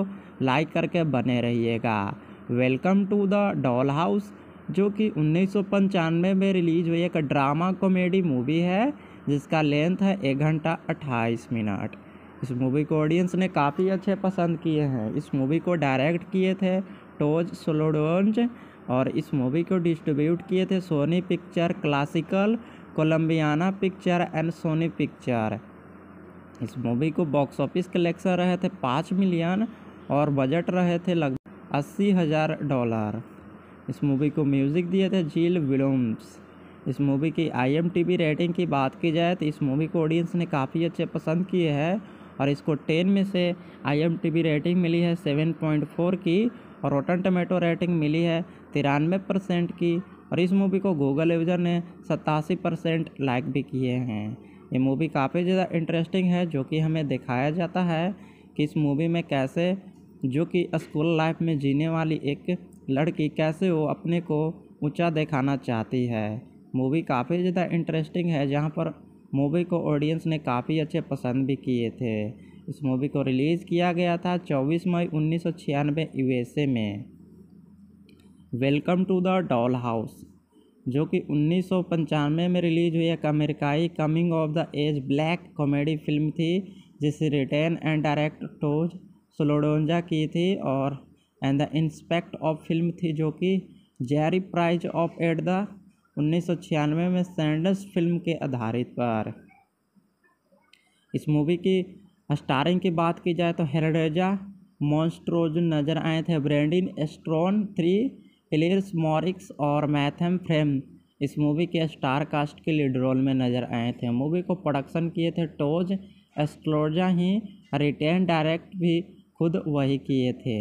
लाइक करके बने रहिएगा। Welcome to the doll house, जो कि उन्नीस सौ पंचानवे में रिलीज़ हुई एक ड्रामा कॉमेडी मूवी है, जिसका लेंथ है एक घंटा अट्ठाईस मिनट। इस मूवी को ऑडियंस ने काफ़ी अच्छे पसंद किए हैं। इस मूवी को डायरेक्ट किए थे टोज सोलोडोन्ज और इस मूवी को डिस्ट्रीब्यूट किए थे Sony picture classical Colombiana picture and Sony picture. इस मूवी को बॉक्स ऑफ़िस कलेक्शन रहे थे पाँच मिलियन और बजट रहे थे लगभग अस्सी हज़ार डॉलर। इस मूवी को म्यूज़िक दिए थे झील विलोम्स इस मूवी की आईएमटीबी रेटिंग की बात की जाए तो इस मूवी को ऑडियंस ने काफ़ी अच्छे पसंद किए हैं और इसको टेन में से आईएमटीबी रेटिंग मिली है सेवन पॉइंट फोर की और रोटन टमेटो रेटिंग मिली है तिरानवे परसेंट की और इस मूवी को गूगल यूज़र ने सतासी परसेंट लाइक भी किए हैं। ये मूवी काफ़ी ज़्यादा इंटरेस्टिंग है जो कि हमें दिखाया जाता है कि इस मूवी में कैसे जो कि स्कूल लाइफ में जीने वाली एक लड़की कैसे वो अपने को ऊँचा दिखाना चाहती है। मूवी काफ़ी ज़्यादा इंटरेस्टिंग है, जहाँ पर मूवी को ऑडियंस ने काफ़ी अच्छे पसंद भी किए थे। इस मूवी को रिलीज़ किया गया था 24 मई उन्नीस सौ छियानवे यूएसए में। Welcome to the doll house जो कि उन्नीस सौ पंचानवे में रिलीज़ हुई एक अमेरिकाई coming of the age black comedy film थी, जिसे written and direct Todd Solondz की थी और and the inspect of film थी जो कि jury prize of at the उन्नीस सौ छियानवे में सैंडस फ़िल्म के आधारित पर। इस मूवी की स्टारिंग की बात की जाए तो हेरेजा मॉन्स्ट्रोज नज़र आए थे ब्रेंडिन एस्ट्रॉन थ्री एलियर्स मॉरिक्स और मैथम फ्रेम इस मूवी के स्टार कास्ट के लीड रोल में नज़र आए थे। मूवी को प्रोडक्शन किए थे टोज एस्ट्रोजा ही रिटेन डायरेक्ट भी खुद वही किए थे।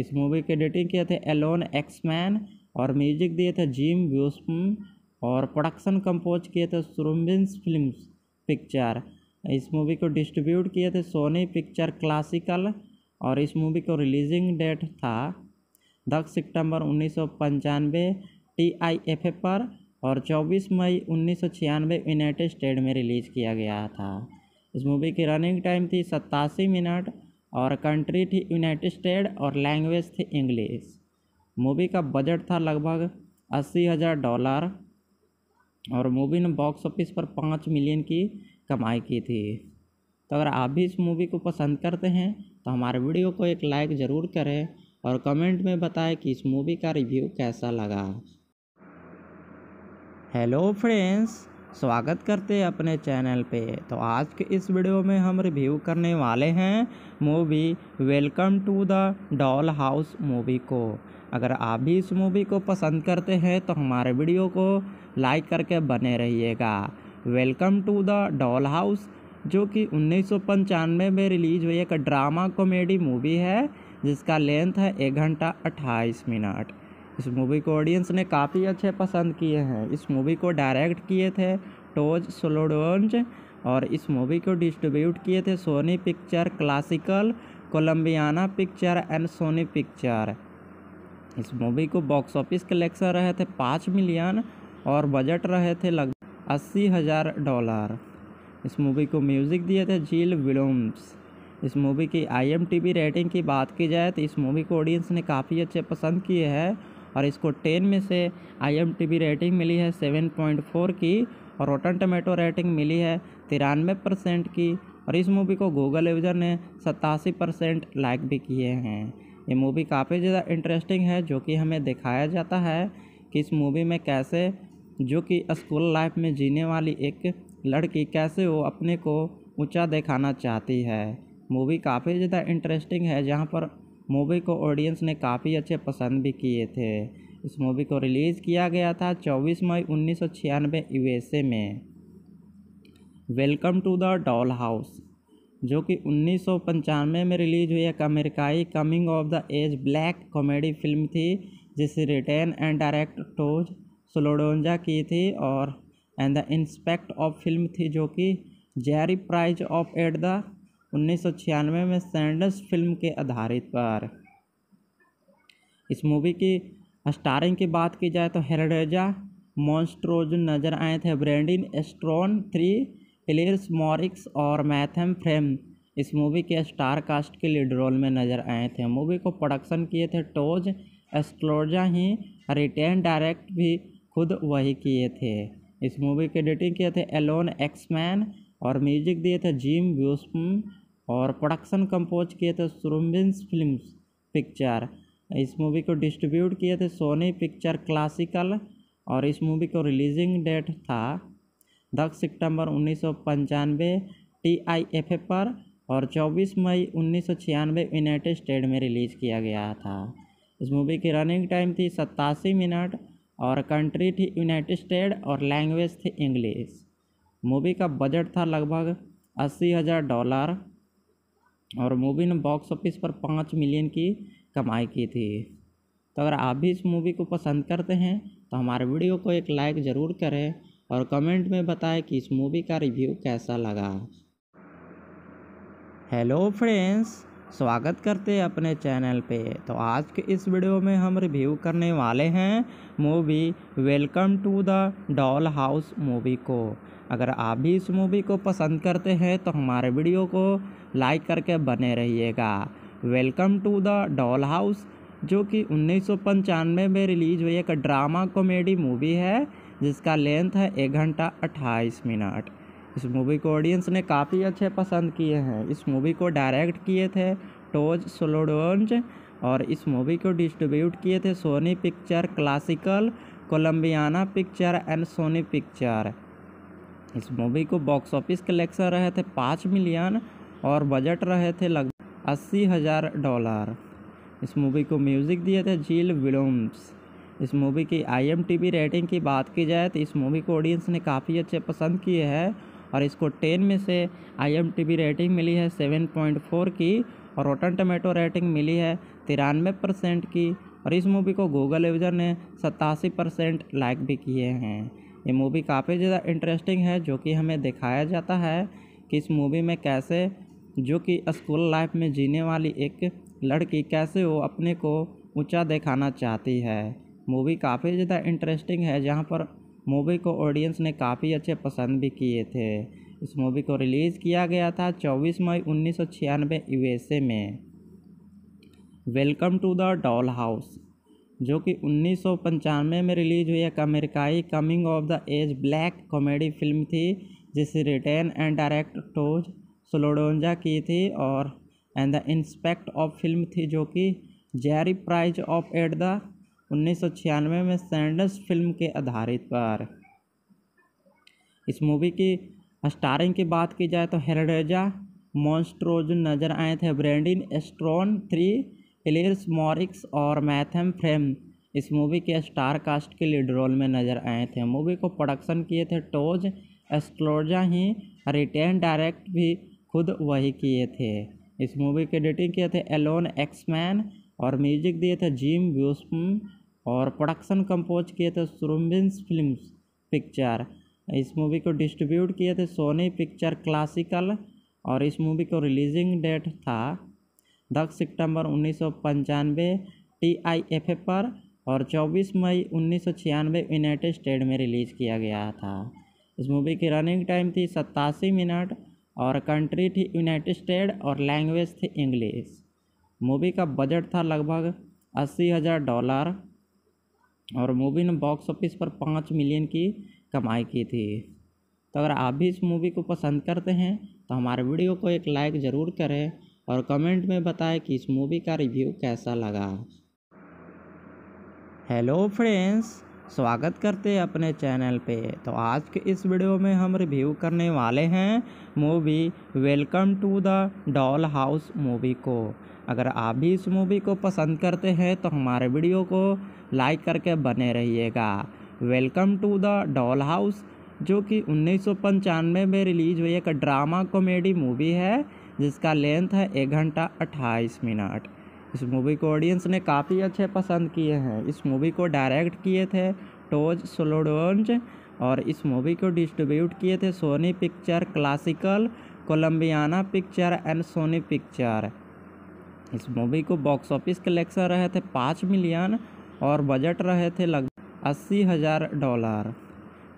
इस मूवी के एडिटिंग किए थे एलोन एक्समैन और म्यूज़िक दिए थे जिम ब्यूस्म और प्रोडक्शन कंपोज किए थे सुरम्बिन्स फ़िल्म पिक्चर इस मूवी को डिस्ट्रीब्यूट किए थे सोनी पिक्चर क्लासिकल और इस मूवी को रिलीजिंग डेट था दस सितंबर उन्नीस सौ पंचानवे टी आई एफ़ पर और 24 मई उन्नीस सौ छियानवे यूनाइटेड स्टेट में रिलीज़ किया गया था। इस मूवी की रनिंग टाइम थी सत्तासी मिनट और कंट्री थी यूनाइटेड स्टेट और लैंग्वेज थी इंग्लिश मूवी का बजट था लगभग अस्सी हज़ार डॉलर और मूवी ने बॉक्स ऑफ़िस पर पाँच मिलियन की कमाई की थी। तो अगर आप भी इस मूवी को पसंद करते हैं तो हमारे वीडियो को एक लाइक ज़रूर करें और कमेंट में बताएँ कि इस मूवी का रिव्यू कैसा लगा। हेलो फ्रेंड्स स्वागत करते हैं अपने चैनल पे। तो आज के इस वीडियो में हम रिव्यू करने वाले हैं movie welcome to the dollhouse movie को। अगर आप भी इस मूवी को पसंद करते हैं तो हमारे वीडियो को लाइक करके बने रहिएगा। Welcome to the doll house, जो कि उन्नीस सौ पंचानवे में रिलीज़ हुई एक ड्रामा कॉमेडी मूवी है, जिसका लेंथ है एक घंटा अट्ठाईस मिनट। इस मूवी को ऑडियंस ने काफ़ी अच्छे पसंद किए हैं। इस मूवी को डायरेक्ट किए थे टोज सोलोडोन्ज और इस मूवी को डिस्ट्रीब्यूट किए थे Sony picture classical Colombiana picture and Sony picture इस मूवी को बॉक्स ऑफ़िस कलेक्शन रहे थे पाँच मिलियन और बजट रहे थे लगभग अस्सी हज़ार डॉलर इस मूवी को म्यूज़िक दिए थे जील विलोम्स इस मूवी की आई रेटिंग की बात की जाए तो इस मूवी को ऑडियंस ने काफ़ी अच्छे पसंद किए हैं। और इसको टेन में से आई रेटिंग मिली है सेवन पॉइंट फोर की और रोटन टमेटो रेटिंग मिली है तिरानवे परसेंट की और इस मूवी को गूगल यूज़र ने सतासी परसेंट लाइक भी किए हैं। ये मूवी काफ़ी ज़्यादा इंटरेस्टिंग है, जो कि हमें दिखाया जाता है कि इस मूवी में कैसे, जो कि स्कूल लाइफ में जीने वाली एक लड़की कैसे वो अपने को ऊँचा दिखाना चाहती है। मूवी काफ़ी ज़्यादा इंटरेस्टिंग है, जहाँ पर मूवी को ऑडियंस ने काफ़ी अच्छे पसंद भी किए थे। इस मूवी को रिलीज़ किया गया था 24 मई उन्नीस सौ छियानवे यूएसए में। Welcome to the doll house, जो कि उन्नीस सौ पंचानवे में रिलीज़ हुई एक अमेरिकाई coming of the age black comedy film थी, जिसे written and direct Todd Solondz की थी और and the inspect of film थी, जो कि jury prize of at the उन्नीस सौ छियानवे में सैंडस फ़िल्म के आधारित पर। इस मूवी की स्टारिंग की बात की जाए तो हेरडेजा, मॉन्स्ट्रोज नज़र आए थे। ब्रेंडिन स्ट्रॉन, थ्री एलियर्स मॉरिक्स और मैथम फ्रेम इस मूवी के स्टार कास्ट के लीड रोल में नज़र आए थे। मूवी को प्रोडक्शन किए थे टोज एस्ट्रोजा ही, रिटेन डायरेक्ट भी खुद वही किए थे। इस मूवी के एडिटिंग किए थे एलोन एक्समैन और म्यूज़िक दिए थे जिम ब्यूस्म और प्रोडक्शन कंपोज किए थे सुरम्बिन्स फ़िल्म पिक्चर। इस मूवी को डिस्ट्रीब्यूट किए थे सोनी पिक्चर क्लासिकल और इस मूवी को रिलीजिंग डेट था दस सितंबर उन्नीस सौ पंचानवे टी आई एफ़ पर और 24 मई उन्नीस सौ छियानवे यूनाइटेड स्टेट में रिलीज़ किया गया था। इस मूवी की रनिंग टाइम थी सत्तासी मिनट और कंट्री थी यूनाइटेड स्टेट और लैंग्वेज थी इंग्लिश। मूवी का बजट था लगभग अस्सी हज़ार डॉलर और मूवी ने बॉक्स ऑफ़िस पर पाँच मिलियन की कमाई की थी। तो अगर आप भी इस मूवी को पसंद करते हैं तो हमारे वीडियो को एक लाइक ज़रूर करें और कमेंट में बताएँ कि इस मूवी का रिव्यू कैसा लगा। हेलो फ्रेंड्स, स्वागत करते हैं अपने चैनल पे। तो आज के इस वीडियो में हम रिव्यू करने वाले हैं movie welcome to the dollhouse movie को। अगर आप भी इस मूवी को पसंद करते हैं तो हमारे वीडियो को लाइक करके बने रहिएगा। Welcome to the doll house जो कि उन्नीस सौ पंचानवे में रिलीज़ हुई एक ड्रामा कॉमेडी मूवी है, जिसका लेंथ है एक घंटा अट्ठाईस मिनट। इस मूवी को ऑडियंस ने काफ़ी अच्छे पसंद किए हैं। इस मूवी को डायरेक्ट किए थे टोज सोलोडोन्ज और इस मूवी को डिस्ट्रीब्यूट किए थे Sony picture classical Colombiana picture and Sony picture इस मूवी को बॉक्स ऑफ़िस कलेक्शन रहे थे पाँच मिलियन और बजट रहे थे लगभग अस्सी हज़ार डॉलर। इस मूवी को म्यूज़िक दिए थे जील विलोम्स इस मूवी की आईएमटीबी रेटिंग की बात की जाए तो इस मूवी को ऑडियंस ने काफ़ी अच्छे पसंद किए हैं और इसको टेन में से आईएमटीबी रेटिंग मिली है सेवन पॉइंट फोर की और रोटन टमेटो रेटिंग मिली है तिरानवे परसेंट की और इस मूवी को गूगल यूज़र ने सतासी परसेंट लाइक भी किए हैं। ये मूवी काफ़ी ज़्यादा इंटरेस्टिंग है, जो कि हमें दिखाया जाता है कि इस मूवी में कैसे, जो कि स्कूल लाइफ में जीने वाली एक लड़की कैसे वो अपने को ऊँचा दिखाना चाहती है। मूवी काफ़ी ज़्यादा इंटरेस्टिंग है, जहाँ पर मूवी को ऑडियंस ने काफ़ी अच्छे पसंद भी किए थे। इस मूवी को रिलीज़ किया गया था 24 मई उन्नीस सौ छियानवे यूएसए में। Welcome to the doll house जो कि उन्नीस सौ पंचानवे में रिलीज़ हुई एक अमेरिकाई coming of the age black comedy film थी, जिसे written and direct Todd Solondz की थी और and the inspect of film थी जो कि jury prize of at the उन्नीस सौ छियानवे में सैंडस फ़िल्म के आधारित पर। इस मूवी की स्टारिंग की बात की जाए तो हेरडेजा, मॉन्स्ट्रोज नज़र आए थे, ब्रेंडिन स्ट्रॉन, थ्री एलियर्स मॉरिक्स और मैथम फ्रेम इस मूवी के स्टार कास्ट के लीड रोल में नज़र आए थे। मूवी को प्रोडक्शन किए थे टोज एस्ट्रोजा ही रिटेन डायरेक्ट भी खुद वही किए थे। इस मूवी की एडिटिंग किए थे एलोन एक्समैन और म्यूज़िक दिए थे जिम ब्यूस्म और प्रोडक्शन कंपोज किए थे सुरम्बिन्स फ़िल्म पिक्चर इस मूवी को डिस्ट्रीब्यूट किए थे सोनी पिक्चर क्लासिकल और इस मूवी को रिलीजिंग डेट था दस सितंबर उन्नीस सौ पंचानवे टी आई एफ़ ए पर और 24 मई उन्नीस सौ छियानवे, यूनाइटेड स्टेट में रिलीज़ किया गया था। इस मूवी की रनिंग टाइम थी सत्तासी मिनट और कंट्री थी यूनाइटेड स्टेट और लैंग्वेज थी इंग्लिश। मूवी का बजट था लगभग अस्सी हज़ार डॉलर और मूवी ने बॉक्स ऑफ़िस पर पाँच मिलियन की कमाई की थी। तो अगर आप भी इस मूवी को पसंद करते हैं तो हमारे वीडियो को एक लाइक ज़रूर करें और कमेंट में बताएँ कि इस मूवी का रिव्यू कैसा लगा। हेलो फ्रेंड्स, स्वागत करते हैं अपने चैनल पे। तो आज के इस वीडियो में हम रिव्यू करने वाले हैं movie welcome to the dollhouse movie को। अगर आप भी इस मूवी को पसंद करते हैं तो हमारे वीडियो को लाइक करके बने रहिएगा। Welcome to the doll house, जो कि उन्नीस सौ पंचानवे में रिलीज़ हुई एक ड्रामा कॉमेडी मूवी है। जिसका लेंथ है एक घंटा अट्ठाईस मिनट। इस मूवी को ऑडियंस ने काफ़ी अच्छे पसंद किए हैं। इस मूवी को डायरेक्ट किए थे टोज सोलोडोन्ज और इस मूवी को डिस्ट्रीब्यूट किए थे Sony picture classical Colombiana picture and Sony picture इस मूवी को बॉक्स ऑफ़िस कलेक्शन रहे थे पाँच मिलियन और बजट रहे थे लगभग अस्सी हज़ार डॉलर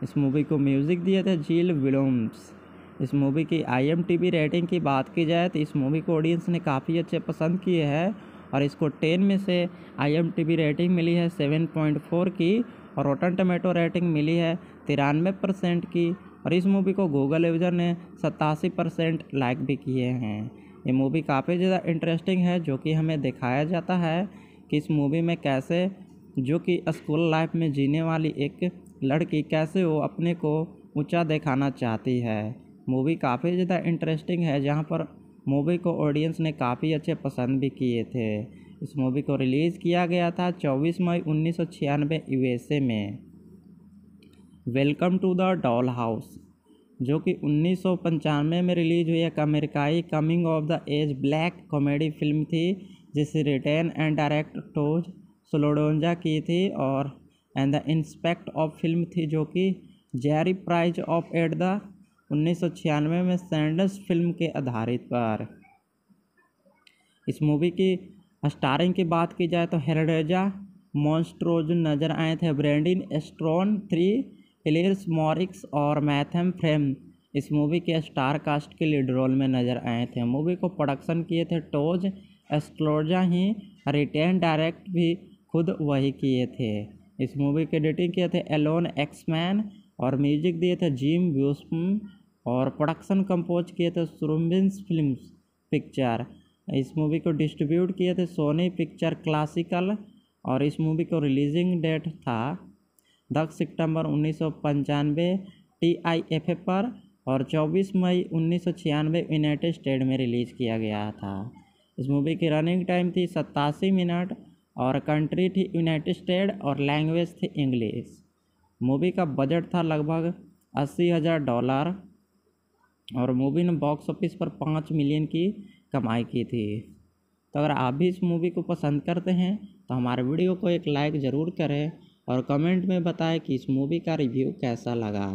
इस मूवी को म्यूज़िक दिए थे जील विलोम्स इस मूवी की आई रेटिंग की बात की जाए तो इस मूवी को ऑडियंस ने काफ़ी अच्छे पसंद किए हैं और इसको टेन में से आई रेटिंग मिली है सेवन पॉइंट फोर की और रोटन टमेटो रेटिंग मिली है तिरानवे परसेंट की और इस मूवी को गूगल यूज़र ने सतासी परसेंट लाइक भी किए हैं। ये मूवी काफ़ी ज़्यादा इंटरेस्टिंग है जो कि हमें दिखाया जाता है कि इस मूवी में कैसे, जो कि स्कूल लाइफ में जीने वाली एक लड़की कैसे वो अपने को ऊँचा दिखाना चाहती है। मूवी काफ़ी ज़्यादा इंटरेस्टिंग है, जहाँ पर मूवी को ऑडियंस ने काफ़ी अच्छे पसंद भी किए थे। इस मूवी को रिलीज़ किया गया था 24 मई उन्नीस सौ छियानवे यूएसए में। Welcome to the doll house जो कि उन्नीस सौ पंचानवे में रिलीज़ हुई एक अमेरिकाई coming of the age black comedy film थी, जिसे written and direct Todd Solondz की थी और and the inspect of film थी, जो कि jury prize of at the उन्नीस सौ छियानवे में सैंडस फ़िल्म के आधारित पर। इस मूवी की स्टारिंग की बात की जाए तो हेरडेजा, मॉन्स्ट्रोज नज़र आए थे। ब्रेंडिन एस्ट्रॉन थ्री हिलियर्स मॉरिक्स और मैथम फ्रेम इस मूवी के स्टार कास्ट के लीड रोल में नज़र आए थे। मूवी को प्रोडक्शन किए थे टोज एस्ट्रोजा ही, रिटेन डायरेक्ट भी खुद वही किए थे। इस मूवी के एडिटिंग किए थे एलोन एक्समैन और म्यूज़िक दिए थे जिम ब्यूस्म। और प्रोडक्शन कंपोज किए थे सुरम्बिन्स फ़िल्म पिक्चर इस मूवी को डिस्ट्रीब्यूट किए थे सोनी पिक्चर क्लासिकल और इस मूवी को रिलीजिंग डेट था दस सितंबर उन्नीस सौ पंचानवे टी आई एफ़ पर और 24 मई उन्नीस सौ छियानवे यूनाइटेड स्टेट में रिलीज़ किया गया था। इस मूवी की रनिंग टाइम थी सत्तासी मिनट और कंट्री थी यूनाइटेड स्टेट और लैंग्वेज थी इंग्लिश मूवी का बजट था लगभग अस्सी हज़ार डॉलर और मूवी ने बॉक्स ऑफ़िस पर पाँच मिलियन की कमाई की थी। तो अगर आप भी इस मूवी को पसंद करते हैं तो हमारे वीडियो को एक लाइक ज़रूर करें और कमेंट में बताएँ कि इस मूवी का रिव्यू कैसा लगा।